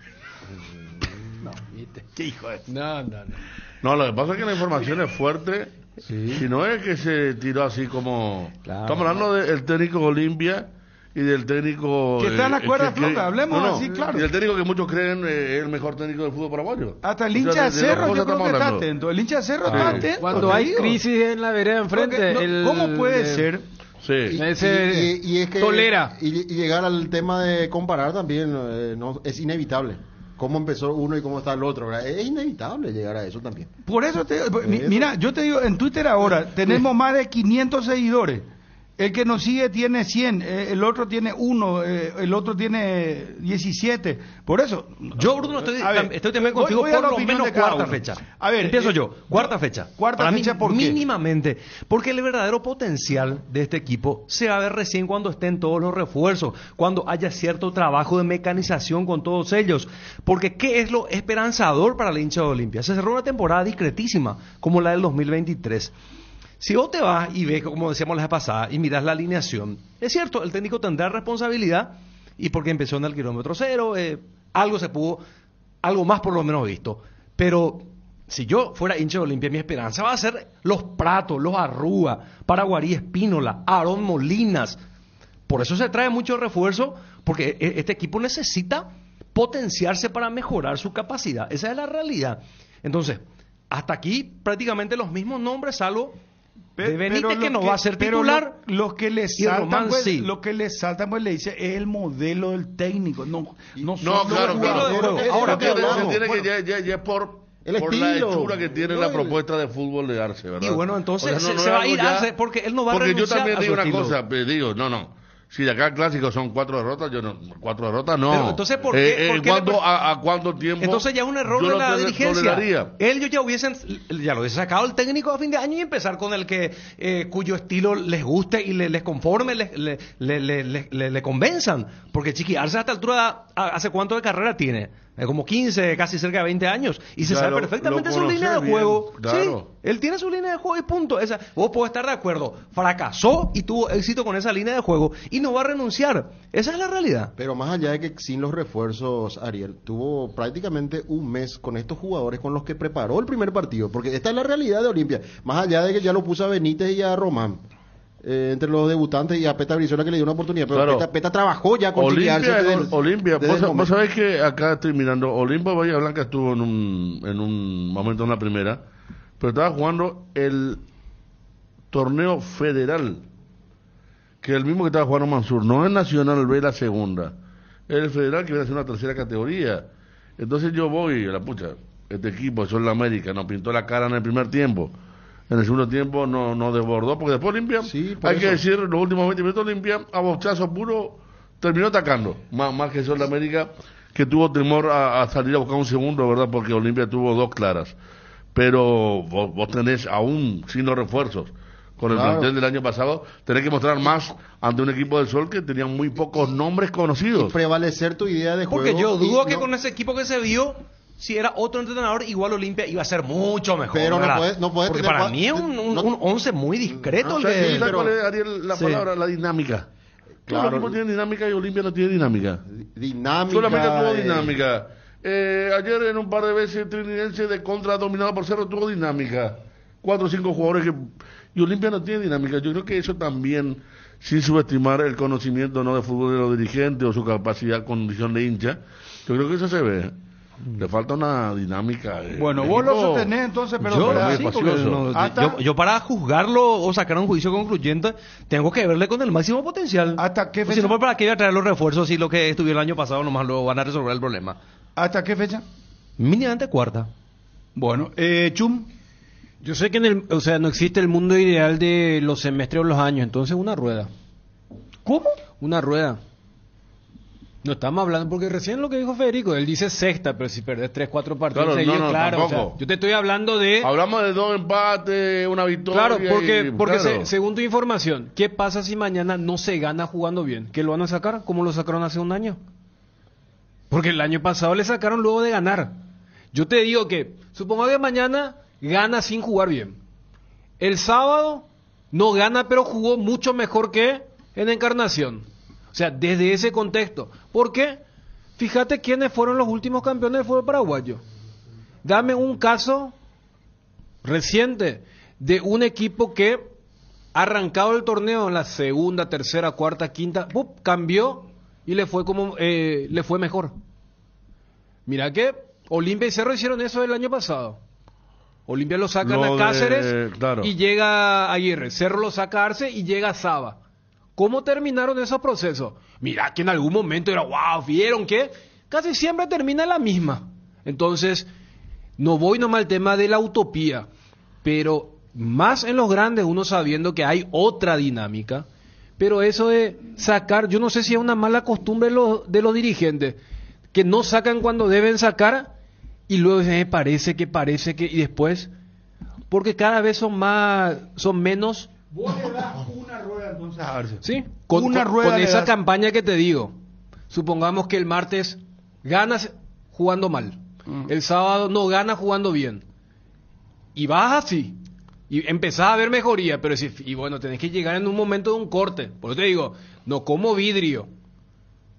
Qué hijo de... No, no, no. No, lo que pasa es que la información es fuerte. Y no es que se tiró así como. Claro. Estamos hablando del técnico de Olimpia y del técnico. Que está en la eh, cuerda que floja, cree- hablemos No, no, así, claro. Y del técnico que muchos creen eh, es el mejor técnico del fútbol paraguayo. Hasta el O sea, hincha de Cerro yo creo que está atento. El hincha de Cerro Sí. está atento. Cuando hay digo. crisis en la vereda enfrente, Porque, no, el, ¿Cómo puede ser? Sí. Ese y, y- y es que tolera. Y, y llegar al tema de comparar también eh, no, es inevitable. Cómo empezó uno y cómo está el otro. ¿verdad? Es inevitable llegar a eso también. Por eso te mi- Eso. mira, yo te digo, en Twitter ahora tenemos más de 500 seguidores. El que nos sigue tiene 100, eh, el otro tiene 1, el otro tiene 17. Por eso. Yo, Bruno, estoy, A ver, estoy también contigo voy la por lo menos cuarta fecha. A ver, empiezo eh, yo. Cuarta fecha. cuarta Para fecha, mí, ¿por qué? Mínimamente. Porque el verdadero potencial de este equipo se va a ver recién cuando estén todos los refuerzos, cuando haya cierto trabajo de mecanización con todos ellos. Porque ¿qué es lo esperanzador para el hincha de Olimpia? Se cerró una temporada discretísima, como la del 2023. Si vos te vas y ves, como decíamos la pasada, y miras la alineación, es cierto, el técnico tendrá responsabilidad y porque empezó en el kilómetro cero, eh, algo se pudo, algo más por lo menos visto. Pero si yo fuera hincha de Olimpia, mi esperanza va a ser los Pratos, los Arrúa, Paraguarí Espínola, Aarón Molinas. Por eso se trae mucho refuerzo, porque e- este equipo necesita potenciarse para mejorar su capacidad. Esa es la realidad. Entonces, hasta aquí prácticamente los mismos nombres, salvo Pe- de Benítez, que lo no va a ser titular. Lo, lo que le saltan, Román pues, sí. lo que le saltan, pues le dice, es el modelo del técnico. No, no, No, claro, los claro. Eso Ahora que se tiene que Bueno, ya, ya, ya es por, el por la estilo. hechura que tiene No, la propuesta de fútbol de Arce, ¿verdad? Y bueno, entonces O sea, se- no se va a ir Arce, porque él no va a Porque yo renunciar también a digo una estilo. cosa, pero digo, no, no. Si de acá clásico son cuatro derrotas, yo no, cuatro derrotas no. Pero entonces, ¿por Eh, qué- eh, por en qué le cuanto pre- a, a cuánto tiempo. Entonces ya es un error de la dirigencia. toleraría. Ellos ya hubiesen, ya lo hubiesen sacado el técnico a fin de año y empezar con el que eh, cuyo estilo les guste y le- les conforme, les- le, le, le, le- convenzan. Porque Chiqui Arce a esta altura, ¿a- ¿hace cuánto de carrera tiene? Eh, como 15, casi cerca de 20 años. Y se sabe perfectamente su línea de bien, juego. claro. Sí, él tiene su línea de juego y punto. Esa, vos podés estar de acuerdo. Fracasó y tuvo éxito con esa línea de juego y no va a renunciar. Esa es la realidad. Pero más allá de que sin los refuerzos, Ariel, tuvo prácticamente un mes con estos jugadores con los que preparó el primer partido. Porque esta es la realidad de Olimpia. Más allá de que ya lo puso a Benítez y a Román. Eh, entre los debutantes y a Peta Brizola que le dio una oportunidad. Pero Claro. Peta, Peta trabajó ya con Olimpia, desde el- Olimpia, desde vos, vos sabés que acá estoy mirando, Olimpia Bahía Blanca estuvo en un, en un momento en la primera, pero estaba jugando el torneo federal, que es el mismo que estaba jugando Mansur, no es Nacional B la segunda, es el federal que viene a ser una tercera categoría. Entonces yo voy, la pucha, este equipo, eso es la América, nos pintó la cara en el primer tiempo. En el segundo tiempo no, no desbordó, porque después Olimpia, por hay que decir, los últimos 20 minutos Olimpia, a bochazo puro, terminó atacando. Más, más que eso la América, que tuvo temor a, a salir a buscar un segundo, ¿verdad? Porque Olimpia tuvo dos claras. Pero vos, vos tenés aún sin los refuerzos. Con el Claro. plantel del año pasado, tenés que mostrar más ante un equipo del Sol que tenía muy pocos nombres conocidos. prevalecer tu idea de juego. Porque yo y dudo que no- con ese equipo que se vio, si era otro entrenador, igual Olimpia iba a ser mucho mejor. Pero no ¿verdad? puede- no puede Porque tener para mí es un, un, no- un once muy discreto el ¿Sabes de... ¿sabes cuál es, Ariel, la Sí. palabra? La dinámica. Todos Claro. los equipos tienen dinámica y Olimpia no tiene dinámica. Dinámica. Solo América tuvo eh, dinámica. Eh, ayer en un par de veces Trinidad de contra dominado por Cerro tuvo dinámica. Cuatro o cinco jugadores que... Y Olimpia no tiene dinámica. Yo creo que eso también, sin subestimar el conocimiento no de fútbol de los dirigentes o su capacidad, condición de hincha, yo creo que eso se ve. Le falta una dinámica. de- Bueno, vos lo sostenés entonces, pero Yo, Hasta- yo, yo para juzgarlo o sacar un juicio concluyente tengo que verle con el máximo potencial. ¿Hasta qué Pues fecha? Si no, ¿para qué voy a traer los refuerzos si lo que estuvieron el año pasado nomás lo van a resolver el problema? ¿Hasta qué fecha? Mínimamente cuarta. Bueno, eh, Chum, Yo sé que en el, o sea, no existe el mundo ideal de los semestres o los años, entonces una rueda. ¿cómo? Una rueda. No estamos hablando, porque recién lo que dijo Federico, él dice sexta, pero si perdés tres, cuatro partidos Claro, seguidos, no, no, claro. o sea, tampoco. yo te estoy hablando de... Hablamos de dos empates, una victoria. Claro, porque, y- porque claro. se- según tu información, ¿qué pasa si mañana no se gana jugando bien? ¿Que lo van a sacar? como lo sacaron hace un año? Porque el año pasado le sacaron luego de ganar. Yo te digo que, supongo que mañana gana sin jugar bien. El sábado no gana, pero jugó mucho mejor que en Encarnación. O sea, desde ese contexto. ¿Por qué? Fíjate quiénes fueron los últimos campeones del fútbol paraguayo. Dame un caso reciente de un equipo que arrancado el torneo en la segunda, tercera, cuarta, quinta, ¡pup! cambió y le fue como eh, le fue mejor. Mira que Olimpia y Cerro hicieron eso el año pasado. Olimpia lo sacan Lo a de- Cáceres claro. y llega Aguirre. Cerro lo saca a Arce y llega Saba. ¿Cómo terminaron esos procesos? Mira que en algún momento era, wow, vieron que casi siempre termina la misma. Entonces, no voy nomás al tema de la utopía, pero más en los grandes, uno sabiendo que hay otra dinámica, pero eso de sacar, yo no sé si es una mala costumbre de los, dirigentes, que no sacan cuando deben sacar y luego me parece que parece que y después, porque cada vez son más, son menos Vos le das una rueda entonces a Arce. Sí, con, Una con- rueda con le esa das. campaña que te digo. Supongamos que el martes ganas jugando mal. Mm. El sábado no ganas jugando bien. Y vas así. Y empezás a ver mejoría, pero si, y bueno, tenés que llegar en un momento de un corte. Por eso te digo, no como vidrio.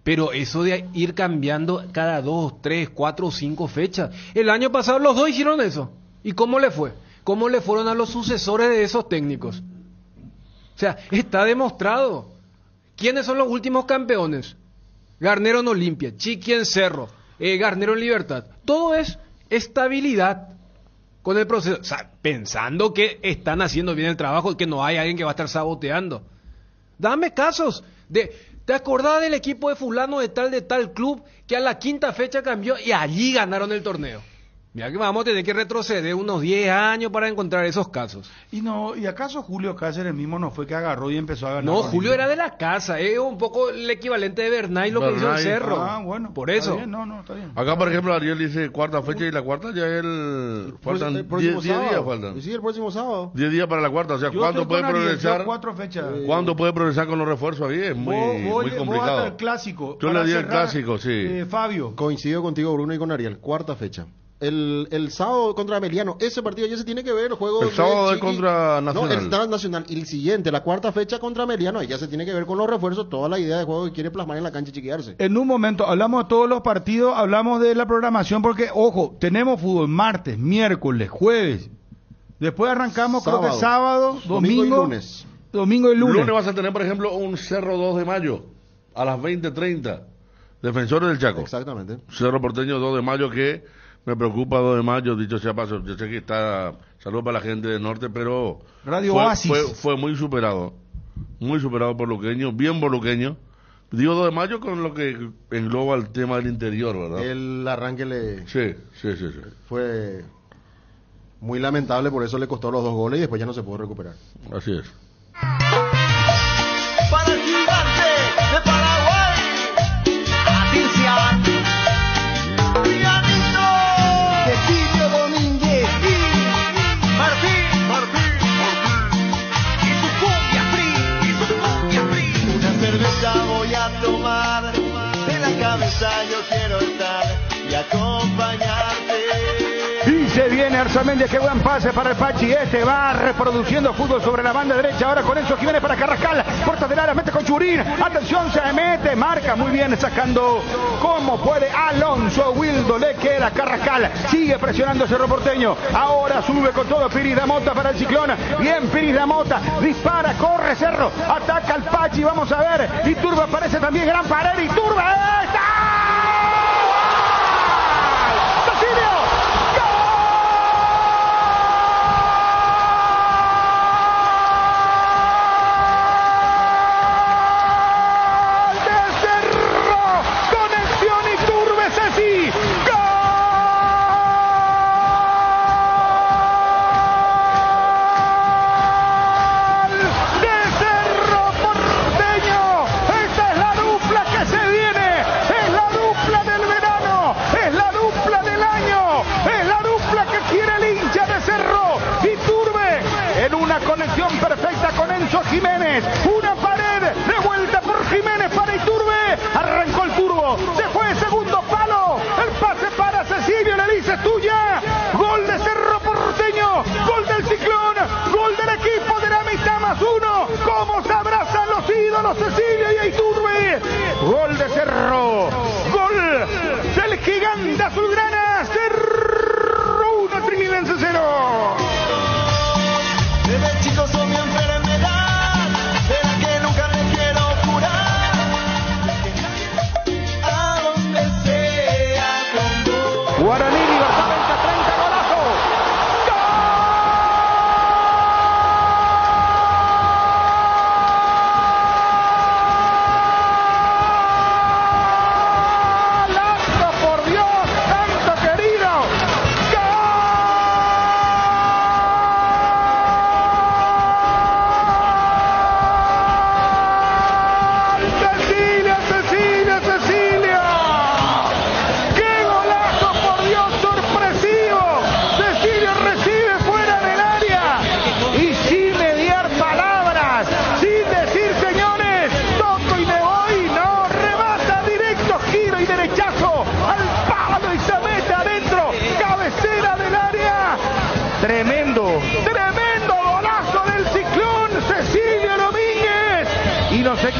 Pero eso de ir cambiando cada dos, tres, cuatro o cinco fechas. El año pasado los dos hicieron eso. ¿Y cómo le fue? ¿Cómo le fueron a los sucesores de esos técnicos? Sea, está demostrado. ¿Quiénes son los últimos campeones? Garnero en Olimpia, Chiqui en Cerro, eh, Garnero en Libertad. Todo es estabilidad con el proceso. O sea, pensando que están haciendo bien el trabajo que no hay alguien que va a estar saboteando. Dame casos de... ¿Te acordás del equipo de fulano de tal, de tal club que a la quinta fecha cambió y allí ganaron el torneo? Mira que vamos a tener que retroceder unos 10 años para encontrar esos casos. Y no, ¿y acaso Julio Cáceres mismo no fue que agarró y empezó a ganar? No, Julio era de la casa, es un poco el equivalente de Bernay lo que hizo Bernay, Cerro. Ah, bueno. Por está eso. bien, no, no, está bien. Acá, por ejemplo, Ariel dice cuarta fecha y la cuarta ya es el. Faltan el próximo 10 días. sábado. Faltan. Sí, el próximo sábado. 10 días para la cuarta. O sea, Yo ¿cuándo puede progresar? cuatro fechas. ¿Cuándo puede progresar con los refuerzos ahí? Es muy, vos- muy complicado. el clásico. Yo le di el clásico, sí. eh, Fabio. Coincido contigo, Bruno, y con Ariel. Cuarta fecha. El, el sábado contra Ameliano, ese partido ya se tiene que ver, el juego El de sábado contra Nacional. No, el nacional. Y el siguiente, la cuarta fecha contra Ameliano, ahí ya se tiene que ver con los refuerzos, toda la idea de juego que quiere plasmar en la cancha y chiquearse. En un momento hablamos de todos los partidos, hablamos de la programación, porque, ojo, tenemos fútbol martes, miércoles, jueves. Después arrancamos, creo que sábado, domingo, Domingo y lunes. Domingo y lunes. Lunes vas a tener, por ejemplo, un Cerro 2 de mayo a las 20.30. Defensores del Chaco. Exactamente. Cerro Porteño 2 de mayo que me preocupa 2 de mayo, dicho sea paso. Yo sé que está, saludo para la gente del norte, pero Radio fue, Oasis. fue, fue muy superado. Muy superado por Luqueño, bien por Luqueño. Digo 2 de mayo con lo que engloba el tema del interior, ¿verdad? El arranque le Sí, sí, sí, sí. fue muy lamentable, por eso le costó los dos goles y después ya no se pudo recuperar. Así es. Y se viene Arzamendi, qué buen pase para el Pachi. Este va reproduciendo fútbol sobre la banda derecha. Ahora con Enzo Jiménez para Carrascal. Puerta del área, mete con Churín. Atención, se mete, marca muy bien, sacando como puede Alonso Wildo. Le queda Carrascal. Sigue presionando Cerro Porteño. Ahora sube con todo Piris Mota para el ciclón. Bien, Piris Mota. Dispara, corre Cerro. Ataca al Pachi. Vamos a ver. Y Turba aparece también. Gran pared. Y Turba. ¡Está!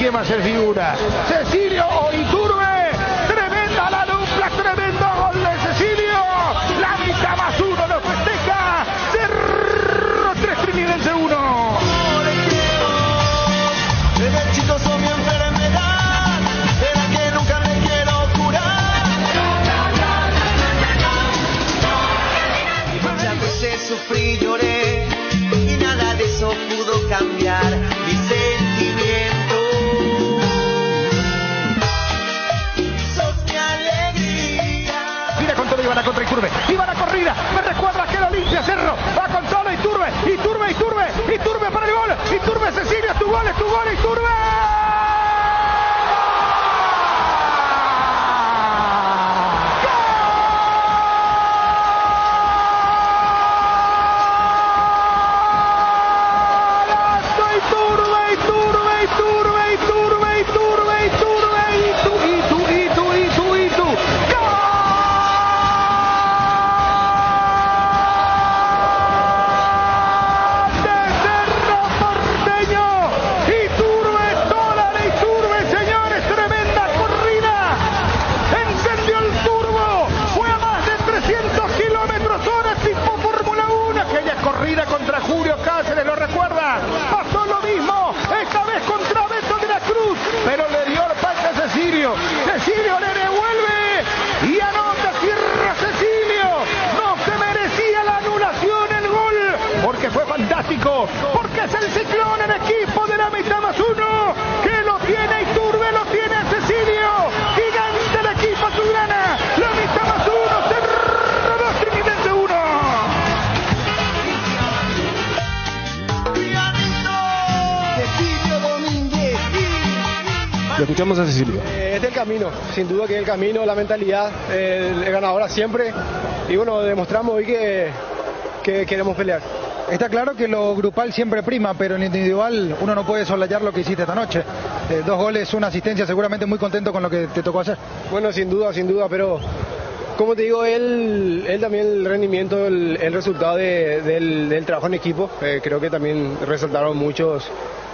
Quién va a ser figura, Cecilio Iturbe, Iturbe. Para el gol. Iturbe, Cecilia. Tu gol, es tu gol, Iturbe. Cecilio. Cecilio le devuelve y anota Tierra Cecilio. No se merecía la anulación el gol, porque fue fantástico, porque es el ciclón el equipo de la mitad más uno, que lo tiene Iturbe, lo tiene Cecilio. Gigante el equipo azulgrana, la mitad más uno, Cerro dos, Trinidense uno. Cecilio Domínguez. Lo escuchamos a Cecilio. Camino, sin duda que es el camino, la mentalidad, eh, el ganadora siempre. Y bueno, demostramos hoy que, que queremos pelear. Está claro que lo grupal siempre prima, pero en individual uno no puede soslayar lo que hiciste esta noche. Eh, dos goles, una asistencia, seguramente muy contento con lo que te tocó hacer. Bueno, sin duda, sin duda, pero como te digo, él, él también el rendimiento, el, el resultado de- del, del trabajo en equipo, eh, creo que también resaltaron muchos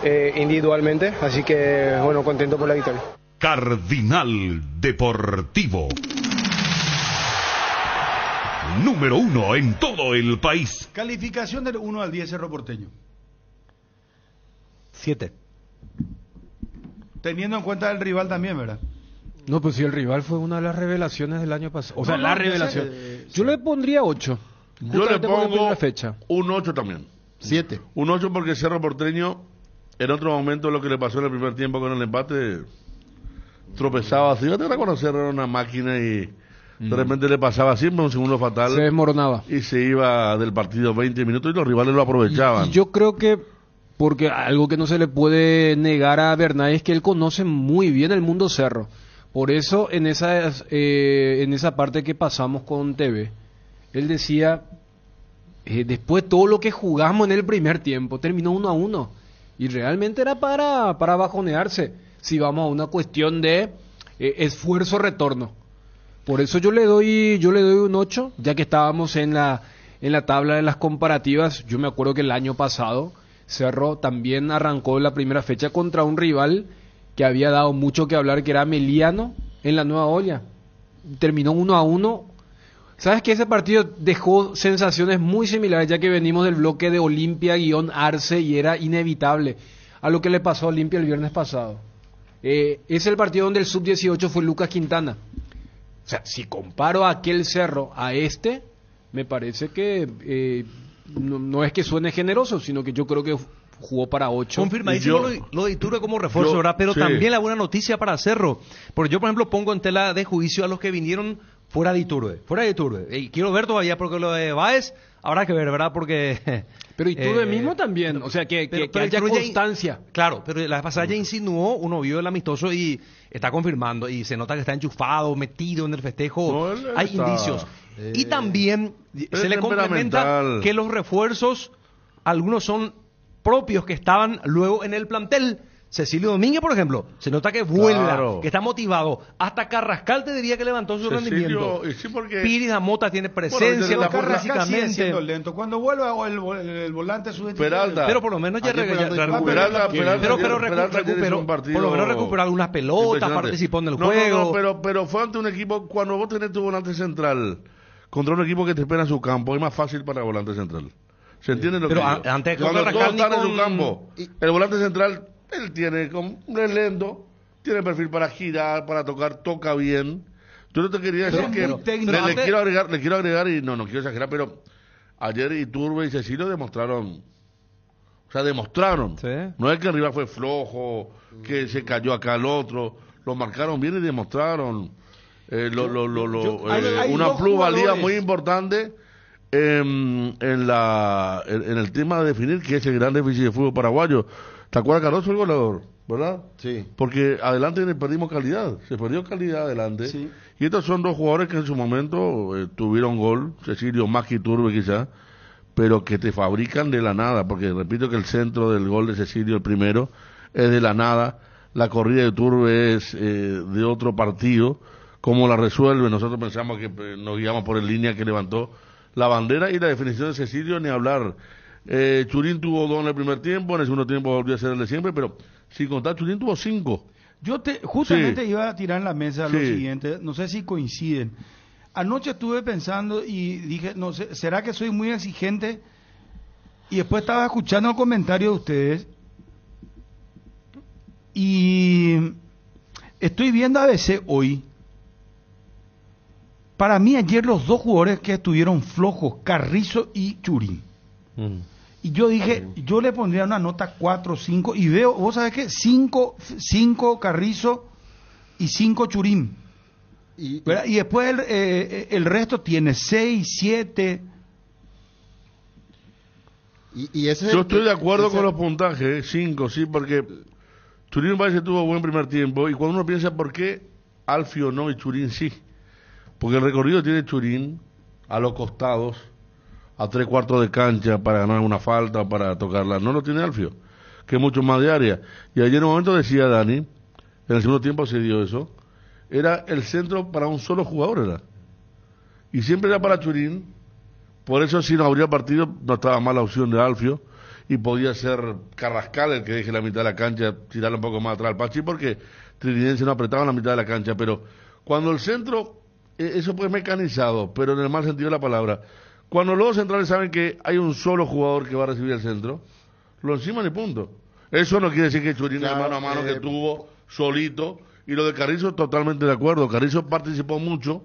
eh, individualmente, así que bueno, contento por la victoria. Cardinal Deportivo. Número uno en todo el país. Calificación del 1 al 10 Cerro Porteño. 7. Teniendo en cuenta el rival también, ¿verdad? No, pues si el rival fue una de las revelaciones del año pasado. O sea, No, la no, revelación. Yo le pondría 8. Yo le pongo fecha. un 8 también. 7. Un 8 porque Cerro Porteño, en otro momento, lo que le pasó en el primer tiempo con el empate, tropezaba así. Yo te reconocer, era una máquina y de repente le pasaba siempre un segundo fatal. Se desmoronaba. Y se iba del partido 20 minutos y los rivales lo aprovechaban. Y yo creo que, porque algo que no se le puede negar a Bernay es que él conoce muy bien el mundo cerro. Por eso, en esa, eh, en esa parte que pasamos con TV, él decía, eh, después todo lo que jugamos en el primer tiempo, terminó uno a uno. Y realmente era para, para bajonearse, si vamos a una cuestión de eh, esfuerzo-retorno. Por eso yo le doy, yo le doy un 8, ya que estábamos en la, en la tabla de las comparativas. Yo me acuerdo que el año pasado Cerro también arrancó la primera fecha contra un rival que había dado mucho que hablar, que era Meliano en la nueva olla. Terminó uno a uno. ¿Sabes que ese partido dejó sensaciones muy similares, ya que venimos del bloque de Olimpia-Arce y era inevitable a lo que le pasó a Olimpia el viernes pasado? Eh, es el partido donde el sub-18 fue Lucas Quintana. O sea, si comparo aquel cerro a este, me parece que eh, no, no es que suene generoso, sino que yo creo que jugó para ocho. Confirmadísimo Y lo, lo de Iturbe como refuerzo, yo- ¿verdad? Pero sí. también la buena noticia para Cerro. Porque yo, por ejemplo, pongo en tela de juicio a los que vinieron fuera de Iturbe. Fuera de Iturbe. Y quiero ver todavía, porque lo de Baez habrá que ver, ¿verdad? Porque. Pero Iturbe eh, mismo también, o sea, que, que- pero- que pero haya ya- constancia. Claro, pero la vez pasada ya insinuó, uno vio el amistoso y está confirmando. Y se nota que está enchufado, metido en el festejo. él Hay está- indicios. y también se le complementa que los refuerzos, algunos son propios que estaban luego en el plantel. Cecilio Domínguez, por ejemplo, se nota que vuela, Claro. que está motivado. Hasta Carrascal te diría que levantó su Cecilio, rendimiento. y sí, porque- Piris Damota tiene Bueno, presencia la Carrascal sigue siendo lento. Cuando vuelva o el, vol- el volante sube Peralta. Pero por lo menos ya, recuperó. Peralta- Peralta pero, pero recuperó, un partido por lo menos recuperó algunas pelotas, participó en el No, no, juego. no, pero, pero fue ante un equipo, cuando vos tenés tu volante central contra un equipo que te espera en su campo, es más fácil para el volante central. ¿Se entiende lo Pero que a- digo? antes de Cuando todos están en su campo, el volante central, él tiene, como, es lento, tiene perfil para girar, para tocar, toca bien. Yo no te quería decir que le, le quiero agregar, le quiero agregar y no, no quiero exagerar, pero ayer Iturbe y Cecilio demostraron o sea, demostraron. No es que rival fue flojo, que se cayó acá el otro. Lo marcaron bien y demostraron eh, lo- lo- lo- eh, hay- hay una plusvalía muy importante en, en, la, en, en el tema de definir qué es el gran déficit de fútbol paraguayo. ¿Te acuerdas, Cardoso, el goleador? ¿Verdad? Sí. Porque adelante perdimos calidad. Se perdió calidad adelante. Y estos son dos jugadores que en su momento eh, tuvieron gol. Cecilio más que Iturbe quizá pero que te fabrican de la nada, porque repito que el centro del gol de Cecilio, el primero, es de la nada, la corrida de Turbe es eh, de otro partido, cómo la resuelve, nosotros pensamos que eh, nos guiamos por el línea que levantó la bandera y la definición de Cecilio, ni hablar. Eh, Churín tuvo dos en el primer tiempo, en el segundo tiempo volvió a ser el de siempre, pero sin contar, Churín tuvo cinco. Yo te, justamente Sí. iba a tirar en la mesa lo Sí. siguiente, no sé si coinciden. Anoche estuve pensando y dije, no sé, ¿será que soy muy exigente? Y después estaba escuchando el comentario de ustedes y estoy viendo a veces hoy. Para mí ayer los dos jugadores que estuvieron flojos, Carrizo y Churín. Y yo dije, yo le pondría una nota 4 o 5 y veo, vos sabés qué, 5 cinco Carrizo y 5 Churín. Y, después el, eh, el resto tiene 6, 7. Y, y ese es Yo estoy de acuerdo ese- con los puntajes, cinco, sí, porque Churín parece que tuvo buen primer tiempo y cuando uno piensa por qué Alfio no y Churín sí, porque el recorrido tiene Churín a los costados, a tres cuartos de cancha para ganar una falta, para tocarla, no lo tiene Alfio, que es mucho más de área. Y ayer en un momento decía Dani, en el segundo tiempo se dio eso, era el centro para un solo jugador, era. Y siempre era para Churín, por eso si no habría partido no estaba la opción de Alfio y podía ser Carrascal el que deje la mitad de la cancha, tirarle un poco más atrás al Pachi porque Trinidense no apretaba en la mitad de la cancha, pero cuando el centro, eh, eso pues mecanizado, pero en el mal sentido de la palabra, cuando los dos centrales saben que hay un solo jugador que va a recibir el centro, lo enciman y punto. Eso no quiere decir que Churín Claro, mano a mano eh, que tuvo solito y lo de Carrizo totalmente de acuerdo. Carrizo participó mucho,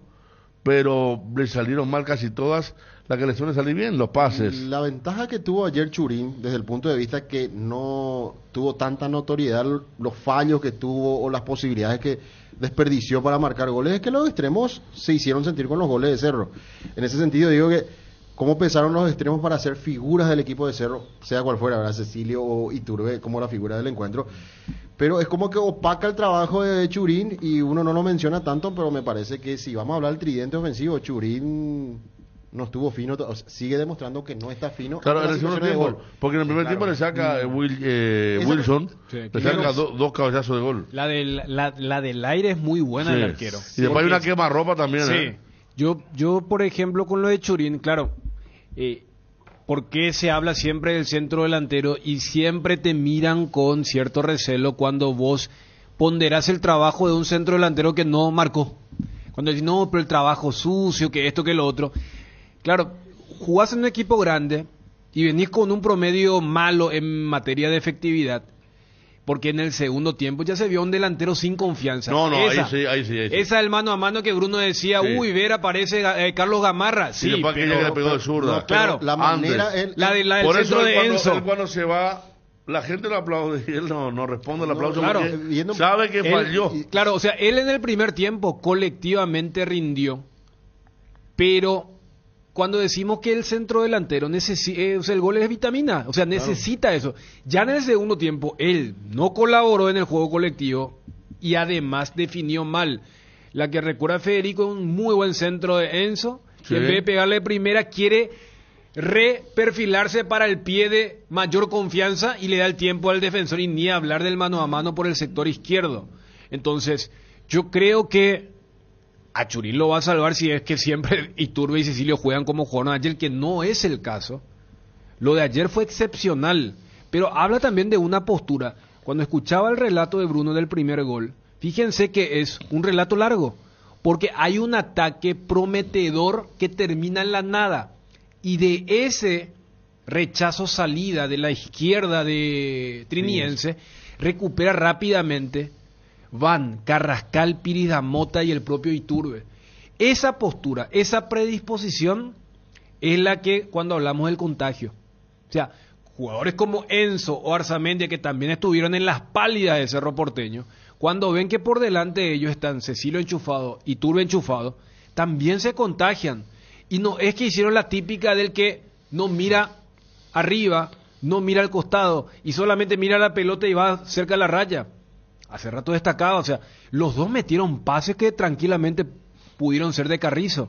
pero le salieron mal casi todas las que le suelen salir bien, los pases. La ventaja que tuvo ayer Churín, desde el punto de vista que no tuvo tanta notoriedad los fallos que tuvo o las posibilidades que desperdició para marcar goles, es que los extremos se hicieron sentir con los goles de Cerro. En ese sentido digo que cómo pensaron los extremos para ser figuras del equipo de Cerro, sea cual fuera, ¿verdad? Cecilio o Iturbe como la figura del encuentro. Pero es como que opaca el trabajo de Churín y uno no lo menciona tanto, pero me parece que si vamos a hablar del tridente ofensivo, Churín no estuvo fino, o sea, sigue demostrando que no está fino. Claro, en el segundo tiempo, gol. porque en el primer Claro. tiempo le saca eh, Will- eh, Esa- Wilson, Sí, le saca do- dos cabezazos de gol. La del, la, la del aire es muy buena Sí. del arquero. Y después hay una Porque- quema ropa también, Sí. ¿eh? Yo, yo, por ejemplo, con lo de Churín, claro, eh, ¿por qué se habla siempre del centro delantero y siempre te miran con cierto recelo cuando vos ponderás el trabajo de un centro delantero que no marcó. Cuando decís, no, pero el trabajo sucio, que esto, que lo otro. Claro, jugás en un equipo grande y venís con un promedio malo en materia de efectividad, porque en el segundo tiempo ya se vio un delantero sin confianza. No, no, esa, ahí sí, ahí sí. Ahí sí. Esa del mano a mano que Bruno decía, Sí. uy, ver aparece eh, Carlos Gamarra. Sí, aquella pero- que le pegó de zurda. no, claro. La manera, él- La, de, la del Por eso centro él de cuando, Enzo. él cuando se va, la gente lo aplaude y él no, no responde al aplauso claro. porque Viendo- sabe que Él- falló. Claro, o sea, él en el primer tiempo colectivamente rindió, pero cuando decimos que el centro delantero necesita, o sea, el gol es vitamina, o sea, necesita eso. Ya en el segundo tiempo él no colaboró en el juego colectivo y además definió mal. La que recuerda Federico, un muy buen centro de Enzo, Sí. que en vez de pegarle de primera quiere reperfilarse para el pie de mayor confianza y le da el tiempo al defensor y ni hablar del mano a mano por el sector izquierdo. Entonces, yo creo que a Churín lo va a salvar si es que siempre Iturbe y Cecilio juegan como jugaron ayer, que no es el caso. Lo de ayer fue excepcional, pero habla también de una postura. Cuando escuchaba el relato de Bruno del primer gol, fíjense que es un relato largo, porque hay un ataque prometedor que termina en la nada. Y de ese rechazo salida de la izquierda de Triniense, recupera rápidamente Van, Carrascal, Piridamota y el propio Iturbe. Esa postura, esa predisposición es la que cuando hablamos del contagio. O sea, jugadores como Enzo o Arzamendia que también estuvieron en las pálidas de Cerro Porteño, cuando ven que por delante de ellos están Cecilio enchufado y Turbe enchufado, también se contagian. Y no es que hicieron la típica del que no mira arriba, no mira al costado y solamente mira la pelota y va cerca de la raya. Hace rato destacaba, o sea, los dos metieron pases que tranquilamente pudieron ser de Carrizo.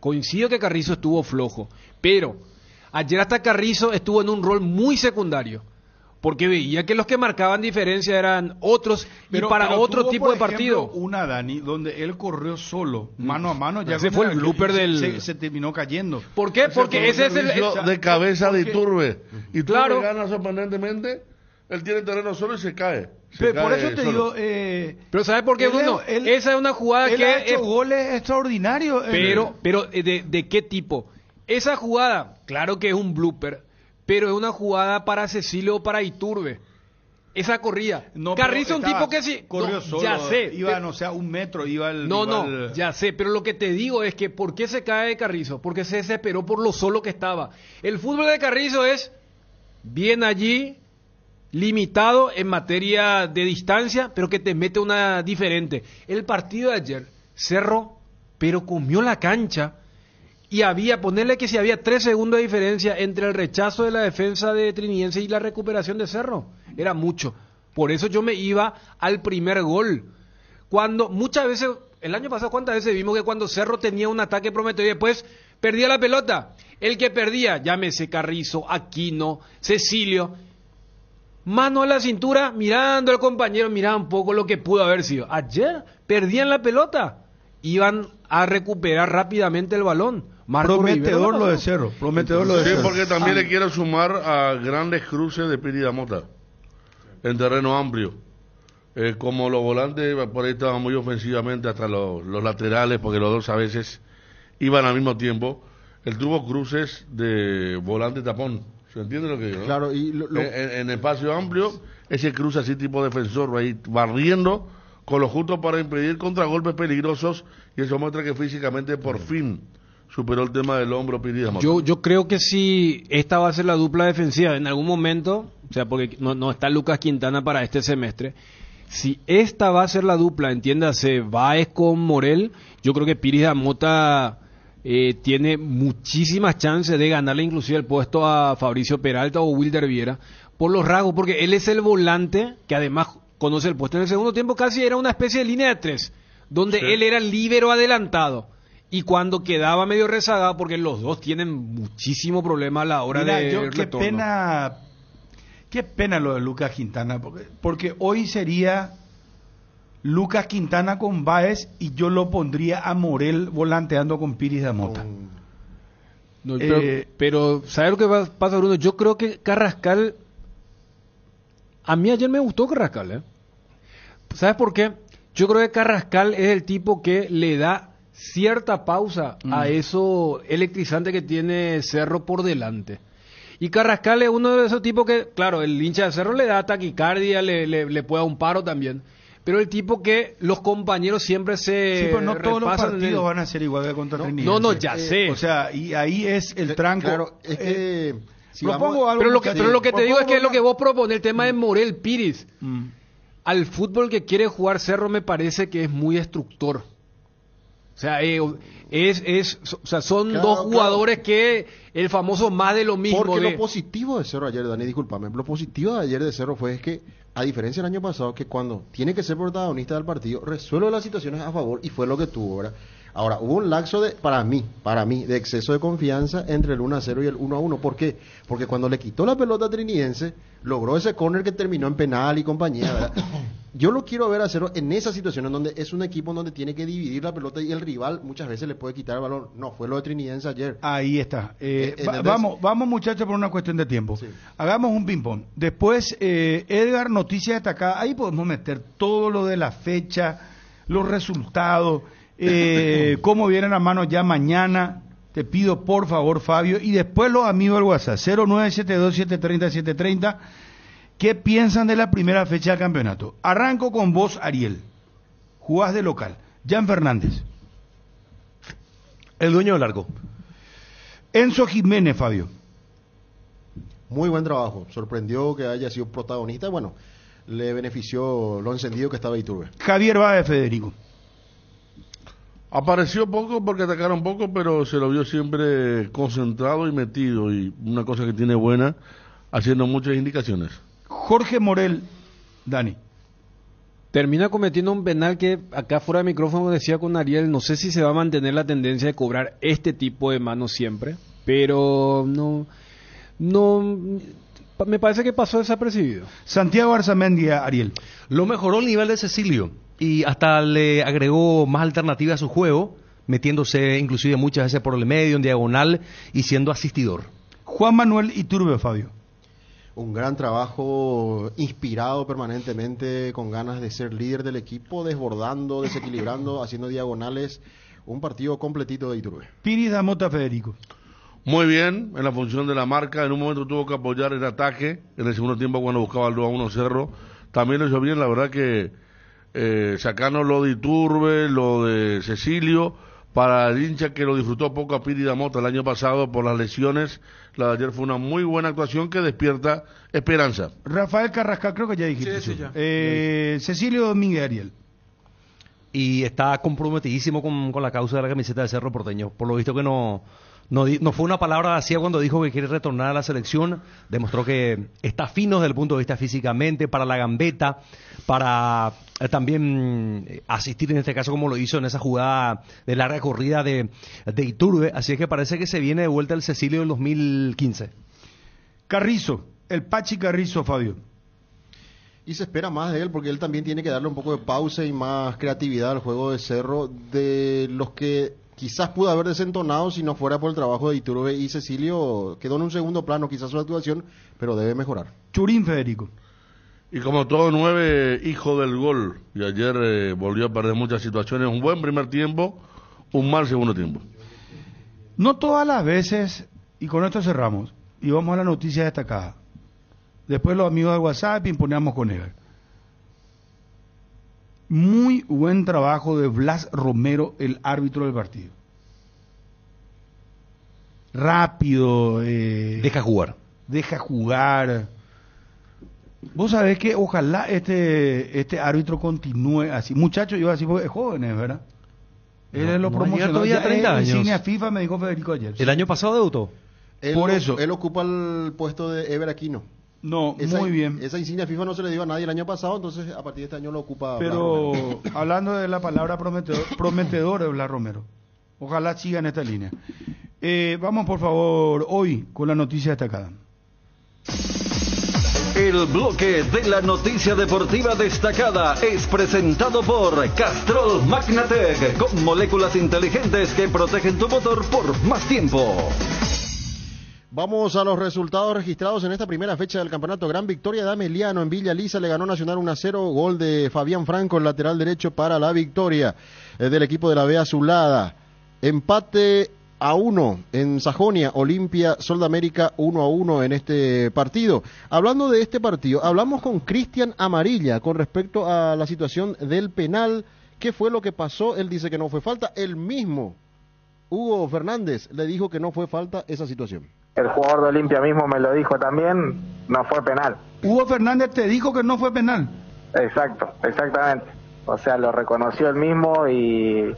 Coincido que Carrizo estuvo flojo, pero ayer hasta Carrizo estuvo en un rol muy secundario, porque veía que los que marcaban diferencia eran otros Pero- y para pero otro tuvo, tipo por de partido. ejemplo, una Dani donde él corrió solo, mano a mano. Ya Ese fue el blooper del- Se, se terminó cayendo. ¿Por qué? Porque todo ese es el- de cabeza de porque- Iturbe. Y Claro. Iturbe gana sorprendentemente. Él tiene terreno solo y se cae. Se Pe- por eso te solo. digo, eh, Pero ¿sabes por qué, Bruno? él- Esa es una jugada él que ha hecho es- goles extraordinarios. eh. Pero, pero eh, de, de qué tipo? Esa jugada, claro que es un blooper, pero es una jugada para Cecilio o para Iturbe. Esa corrida. No, pero Carrizo es un tipo que sí. corrió no, solo. Ya sé. Iba, pero- no sé, a un metro, iba al. no, iba no, ya sé, pero lo que te digo es que ¿por qué se cae de Carrizo? Porque se desesperó por lo solo que estaba. El fútbol de Carrizo es bien allí, limitado en materia de distancia, pero que te mete una diferente. El partido de ayer cerró, pero comió la cancha y había, ponerle que si había tres segundos de diferencia entre el rechazo de la defensa de Triniense y la recuperación de Cerro, era mucho. Por eso yo me iba al primer gol. Cuando muchas veces, el año pasado, ¿cuántas veces vimos que cuando Cerro tenía un ataque prometedor y después perdía la pelota? El que perdía, llámese Carrizo, Aquino, Cecilio, mano a la cintura, mirando al compañero, miraba un poco lo que pudo haber sido. Ayer perdían la pelota, iban a recuperar rápidamente el balón. Marco Prometedor lo de. Cerro. Prometedor lo de Sí, Cerro. porque también Ah. le quiero sumar a grandes cruces de Piridamota en terreno amplio. Eh, como los volantes, por ahí estaban muy ofensivamente, hasta los, los laterales, porque los dos a veces iban al mismo tiempo. Él tuvo cruces de volante tapón. ¿Se entiende lo que digo? no? Claro, y lo- lo- En, en- espacio amplio, ese cruce así tipo defensor, ahí barriendo con lo justo para impedir contragolpes peligrosos y eso muestra que físicamente por fin superó el tema del hombro Piridamota. Yo, yo creo que si esta va a ser la dupla defensiva en algún momento, o sea, porque no, no está Lucas Quintana para este semestre, si esta va a ser la dupla, entiéndase, Baez con Morel, yo creo que Piris Mota eh, tiene muchísimas chances de ganarle inclusive el puesto a Fabricio Peralta o Wilder Viera por los rasgos, porque él es el volante que además conoce el puesto. En el segundo tiempo casi era una especie de línea de tres, donde Sí. él era líbero adelantado. Y cuando quedaba medio rezagado, porque los dos tienen muchísimo problema a la hora Mira, de yo, qué retorno. pena, qué pena lo de Lucas Quintana, porque, porque hoy sería Lucas Quintana con Baez y yo lo pondría a Morel volanteando con Piris de Mota. No, pero, Eh, pero, ¿sabes lo que va- pasa, Bruno? Yo creo que Carrascal. A mí ayer me gustó Carrascal, ¿eh? ¿Sabes por qué? Yo creo que Carrascal es el tipo que le da cierta pausa Mm. a eso electrizante que tiene Cerro por delante. Y Carrascal es uno de esos tipos que, claro, el hincha de Cerro le da taquicardia, le, le, le puede dar un paro también. Pero el tipo que los compañeros siempre se Sí, pero no todos los partidos el- van a ser igual que contra Trinidad. no, no, ya Eh, sé. O sea, y ahí es el tranco. Claro, es que Eh, si propongo vamos- algo, pero lo que, muchachos. pero lo que te digo es que es lo que vos propones, el tema de Morel Piris. Mm. Al fútbol que quiere jugar Cerro me parece que es muy destructor. O sea, eh, es, es, o sea, son Claro, dos claro. jugadores que el famoso más de lo mismo. Porque de- lo positivo de Cerro ayer, Dani, discúlpame, lo positivo de ayer de Cerro fue es que, a diferencia del año pasado, que cuando tiene que ser protagonista del partido, resuelve las situaciones a favor y fue lo que tuvo, ¿verdad? Ahora, hubo un laxo de, para mí, para mí, de exceso de confianza entre el 1 a 0 y el 1 a 1. ¿Por qué? Porque cuando le quitó la pelota a Trinidense, logró ese córner que terminó en penal y compañía, ¿verdad? Yo lo quiero ver a Cerro en esa situación en donde es un equipo en donde tiene que dividir la pelota y el rival muchas veces le puede quitar el balón. No, fue lo de Trinidense ayer. Ahí está. Eh, Eh, vamos, vamos muchachos por una cuestión de tiempo. Hagamos un ping-pong. Después, eh, Edgar, noticias destacadas. Ahí podemos meter todo lo de la fecha, los resultados, eh, cómo vienen a mano ya mañana. Te pido por favor, Fabio. Y después los amigos del WhatsApp, 0972-730-730. ¿Qué piensan de la primera fecha del campeonato? Arranco con vos, Ariel. Jugás de local. Jan Fernández. El dueño del arco. Enzo Jiménez, Fabio. Muy buen trabajo. Sorprendió que haya sido protagonista. Bueno, le benefició lo encendido que estaba Iturbe. Javier Báez, Federico. Apareció poco porque atacaron poco, pero se lo vio siempre concentrado y metido. Y una cosa que tiene buena, haciendo muchas indicaciones. Jorge Morel, Dani. Termina cometiendo un penal que acá fuera de micrófono decía con Ariel, no sé si se va a mantener la tendencia de cobrar este tipo de manos siempre, pero no, no, me parece que pasó desapercibido. Santiago Arzamendi, Ariel. Lo mejoró el nivel de Cecilio y hasta le agregó más alternativa a su juego, metiéndose inclusive muchas veces por el medio, en diagonal y siendo asistidor. Juan Manuel Iturbe, Fabio. Un gran trabajo, inspirado permanentemente, con ganas de ser líder del equipo, desbordando, desequilibrando, haciendo diagonales. Un partido completito de Iturbe. Piris Damota, Federico. Muy bien, en la función de la marca. En un momento tuvo que apoyar el ataque. En el segundo tiempo, cuando buscaba el 2 a 1 Cerro, también lo hizo bien. La verdad que eh, sacando lo de Iturbe, lo de Cecilio, para el hincha que lo disfrutó poco a Piri Damota el año pasado por las lesiones, la de ayer fue una muy buena actuación que despierta esperanza. Rafael Carrascal, creo que ya dijiste. Sí, sí, eso. ya. Eh, Cecilio Domínguez, Ariel. y está comprometidísimo con, con la causa de la camiseta de Cerro Porteño. Por lo visto que no, no, fue una palabra vacía cuando dijo que quiere retornar a la selección. Demostró que está fino desde el punto de vista físicamente, para la gambeta, para eh, también eh, asistir en este caso como lo hizo en esa jugada de larga corrida de, de Iturbe. Así es que parece que se viene de vuelta el Cecilio del 2015. Carrizo, el Pachi Carrizo, Fabio. Y se espera más de él porque él también tiene que darle un poco de pausa y más creatividad al juego de Cerro de los que quizás pudo haber desentonado si no fuera por el trabajo de Iturbe y Cecilio. Quedó en un segundo plano quizás su actuación, pero debe mejorar. Churín, Federico. Y como todo nueve, hijo del gol. Y ayer eh, volvió a perder muchas situaciones. Un buen primer tiempo, un mal segundo tiempo. No todas las veces, y con esto cerramos, y vamos a la noticia destacada. Después los amigos del WhatsApp imponemos con Ever. Muy buen trabajo de Blas Romero, el árbitro del partido. Rápido. eh, Deja jugar. deja jugar. Vos sabés que ojalá este este árbitro continúe así. Muchachos, yo así porque es joven, ¿verdad? Él No, es lo no, promocionó. todavía Ya 30 es años. insignia FIFA, me dijo Federico ayer. El año pasado debutó. Él, Por eso. Él ocupa el puesto de Ever Aquino. No, Esa- muy bien. Esa insignia FIFA no se le dio a nadie el año pasado, entonces a partir de este año lo ocupa. Pero hablando de la palabra prometedor, prometedor de Blas Romero, ojalá siga en esta línea. Eh, vamos por favor hoy con la noticia destacada. El bloque de la noticia deportiva destacada es presentado por Castrol Magnatec, con moléculas inteligentes que protegen tu motor por más tiempo. Vamos a los resultados registrados en esta primera fecha del campeonato. Gran victoria de Ameliano en Villa Lisa, le ganó Nacional 1 a 0. Gol de Fabián Franco, el lateral derecho para la victoria eh, del equipo de la B Azulada. Empate a 1 en Sajonia, Olimpia, Sol de América 1 a 1 en este partido. Hablando de este partido, hablamos con Cristian Amarilla con respecto a la situación del penal. ¿Qué fue lo que pasó? Él dice que no fue falta. El mismo Hugo Fernández le dijo que no fue falta esa situación. El jugador de Olimpia mismo me lo dijo también, no fue penal. Hugo Fernández te dijo que no fue penal. Exacto, exactamente. O sea, lo reconoció él mismo y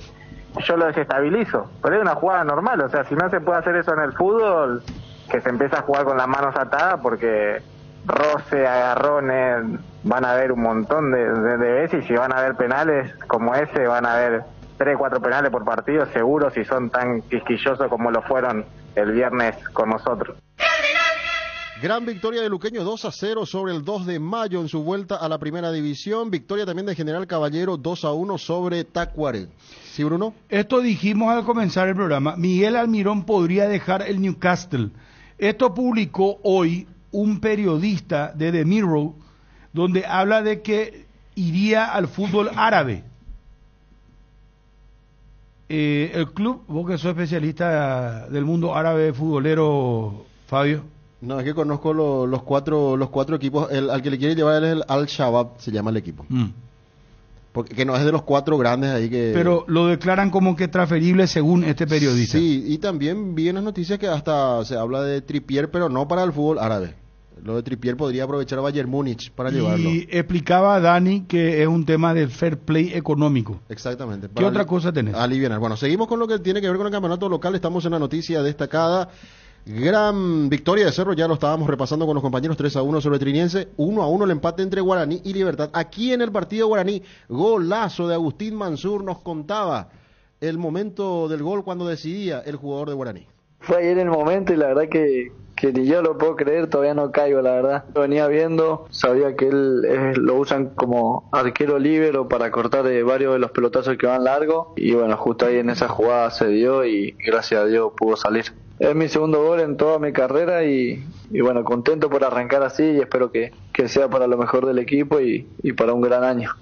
yo lo desestabilizo. Pero es una jugada normal, o sea, si no se puede hacer eso en el fútbol, que se empieza a jugar con las manos atadas porque roce, agarrones, van a haber un montón de, de- de veces y si van a haber penales como ese, van a haber tres, cuatro penales por partido, seguro si son tan quisquillosos como lo fueron el viernes con nosotros. Gran victoria de Luqueño 2 a 0 sobre el 2 de mayo en su vuelta a la primera división. Victoria también de General Caballero 2 a 1 sobre Tacuaré. ¿Sí, Bruno? Esto dijimos al comenzar el programa. Miguel Almirón podría dejar el Newcastle. Esto publicó hoy un periodista de The Mirror donde habla de que iría al fútbol árabe. Eh, el club, vos que sos especialista del mundo árabe futbolero, Fabio. No, es que conozco lo- los cuatro los cuatro equipos. El, al que le quiere llevar es el Al-Shabaab, se llama el equipo. Mm. Porque que no es de los cuatro grandes ahí que... Pero lo declaran como que transferible según este periodista. Sí, y también vi en las noticias que hasta se habla de Tripier, pero no para el fútbol árabe. Lo de Tripier podría aprovechar a Bayern Múnich para llevarlo. Y explicaba Dani que es un tema de fair play económico. Exactamente. ¿Qué otra cosa tenés? Alivianar. Bueno, seguimos con lo que tiene que ver con el campeonato local. Estamos en una noticia destacada. Gran victoria de Cerro, ya lo estábamos repasando con los compañeros 3 a 1 sobre Triniense, 1 a 1 el empate entre Guaraní y Libertad. Aquí en el partido Guaraní, golazo de Agustín Mansur nos contaba el momento del gol cuando decidía el jugador de Guaraní. Fue ayer el momento y la verdad que, que ni yo lo puedo creer, todavía no caigo, la verdad. Lo venía viendo, sabía que él eh, lo usan como arquero libero para cortar eh, varios de los pelotazos que van largo y bueno, justo ahí en esa jugada se dio y gracias a Dios pudo salir. Es mi segundo gol en toda mi carrera y, y bueno, contento por arrancar así y espero que, que sea para lo mejor del equipo y, y para un gran año.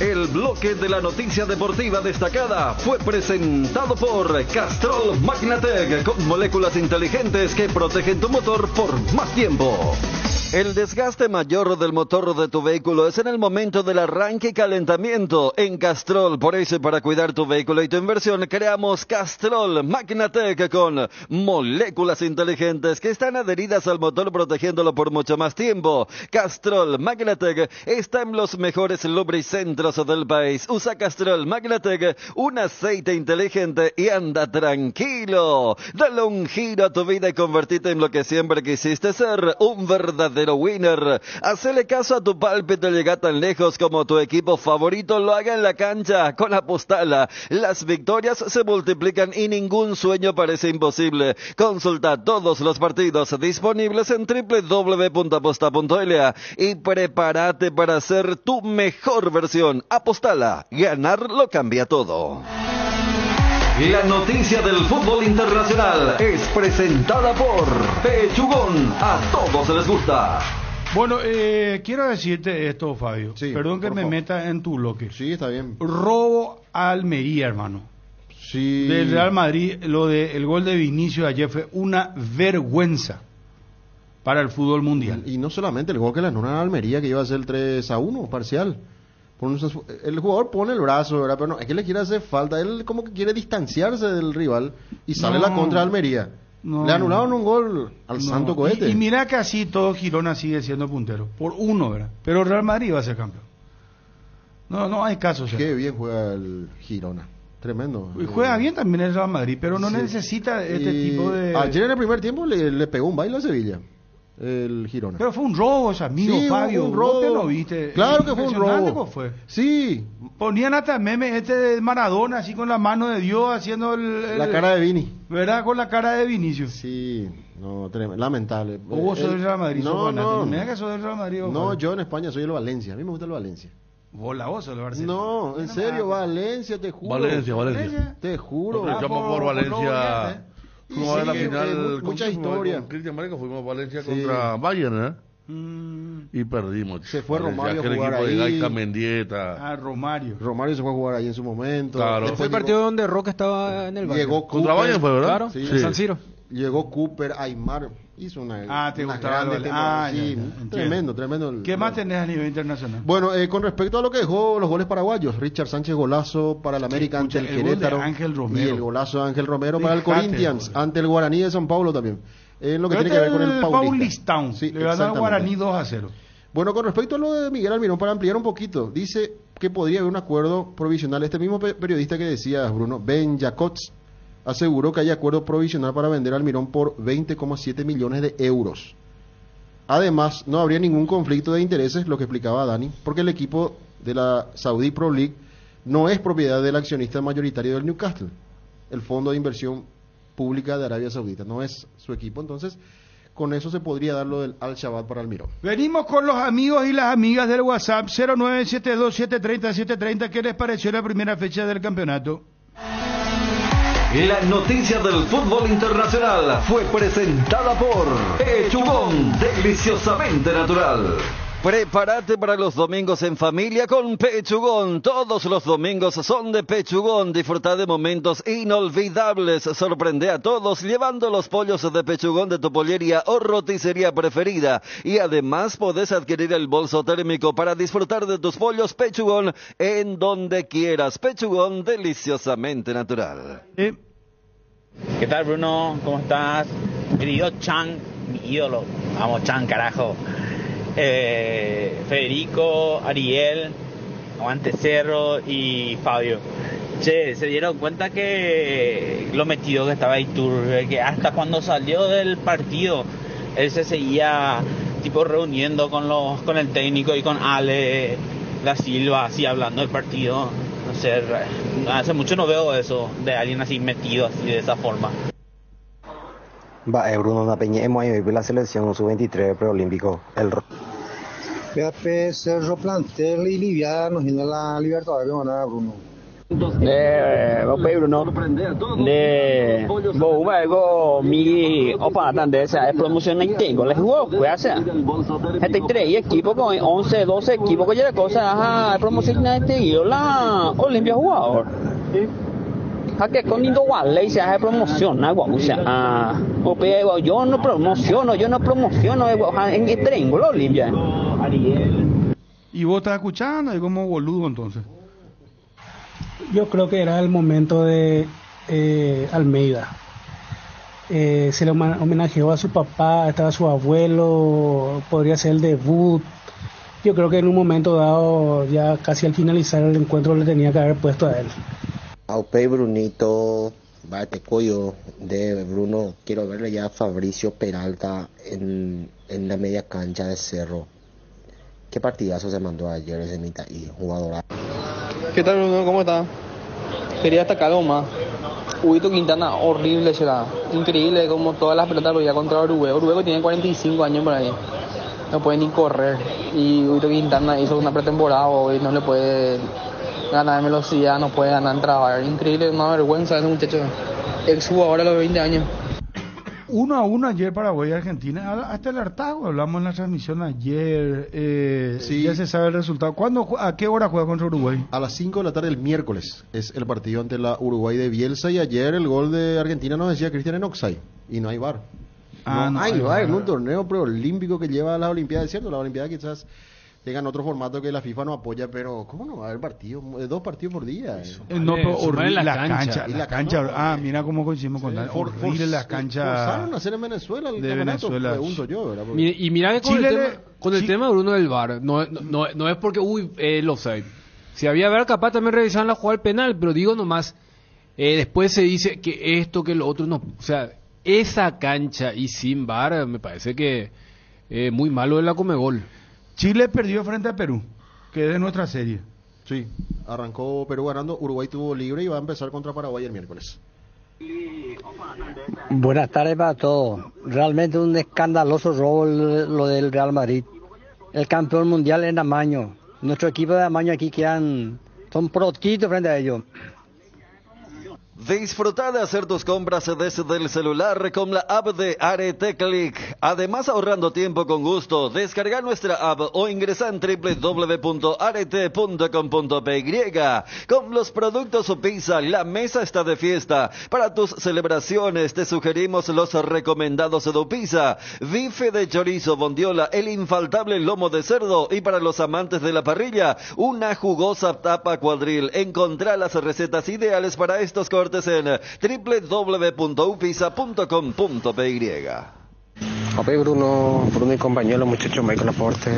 El bloque de la noticia deportiva destacada fue presentado por Castrol Magnatec con moléculas inteligentes que protegen tu motor por más tiempo. El desgaste mayor del motor de tu vehículo es en el momento del arranque y calentamiento. En Castrol, por eso, para cuidar tu vehículo y tu inversión, creamos Castrol Magnatec con moléculas inteligentes que están adheridas al motor protegiéndolo por mucho más tiempo. Castrol Magnatec está en los mejores lubricentros del país. Usa Castrol Magnatec, un aceite inteligente y anda tranquilo. Dale un giro a tu vida y convertite en lo que siempre quisiste ser, un verdadero winner. Hacele caso a tu pálpito y llega tan lejos como tu equipo favorito lo haga en la cancha con Apostala. Las victorias se multiplican y ningún sueño parece imposible. Consulta todos los partidos disponibles en www.aposta.la y prepárate para ser tu mejor versión. Apostala, ganar lo cambia todo. La noticia del fútbol internacional es presentada por Pechugón. A todos les gusta. Bueno, eh, quiero decirte esto, Fabio. Perdón que me favor. meta en tu bloque. Sí, está bien. Robo a Almería, hermano. Sí. Del Real Madrid, lo de el gol de Vinicio ayer fue una vergüenza para el fútbol mundial. Y no solamente el gol que le a Almería, que iba a ser el 3 a 1 parcial. El jugador pone el brazo, ¿verdad? Pero no, es que le quiere hacer falta. Él como que quiere distanciarse del rival y sale No. la contra de Almería. No. Le anularon un gol al No, santo y- cohete. Y, mira que así todo Girona sigue siendo puntero. Por uno, ¿verdad? Pero Real Madrid va a ser campeón. No, no hay caso. o sea. Qué bien juega el Girona. Tremendo. Y Juega bien también el Real Madrid, pero no Sí. necesita este Y tipo de... Ayer en el primer tiempo le, le pegó un baile a Sevilla. El Girona. Pero fue un robo, ese amigo Sí, Fabio. un ¿Vos robo. te lo viste? Claro que fue un robo. fue. Sí. Ponían hasta el meme este de Maradona, así con la mano de Dios, haciendo el... el- La cara de Vini. ¿Verdad? Con la cara de Vinicio. Sí, no, tremendo, lamentable. ¿O vos sos El- del Real Madrid? No, no. Mira que sos del Real Madrid. vos, No, Fabio. yo en España soy el Valencia. A mí me gusta el Valencia. Vos la vos sos del Barcelona. No, en serio, Valencia, te juro. Valencia, Valencia. Te juro. Nosotros luchamos por Valencia. Fuimos a ver la Sí, final. eh, mu- ¿con mucha historia. Con Cristian Marenco fuimos a Valencia Sí. contra Bayern, ¿eh? Mm. Y perdimos. Se fue Romario a jugar equipo de ahí. Gaika Mendieta. Ah, Romario. Romario se fue a jugar ahí en su momento. Claro. Después Fue el partido donde Roca estaba en el Bayern. Llegó Contra. Bayern fue, ¿verdad? Claro, Sí. en San Siro. Llegó Cooper, Aymar, hizo una, Ah, te una gustaba grande ah, Sí, ya, ya, entiendo. tremendo, tremendo. el- ¿Qué más tenés a nivel internacional? Bueno, eh, con respecto a lo que dejó los goles paraguayos, Richard Sánchez golazo para el América ante el el Querétaro Ángel Romero. y el golazo de Ángel Romero para el Corinthians ante el Guaraní de San Paulo también. En lo que Pero tiene que ver con este el es Paulista. Paulistown. Sí, Le ganó al. Guaraní 2 a 0. Bueno, con respecto a lo de Miguel Almirón, para ampliar un poquito, dice que podría haber un acuerdo provisional. Este mismo pe- periodista que decía, Bruno, Ben Jacotz, aseguró que hay acuerdo provisional para vender Almirón por 20,7 millones de euros. Además, no habría ningún conflicto de intereses, lo que explicaba Dani, porque el equipo de la Saudi Pro League no es propiedad del accionista mayoritario del Newcastle, el fondo de inversión pública de Arabia Saudita, no es su equipo, entonces con eso se podría dar lo del Al-Shabaab para Almirón. Venimos con los amigos y las amigas del WhatsApp 0972-730-730. ¿Qué les pareció la primera fecha del campeonato? La noticia del fútbol internacional fue presentada por Pechugón, deliciosamente natural. Prepárate para los domingos en familia con Pechugón. Todos los domingos son de Pechugón. Disfruta de momentos inolvidables. Sorprende a todos llevando los pollos de Pechugón de tu pollería o roticería preferida. Y además podés adquirir el bolso térmico para disfrutar de tus pollos Pechugón en donde quieras. Pechugón deliciosamente natural. ¿Qué tal, Bruno? ¿Cómo estás? Querido Chan, mi ídolo. Vamos, Chan, carajo. Eh, Federico, Ariel, Aguante Cerro y Fabio. Che, se dieron cuenta que lo metido que estaba Iturbe, que hasta cuando salió del partido, él se seguía tipo reuniendo con los con el técnico y con Ale da Silva, así hablando del partido. Re- hace mucho no veo eso de alguien así metido así de esa forma. Va, eh, Bruno Napeñemos ahí la selección sub-23 preolímpico. El PAP Cerro plantel y liviano, y no la Libertadores, no nada, Bruno. Eh, Ope Bruno, de Boba ego mi opa tande sea es promoción en tengo les jugó pues sea este tres equipo con 11 12 equipos que ya cosa ajá promoción en tengo la Olimpia jugador. A que con Indo Wale se hace promoción agua o sea ah yo no promociono yo no promociono en el la Olimpia Y vos estás escuchando, y como boludo entonces. Yo creo que era el momento de eh, Almeida. Eh, se le homenajeó a su papá, estaba su abuelo, podría ser el debut. Yo creo que en un momento dado, ya casi al finalizar el encuentro, le tenía que haber puesto a él. Aupe Brunito, Bate Coyo de Bruno, quiero verle ya a Fabricio Peralta en, en la media cancha de Cerro. ¿Qué partidazo se mandó ayer ese mitad y jugador? ¿Qué tal, Bruno? ¿Cómo está? Quería destacar algo más. Huguito Quintana, horrible será. Increíble como todas las pelotas lo iba contra Uruguay. Uruguay tiene 45 años por ahí. No puede ni correr. Y Huguito Quintana hizo una pretemporada hoy. No le puede ganar en velocidad, no puede ganar en trabajar. Increíble, una vergüenza ese muchacho. Ex jugador a los 20 años. Uno a uno ayer Paraguay y Argentina. Hasta el hartazgo hablamos en la transmisión ayer. Eh, Ya se sabe el resultado. ¿Cuándo, ¿A qué hora juega contra Uruguay? A las 5 de la tarde el miércoles es el partido ante la Uruguay de Bielsa y ayer el gol de Argentina nos decía Cristian en Oxide y no hay bar. Ah, no hay hay bar en VAR. un torneo preolímpico que lleva a las Olimpiadas, cierto, la Olimpiada quizás tengan otro formato que la FIFA no apoya, pero ¿cómo no va a haber partido? Eh, Dos partidos por día. Eh, no, pero horrible la la, cancha. cancha. Y La la cancha. ah, mira cómo coincidimos con Dani. For- Horrible for- la cancha. Forzaron a hacer en Venezuela el de campeonato, Venezuela. pregunto yo, ¿verdad? Porque- Mi- Y mira que con Chile el, tema, con el tema Bruno del VAR, no, no, no, no es porque, uy, eh, el offside. Si había VAR, capaz también revisaban la jugada penal, pero digo nomás, eh, después se dice que esto, que lo otro, no. O sea, esa cancha y sin VAR, me parece que eh, muy malo de la Comegol. Chile perdió frente a Perú, que es de nuestra serie. Sí, arrancó Perú ganando, Uruguay tuvo libre y va a empezar contra Paraguay el miércoles. Buenas tardes para todos. Realmente un escandaloso robo lo del Real Madrid. El campeón mundial en Amaño. Nuestro equipo de Amaño aquí quedan, son protitos frente a ellos. Disfruta de hacer tus compras desde el celular con la app de Arete Click. Además, ahorrando tiempo con gusto, descarga nuestra app o ingresa en www.arete.com.py. Con los productos Pizza, la mesa está de fiesta. Para tus celebraciones, te sugerimos los recomendados de Pizza. Bife de chorizo, bondiola, el infaltable lomo de cerdo y para los amantes de la parrilla, una jugosa tapa cuadril. Encontrá las recetas ideales para estos cortes en www.upisa.com.py. Ok, Bruno, Bruno y compañero, muchachos Michael Aporte.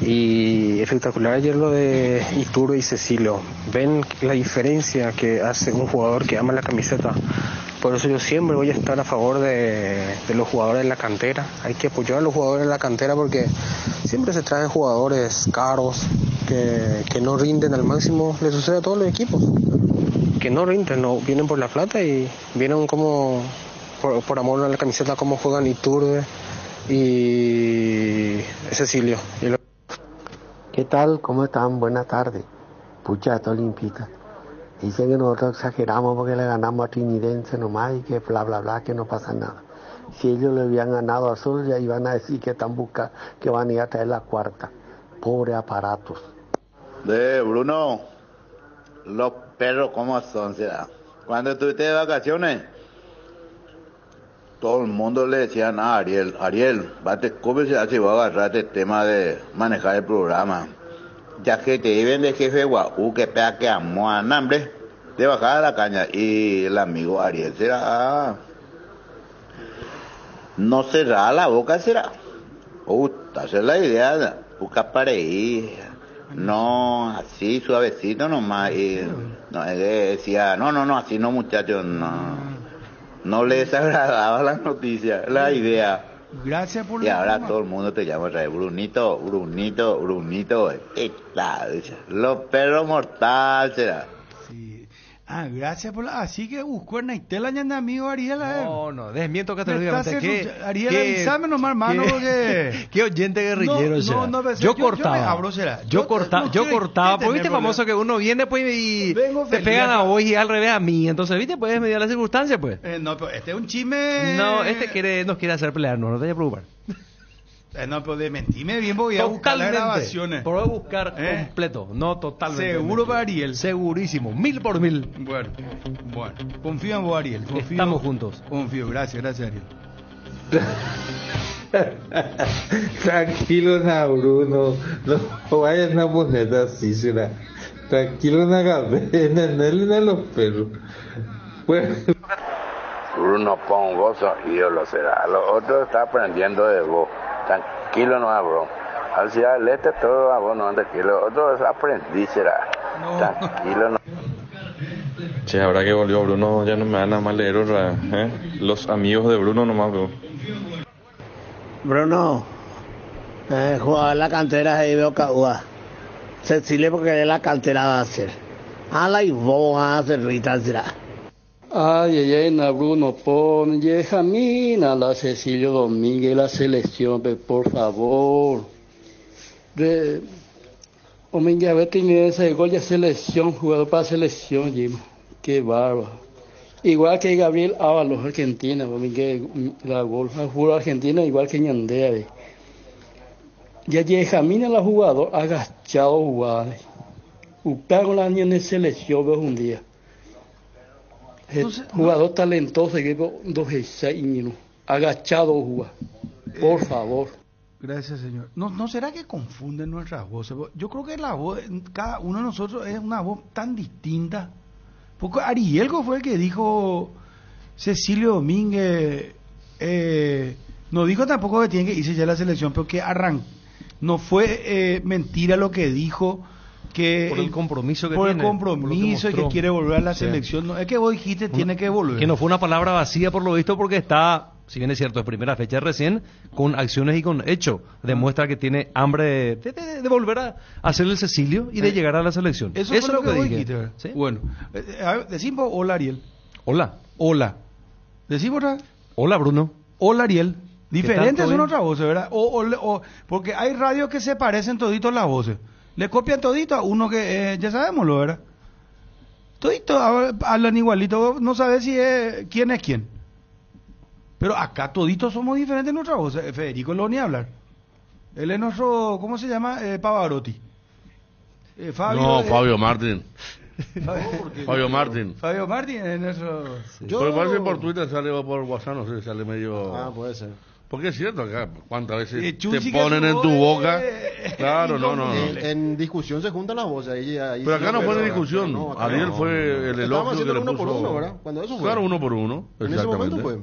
Y espectacular ayer lo de Ituro y Cecilio. Ven la diferencia que hace un jugador que ama la camiseta. Por eso yo siempre voy a estar a favor de, de los jugadores de la cantera. Hay que apoyar a los jugadores de la cantera porque siempre se traen jugadores caros que, que no rinden al máximo. Le sucede a todos los equipos. Que no rinden, no vienen por la plata y vienen como por, por amor a la camiseta como juegan Iturbe y Cecilio. Y lo- ¿Qué tal? ¿Cómo están? Buenas tardes. Pucha, esto limpita. Dicen que nosotros exageramos porque le ganamos a Trinidense nomás y que bla bla bla, que no pasa nada. Si ellos le habían ganado a Sur, ya iban a decir que están buscando, que van a ir a traer la cuarta. Pobre aparatos. De Bruno, los perros, ¿cómo son? será? Cuando estuviste de vacaciones, todo el mundo le decían a Ariel, Ariel, bate, ¿cómo se hace? Voy a agarrar este tema de manejar el programa. Ya que te iban de jefe guau, que pega que amó a hambre, de bajar a la caña. Y el amigo Ariel será, ah, no cerrará la boca, será. Puta, esa es la idea, busca para ahí. No, así suavecito nomás. Y no, él decía, no, no, no, así no muchachos, no. No le desagradaba la noticia, la idea. Gracias por Y ahora broma. todo el mundo te llama otra vez, Brunito, Brunito, Brunito. Esta, dice, los perros mortal será. Ah, gracias por la... Así que buscó en Naitela y en amigo Ariel. a ver. No, no, desmiento Me categóricamente. está ¿Qué- haciendo- Ariel, qué- avísame nomás, hermano, porque- Qué oyente guerrillero No, será. no, no, pero yo, yo- yo cortaba. me abro, será. Yo, cortaba. ¿qué Porque viste tenés, famoso que uno viene pues y Vengo te pegan a vos y al revés a mí. Entonces, viste, puedes medir las circunstancias, pues. Eh, no, pero este es un chisme... No, este quiere, nos quiere hacer pelear, no, no te vayas a preocupar. Eh, no, pero de mentirme bien voy a buscar las grabaciones. Por buscar Eh. completo, no totalmente. Seguro para Ariel. Segurísimo, mil por mil. Bueno, bueno. Confío en vos, Ariel. Confío, Estamos juntos. Confío, gracias, gracias, Ariel. Tranquilo, na Bruno. No vayan a poner así, será. Tranquilo, na cadena, no le los perros. Bueno. Bruno Pongoso, ídolo será. Lo otro está aprendiendo de vos. Tranquilo no bro. Al ciudad del este todo a vos no tranquilo. Otro es aprendiz será. Tranquilo no. Che, ahora que volvió Bruno ya no me van a más leer otra ¿eh? Los amigos de Bruno nomás, bro. Bruno, eh, jugador de la cantera ahí veo Caúa. Cecilia porque de la cantera va a ser. Ala y vos a hacer Rita será. Ay, ay, ay, na Bruno, pon Yejamina, la Cecilio Domínguez, la selección, por favor. De, Domínguez, a ver, tiene ese gol de selección, jugador para selección, Jim. Qué bárbaro. Igual que Gabriel Ábalos, Argentina, mm, la gol, jugado Argentina igual que Ñandea. ve. Ya Yejamina, la jugador, agachado jugar. Upea con la niña de selección, un día. Eh, jugador talentoso, 16 minutos. Agachado jugar. Por favor. Gracias, señor. ¿No, ¿No será que confunden nuestras voces? Yo creo que la voz, cada uno de nosotros es una voz tan distinta. Porque Arielgo fue el que dijo Cecilio Domínguez. eh, no dijo tampoco que tiene que irse ya la selección, pero que arran No fue eh, mentira lo que dijo. Que Por el compromiso que por tiene, el por que compromiso y que quiere volver a la Sí. selección. No, es que vos dijiste tiene que volver. Que no fue una palabra vacía por lo visto porque está, si bien es cierto, es primera fecha recién, con acciones y con hecho. Demuestra que tiene hambre de, de- de- de volver a hacer el Cecilio y de Eh, llegar a la selección. Eso, es fue lo que, vos dije. dijiste. Bueno, eh, decimos hola Ariel. Hola. Hola. Decimos otra vez? Hola Bruno. Hola Ariel. Diferentes ¿Todo son otras voces, ¿verdad? O, o o- porque hay radios que se parecen toditos las voces. Le copian todito a uno que eh, ya sabemos lo, ¿verdad? Todito hab- hablan igualito, no sabes si es, quién es quién. Pero acá toditos somos diferentes en nuestra voz. Eh, Federico lo ni hablar. Él es nuestro, ¿cómo se llama? Eh, Pavarotti. Eh, Fabio, no, eh, Fabio Martín. Fabio, Fabio Martín. Fabio Martín es nuestro... Pero parece que por Twitter sale o por WhatsApp, no sé, sale medio... Ah, puede ser. Porque es cierto acá, cuántas veces Eh, te que ponen en tu boca. Claro, no, no, no. En, en discusión se juntan las voces. Ahí, ahí Pero sí acá no pone veo, discusión. no, Ariel no. fue el elogio que le uno puso. por uno, ¿verdad? Cuando eso fue. Claro, uno por uno. En ese momento fue.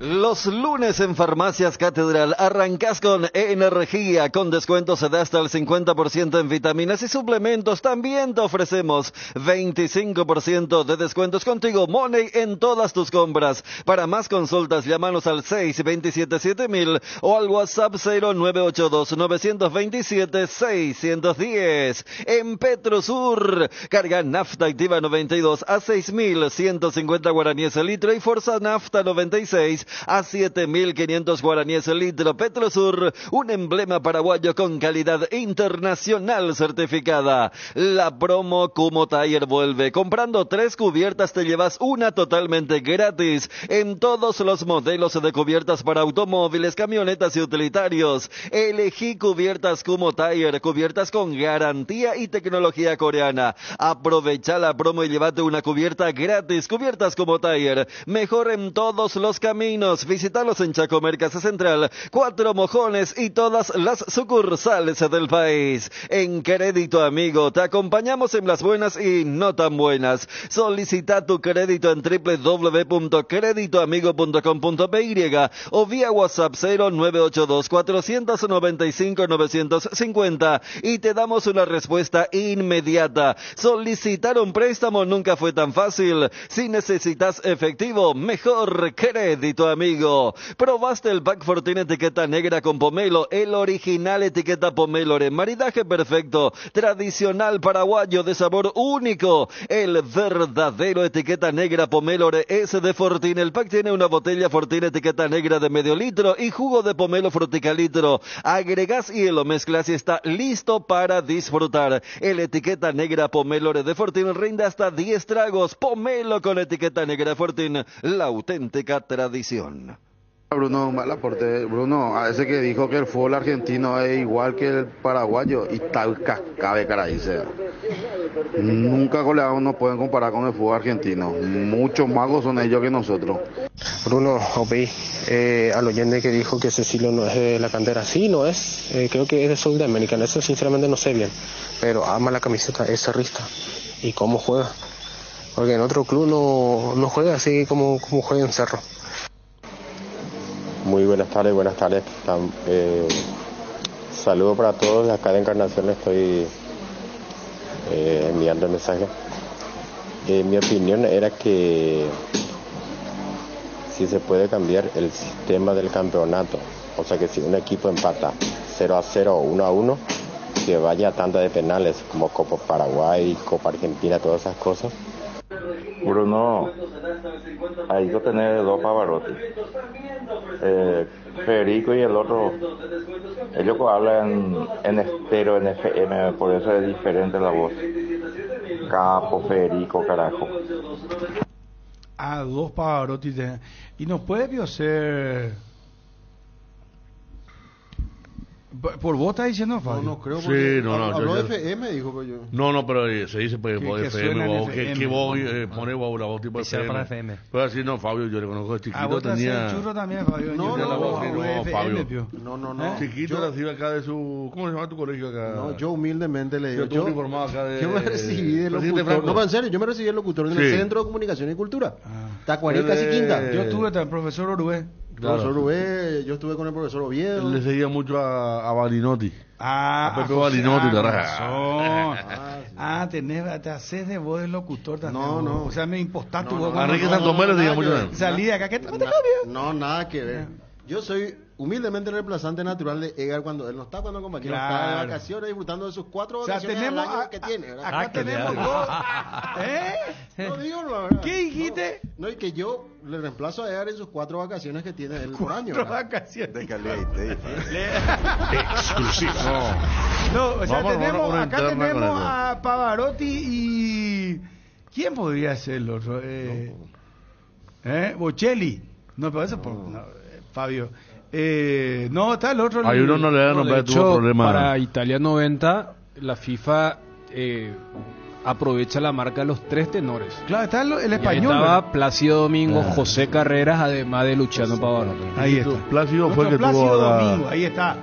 Los lunes en Farmacias Catedral arrancas con energía, con descuentos de hasta el 50% en vitaminas y suplementos. También te ofrecemos 25% de descuentos contigo, Money, en todas tus compras. Para más consultas, llámanos al 627-7000 o al WhatsApp 0982-927-610. En Petrosur, carga nafta activa 92 a 6.150 guaraníes el litro y Forza Nafta 96 a 7.500 guaraníes el litro. Petrosur, un emblema paraguayo con calidad internacional certificada. La promo Kumo Tire vuelve. Comprando tres cubiertas te llevas una totalmente gratis en todos los modelos de cubiertas para automóviles, camionetas y utilitarios. Elegí cubiertas Kumo Tire, cubiertas con garantía y tecnología coreana. Aprovecha la promo y llévate una cubierta gratis. Cubiertas Kumo Tire, mejor en todos los caminos. Visítalos en Chacomer Casa Central, Cuatro Mojones y todas las sucursales del país. En Crédito Amigo, te acompañamos en las buenas y no tan buenas. Solicita tu crédito en www.creditoamigo.com.py o vía WhatsApp 0982 495 950 y te damos una respuesta inmediata. Solicitar un préstamo nunca fue tan fácil. Si necesitas efectivo, mejor crédito amigo. ¿Probaste el Pack Fortune etiqueta negra con pomelo? El original etiqueta pomelore. Maridaje perfecto. Tradicional paraguayo de sabor único. El verdadero etiqueta negra pomelore es de Fortine. El pack tiene una botella Fortine etiqueta negra de medio litro y jugo de pomelo fruticalitro. Agregas y lo mezclas y está listo para disfrutar. El etiqueta negra pomelore de Fortine rinde hasta 10 tragos. Pomelo con etiqueta negra Fortine. La auténtica tradición. Bruno, mal aporte. Bruno, a ese que dijo que el fútbol argentino es igual que el paraguayo y tal cascabe caray. sea. Nunca goleados nos pueden comparar con el fútbol argentino. Muchos magos son ellos que nosotros. Bruno, Opey, eh, al oyente que dijo que Cecilio no es de la cantera, sí, no es, eh, creo que es de Sudamérica, eso sinceramente no sé bien, pero ama la camiseta, es cerrista. ¿Y cómo juega? Porque en otro club no, no juega así como, como juega en Cerro. Muy buenas tardes, buenas tardes. Eh, saludo para todos. Acá de Encarnación estoy eh, enviando el mensaje. Eh, mi opinión era que si se puede cambiar el sistema del campeonato, o sea que si un equipo empata 0 a 0 o 1 a 1, que vaya a tanda de penales como Copa Paraguay, Copa Argentina, todas esas cosas. Bruno, hay que tener dos Pavarotti. Eh, Federico y el otro, ellos hablan en estero, en FM, por eso es diferente la voz. Capo, Federico, carajo. A dos Pavarotti. de- Y nos puede ser. Por- vos estás diciendo, Fabio. No, no creo. Sí, porque no, no, hab- yo- Habló de yo- FM, dijo que yo. No, no, pero eh, se dice pues, Que- FM, suena en voz, que, que voz, eh, pone voz, la voz tipo FM. para FM. Pero así no, Fabio, yo le conozco de A chiquito, vos hace tenía... el churro también, Fabio. No, no, no, de no, FM, Fabio. Pio. No, no, no. ¿Eh? Chiquito nacido acá de su... ¿Cómo se llama tu colegio acá? No, yo humildemente le digo. Yo estuve uniformado acá de- yo me recibí de locutor. No, pero en serio, yo me recibí de locutor en el Centro de Comunicación y Cultura. Casi es- quinta. Yo tuve también profesor Orué. Claro. Profesor Rubén, yo estuve con el profesor Oviedo. Él le seguía mucho a, a Balinotti. Ah, a Pepe José- Balinotti, ah, la con raja. razón. Ah, tenés, te haces de voz de locutor también. No, no. O sea, me impostás tu voz. no, no, Enrique no, Santomé no, le nada mucho. Salí de acá, ¿qué te Na- No, nada que ver. Yo soy humildemente reemplazante natural de Edgar cuando él no está, cuando el compañero está de Claro. vacaciones disfrutando de sus cuatro O sea, vacaciones tenemos al año a- que tiene. ¿verdad? acá Ah, que tenemos dos. ¿Eh? No digo la verdad. ¿Qué dijiste? No, y que yo le reemplazo a Edgar en sus cuatro vacaciones que tiene él por año. Cuatro ¿verdad? vacaciones. Exclusiva. No, o sea, Vamos a armar tenemos, una acá tenemos a Pavarotti y, ¿Quién podría ser el otro? Eh, ¿eh? Bocelli. No, pero eso por, no, eh, Fabio. Eh, no, está el otro. Hay uno no le da No, nombre, de tuvo hecho, problemas. para Italia 90, la FIFA eh, aprovecha la marca de los tres tenores. Claro, está el, el Y ahí español. estaba Plácido Domingo, Ah. José Carreras, además de Luciano Pavarotti. Ahí está. Plácido fue el que tuvo Plácido la- Domingo, ahí está.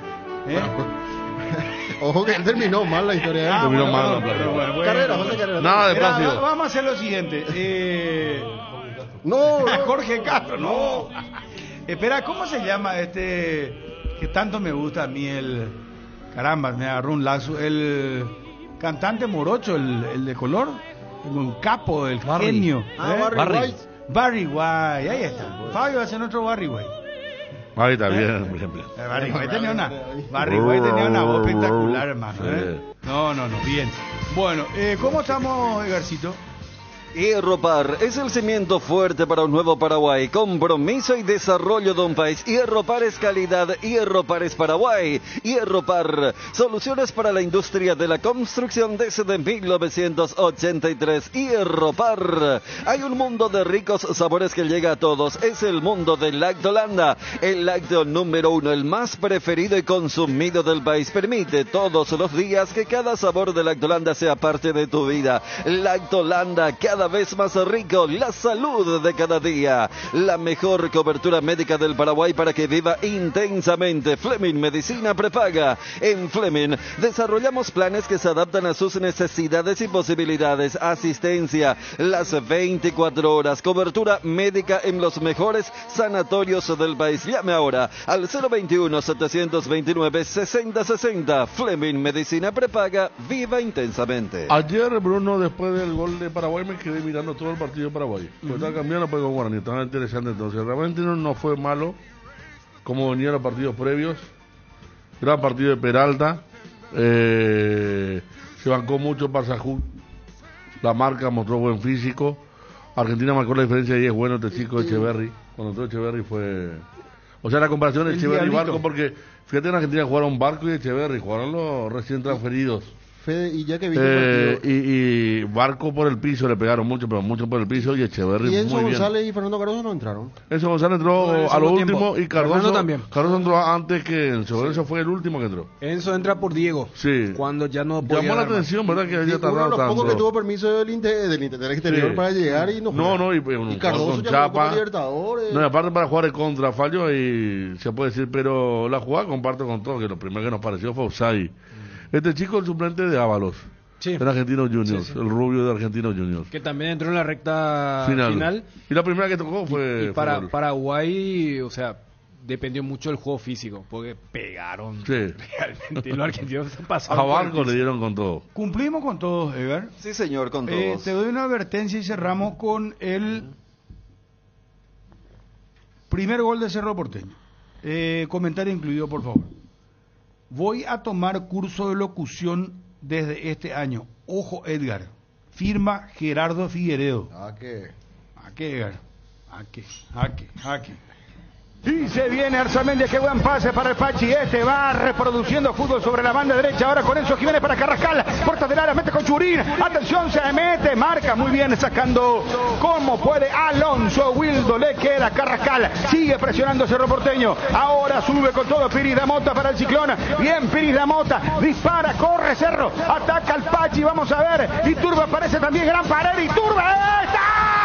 ¿eh? Ojo que él terminó mal la historia. de él. Ah, Terminó bueno, mal, bueno, bueno, bueno. Carrera, José Carrera. Nada de Plácido. va- vamos a hacer lo siguiente. Eh, No, no. Jorge Castro, no. Espera, ¿cómo se llama este que tanto me gusta a mí el caramba, me agarró un lazo, el cantante morocho, el, el de color, un capo, el Barry. genio. Ah, ¿eh? Barry Barry. White. Barry White, ahí está. Fabio hace otro Barry White. Ahí está bien, por ejemplo. Eh, Barry White tenía una, Barry White tenía una voz espectacular, hermano. ¿eh? No, no, no, bien. Bueno, eh, ¿cómo estamos, Hierropar es el cimiento fuerte para un nuevo Paraguay. Compromiso y desarrollo de un país. Hierropar es calidad. Hierropar es Paraguay. Hierropar. Soluciones para la industria de la construcción desde 1983. Hierropar. Hay un mundo de ricos sabores que llega a todos. Es el mundo del Lactolanda. El lácteo número uno, el más preferido y consumido del país. Permite todos los días que cada sabor de Lactolanda sea parte de tu vida. Lactolanda, cada vez más rico. La salud de cada día. La mejor cobertura médica del Paraguay para que viva intensamente. Fleming Medicina Prepaga. En Fleming desarrollamos planes que se adaptan a sus necesidades y posibilidades. Asistencia las 24 horas. Cobertura médica en los mejores sanatorios del país. Llame ahora al 021-729-6060. Fleming Medicina Prepaga. Viva intensamente. Ayer, Bruno, después del gol de Paraguay, me quedé mirando todo el partido de Paraguay. Pues estaba cambiando pues, con Guaraní, estaba interesante entonces. Realmente no, no fue malo como venían los partidos previos. Gran partido de Peralta. Eh, se bancó mucho Parsajú. La marca mostró buen físico. Argentina marcó la diferencia y es bueno este chico Echeverry. Cuando entró Echeverry fue... O sea, la comparación de Echeverry y. Barco, porque fíjate en Argentina jugaron Barco y Echeverry, jugaron los recién transferidos. Fede, y ya que viste Eh, el partido. y, y Barco por el piso le pegaron mucho, pero mucho por el piso y Echeverry Y Enzo muy bien. González y Fernando Cardoso no entraron. Enzo González entró No, a lo último tiempo. y Cardoso Fernando también. Cardoso entró antes que Enzo. Enzo fue el último que entró. Enzo entra por Diego. Sí. Cuando ya no podía Llamó la atención, ¿verdad? Que haya Y uno de tardado los pocos que tanto. tuvo permiso del, inte- del, inte- del exterior Sí. para llegar y no fue. No, no, y, un Y Cardoso con ya jugó Chapa. Libertadores. No, y aparte para jugar el contra fallo y se puede decir, pero la jugada comparto con todo, que lo primero que nos pareció fue Osai. Este chico el suplente de Ábalos. Sí. En Argentinos Juniors, Sí, sí. el rubio de Argentinos Juniors. Que también entró en la recta Final. final. Y la primera que tocó fue. Y para fue- Paraguay, o sea, dependió mucho del juego físico, porque pegaron Sí. realmente. y Los argentinos se A pasaron. el Barco le dieron con todo. Cumplimos con todos, Edgar. Sí, señor, con Eh, todos. te doy una advertencia y cerramos con el primer gol de Cerro Porteño. Eh, comentario incluido, por favor. Voy a tomar curso de locución desde este año. Ojo, Edgar. Firma Gerardo Figueredo. Ah, que. ¿A qué, Edgar? ¿A qué? ¿A qué? ¿A qué? Y se viene Arzamendia, qué buen pase para el Pachi. Este va reproduciendo fútbol sobre la banda derecha. Ahora con Enzo Jiménez para Carrascal. Puerta del área, mete con Churín. Atención, se mete, marca muy bien, sacando como puede Alonso Wildo. Le queda Carrascal. Sigue presionando Cerro Porteño. Ahora sube con todo Piris Mota para el ciclón. Bien, Piris Mota. Dispara, corre Cerro. Ataca al Pachi. Vamos a ver. Y Turba aparece también. Gran pared. Y Turba. ¡Está!